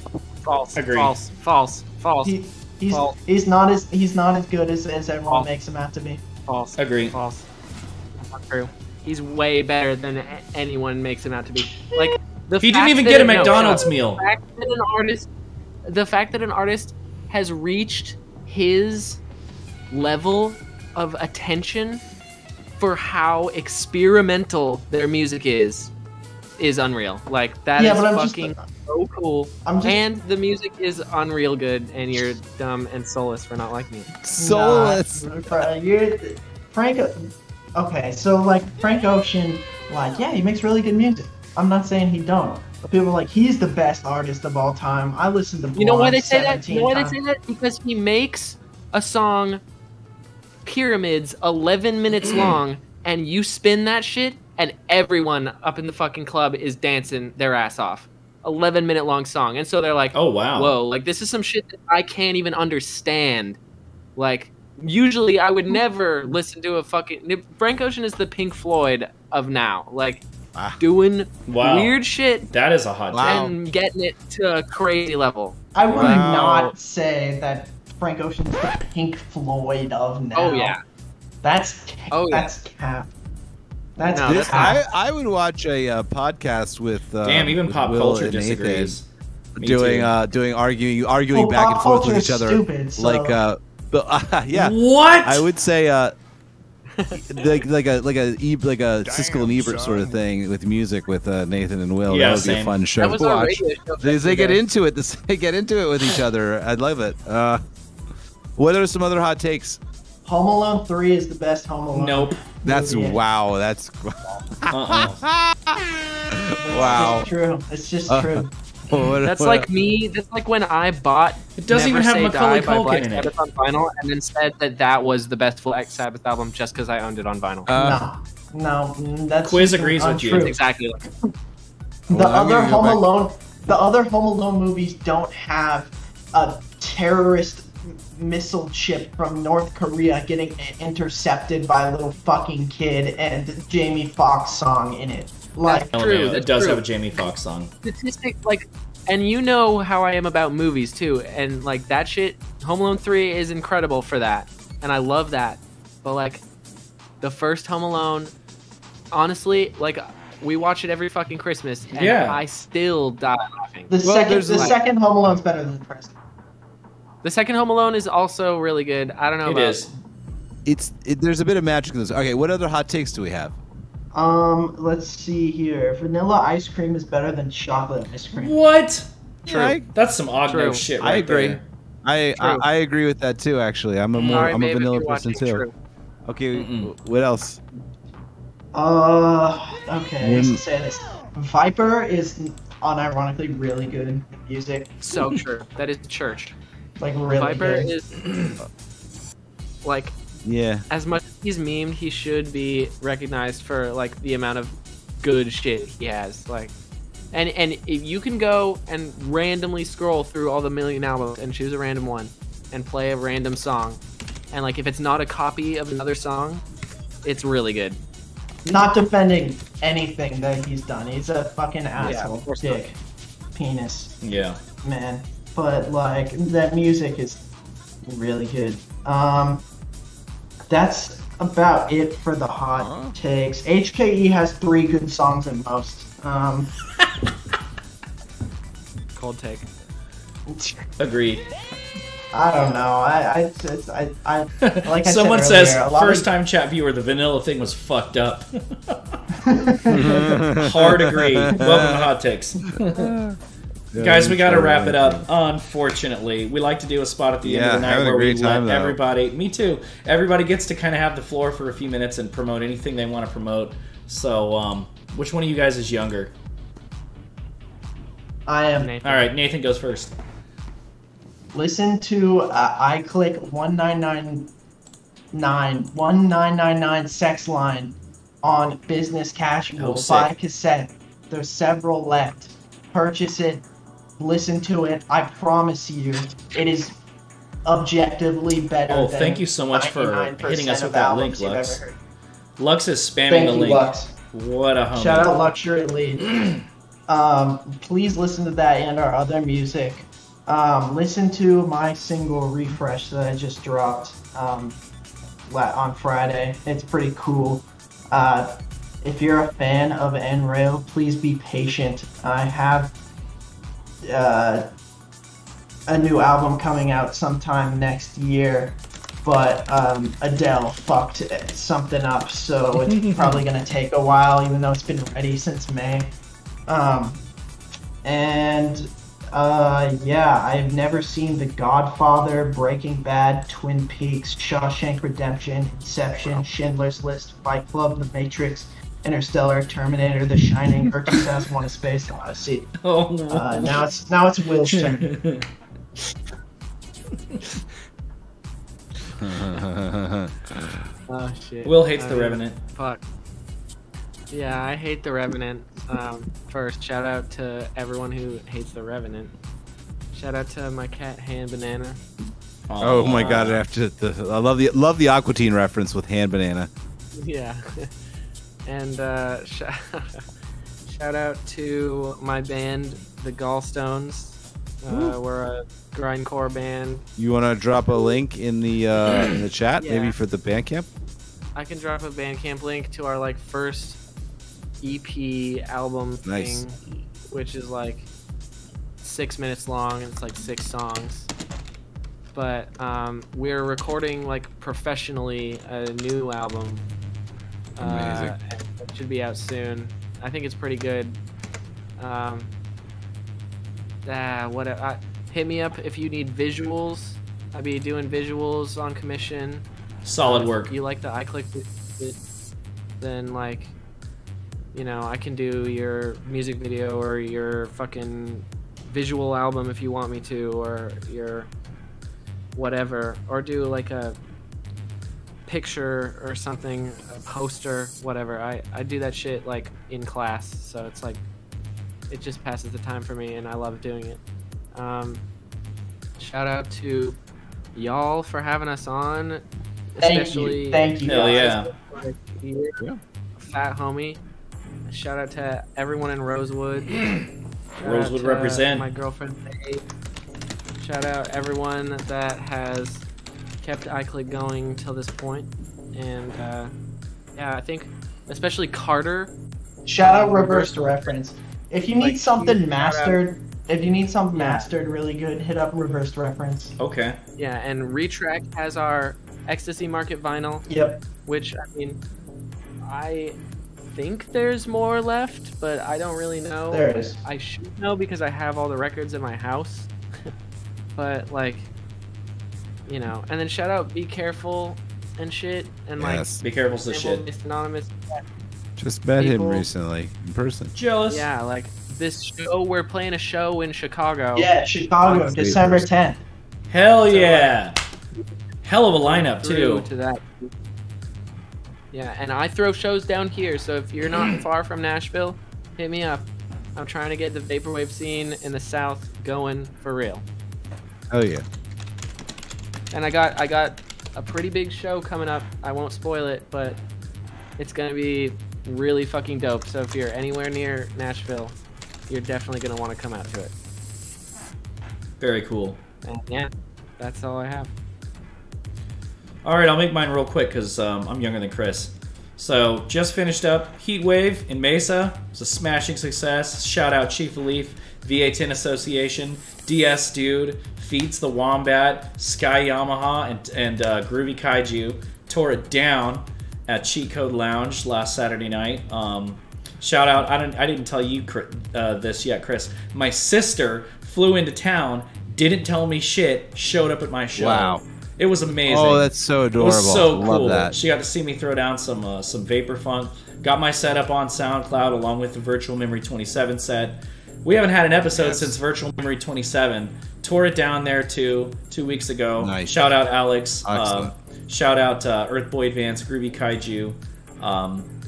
False. Agreed. False. False. False. He, he's False. he's not as he's not as good as, as everyone False. makes him out to be. False. Agree. False. Not true. He's way better than a- anyone makes him out to be. Like the He didn't even that get a McDonald's up. meal. The fact that an artist, the fact that an artist has reached his level of attention for how experimental their music is, is unreal. Like that is yeah, but I'm just fucking so cool. I'm just And the music is unreal good, and you're dumb and soulless for not liking it. soulless. Nah, you're, Frank. Okay, so like Frank Ocean, like yeah, he makes really good music. I'm not saying he don't. But people are like he's the best artist of all time. I listen to. You know why they say that? You know why they say that? Because he makes a song, Pyramids, 11 minutes long, and you spin that shit, and everyone up in the fucking club is dancing their ass off. 11 minute long song. And so they're like, Oh wow. whoa, like this is some shit that I can't even understand. Like, usually I would never listen to a fucking. Frank Ocean is the Pink Floyd of now. Like, Ah. doing Wow. weird shit That is a hot Wow. and getting it to a crazy level. I would Wow. not say that Frank Ocean's the Pink Floyd of now. Oh, yeah. That's ca- Oh, yeah. that's cap. That's No, This, cap. I, I would watch a uh, podcast with uh, Damn, even with pop Will culture and Nathan disagrees. Doing too. uh doing arguing arguing Well, back and forth with each other stupid, so- like uh but uh, yeah What? I would say uh like like a like a E- like a Siskel and Ebert sort of thing with music with uh, Nathan and Will. Yeah, that would be a same. fun show That was to our watch. radio show. They, they get into it. This, they get into it with each other. I love it. Uh, what are some other hot takes? Home Alone Three is the best Home Alone. Nope. That's movie. wow. That's Uh-uh. wow. It's true. It's just Uh, true. What- That's what- like me. That's like when I bought. It doesn't Never even have Say Macaulay Die by Culkin Black in it. Sabbath on vinyl, and then said that that was the best Black Sabbath album just because I owned it on vinyl. Uh, no, no, mm, that's Quiz just agrees with you. untrue. exactly. Like, The Well, other Home back- Alone, the other Home Alone movies don't have a terrorist m- missile chip from North Korea getting intercepted by a little fucking kid and Jamie Foxx song in it. Like, Oh, True, yeah, it does true. have a Jamie Foxx song. statistic like, and you know how I am about movies too, and like that shit. Home Alone Three is incredible for that, and I love that. But like, the first Home Alone, honestly, like we watch it every fucking Christmas, and Yeah. I still die laughing. the Well, second, the like- second Home Alone's better than the first. The second Home Alone is also really good. I don't know It about is. it's it, there's a bit of magic in this. Okay, what other hot takes do we have? Um, let's see here. Vanilla ice cream is better than chocolate ice cream. What? True. I, That's some Ogno True. shit I agree. there. I, True. I agree with that too. Actually, I'm a more All right, I'm a babe, if vanilla person watching, too. true. Okay, Mm-mm. what else? Uh, okay, let's Mm. say this. Viper is unironically really good in music. So true. That is church. Like really Viper good. is like Yeah. as much as he's memed, he should be recognized for like the amount of good shit he has. Like, and and if you can go and randomly scroll through all the million albums and choose a random one and play a random song, and like if it's not a copy of another song, it's really good. Not defending anything that he's done. He's a fucking asshole. of course dick. Penis. Yeah. Man. But like that music is really good. Um that's about it for the hot Huh? takes. HKE has three good songs at most. Um Cold take. Agreed. I don't know. I I it's, I, I like I Someone said says earlier, a lot of- first time chat viewer, the vanilla thing was fucked up. Hard agree. Welcome to hot takes. Guys, we got to wrap it up. Unfortunately, we like to do a spot at the end Yeah, of the night where we great time, let though. everybody. Me too. Everybody gets to kind of have the floor for a few minutes and promote anything they want to promote. So, um, Which one of you guys is younger? I am. Nathan. All right, Nathan goes first. Listen to uh, Eyeclick 1999 1999 sex line on Business cash. Oh, sick. by cassette. There's several left. Purchase it. Listen to it. I promise you, it is objectively better. Oh, than thank you so much for hitting us with that link, Lux. Lux is spamming Thank the you, link. Lux. What a homie. Shout out Luxury Lead. um, please listen to that and our other music. Um, listen to my single Refresh that I just dropped um, on Friday. It's pretty cool. Uh, if you're a fan of Enraile, please be patient. I have uh, a new album coming out sometime next year, but um, Adele fucked something up, so it's probably gonna take a while, even though it's been ready since May. Um, and uh, yeah, I've never seen The Godfather, Breaking Bad, Twin Peaks, Shawshank Redemption, Inception, Schindler's List, Fight Club, The Matrix, Interstellar, Terminator, The Shining, or 2001: A Space Odyssey. Oh, Uh, now it's now it's Will's turn. Oh shit. Will hates the Uh, Revenant. Fuck. Yeah, I hate the Revenant. Um, first, shout out to everyone who hates the Revenant. Shout out to my cat Hand Banana. Oh my god! After the, I love the love the Aqua Teen reference with hand banana. Yeah. and uh, sh- shout out to my band, the Gallstones. Uh, we're a grindcore band. You want to drop a link in the uh, in the chat, Yeah. maybe for the Bandcamp? I can drop a Bandcamp link to our like first EP album Nice. thing, which is like six minutes long and it's like six songs. But um, we're recording like professionally a new album. Amazing. Uh, it should be out soon. I think it's pretty good. Um, ah, what I, hit me up if you need visuals. I'll be doing visuals on commission. Solid If work. You like the Eyeclick bit, then like, you know, I can do your music video or your fucking visual album if you want me to, or your whatever, or do like a picture or something, a poster, whatever. I I do that shit like in class, so it's like it just passes the time for me, and I love doing it. Um, shout out to y'all for having us on. Thank especially you, thank you. Hell yeah. Yeah. Fat homie. Shout out to everyone in Rosewood. Rosewood represent. My girlfriend. Faye. Shout out everyone that has kept Eyeclick going till this point. And uh, yeah, I think especially Carter. Shout out reverse reference. If you need Like, something huge shout out. mastered, if you need something Yeah. mastered really good, hit up reverse reference. Okay. Yeah, and Retrack has our Ecstasy Market vinyl. Yep. which I mean, I think there's more left, but I don't really know. There it is. I should know because I have all the records in my house. but like, you know, and then shout out, be careful and shit, and yes, Be careful of the shit. Mr. anonymous. just met him recently in person. Jealous. Yeah, like this show. We're playing a show in Chicago. Yeah, Chicago, December first. 10th. Hell So, yeah. Hell of a lineup too. to that. Yeah, and I throw shows down here, so if you're not far from Nashville, hit me up. I'm trying to get the vaporwave scene in the South going for real. Oh yeah. And I got I got a pretty big show coming up. I won't spoil it, but it's gonna be really fucking dope. So if you're anywhere near Nashville, you're definitely gonna want to come out to it. Very cool. And yeah, that's all I have. All right, I'll make mine real quick because um, I'm younger than Chris. So just finished up Heat Wave in Mesa. It was a smashing success. Shout out Chief Leaf, VA10 Association, DS Dude, Feats the Wombat, Sky Yamaha, and, and uh, Groovy Kaiju tore it down at Cheat Code Lounge last Saturday night. Um, shout out! I didn't I didn't tell you uh, this yet, Chris. My sister flew into town, didn't tell me shit, showed up at my show. Wow. It was amazing. Oh, that's so adorable. It was so Love cool. that. She got to see me throw down some uh, some vapor funk, Got my setup on SoundCloud along with the Virtual Memory 27 set. We haven't had an episode Yes. since Virtual Memory 27. Tore it down there too two weeks ago. Nice. Shout out Alex. Uh, shout out uh, Earthboy Advance, Groovy Kaiju. Um,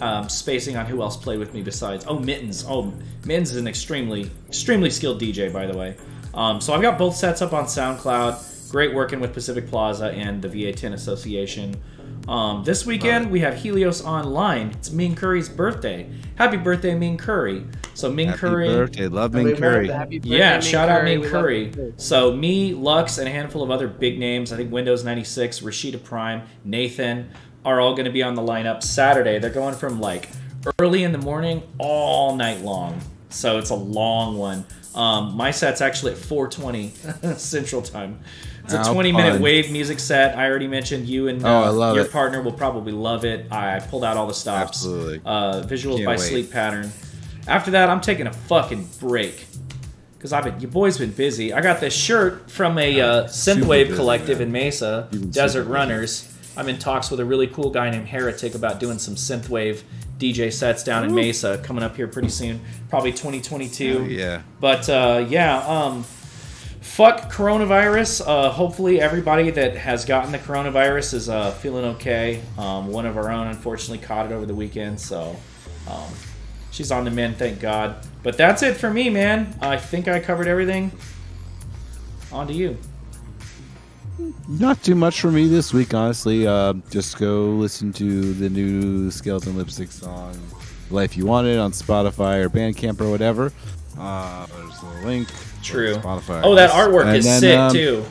um, spacing on who else played with me besides oh Mittens. Oh, Mittens is an extremely extremely skilled DJ by the way. Um, so I've got both sets up on SoundCloud. Great working with Pacific Plaza and the VA10 Association. Um, this weekend we have Helios Online. It's Ming Curry's birthday. Happy birthday, Ming Curry! So Ming Happy Curry. birthday, love Ming Curry. birthday. Happy birthday, Yeah, Ming shout out Ming We love Curry. So me, Lux, and a handful of other big names. I think Windows 96, Rashida Prime, Nathan are all going to be on the lineup Saturday. They're going from like early in the morning all night long. So it's a long one. Um, my set's actually at 4:20 Central Time. It's a How 20 minute wave music set. I already mentioned you and uh, Oh, I love your it. partner will probably love it. I pulled out all the stops. Absolutely. Uh, visuals Can't by wait. Sleep Pattern. After that, I'm taking a fucking break because I've been your boy's been busy. I got this shirt from a uh, synthwave busy, collective man. in Mesa, Desert. Runners. I'm in talks with a really cool guy named Heretic about doing some synthwave DJ sets down in Mesa coming up here pretty soon, probably 2022. Oh, yeah. But uh, yeah, um, fuck coronavirus. Uh, hopefully, everybody that has gotten the coronavirus is uh, feeling okay. Um, one of our own, unfortunately, caught it over the weekend, so um, she's on the mend, thank God. But that's it for me, man. I think I covered everything. On to you. Not too much for me this week, honestly. Uh, just go listen to the new Skeleton Lipstick song, "Life You Wanted" on Spotify or Bandcamp or whatever. Uh, there's a link. True. Spotify. Oh, that artwork And is then, sick um, too.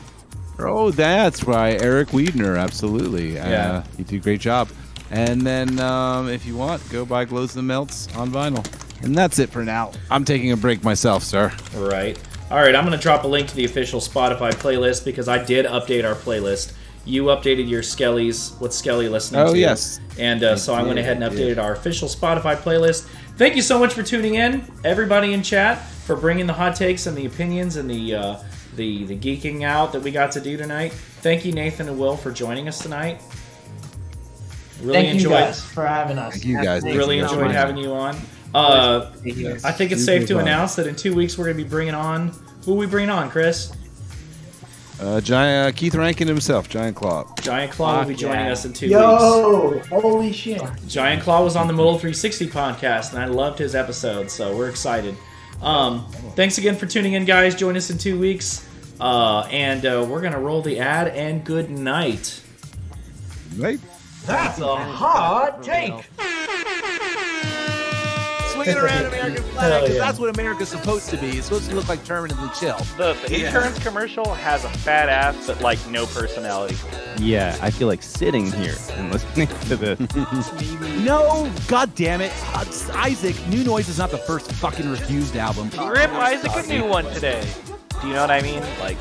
Oh, that's by Eric Wiedner. Absolutely. Yeah. Uh, he did a great job. And then, um, if you want, go buy Glows and Melts on vinyl. And that's it for now. I'm taking a break myself, sir. Right. All right, I'm going to drop a link to the official Spotify playlist because I did update our playlist. You updated your Skelly's, what's Skelly listening Oh, to? yes. And uh, so I went ahead and updated our official Spotify playlist. Thank you so much for tuning in, everybody in chat, for bringing the hot takes and the opinions and the uh, the the geeking out that we got to do tonight. Thank you, Nathan and Will, for joining us tonight. Really Thank you guys for having us. Thank you guys. Thank really you enjoyed much. having you on. Uh, I think it's safe to announce that in two weeks we're going to be bringing on. Who are we bringing on, Chris? Uh, Giant, uh, Keith Rankin himself, Giant Claw. Giant Claw will be joining yeah. us in two weeks. Yo, holy shit. Giant Claw was on the Modal 360 podcast, and I loved his episode, so we're excited. Um, thanks again for tuning in, guys. Join us in two weeks, uh, and uh, we're gonna roll the ad. And good night. Right? That's a hot take. Swinging around American flag, because yeah. that's what America's supposed to be. It's supposed to look like permanently chill. The, the insurance commercial has a fat ass, but like no personality. Yeah, I feel like sitting here and listening to this. No, god damn it. Isaac, New Noise is not the first fucking Refused album. Rip Isaac a new one today. Do you know what I mean? Like,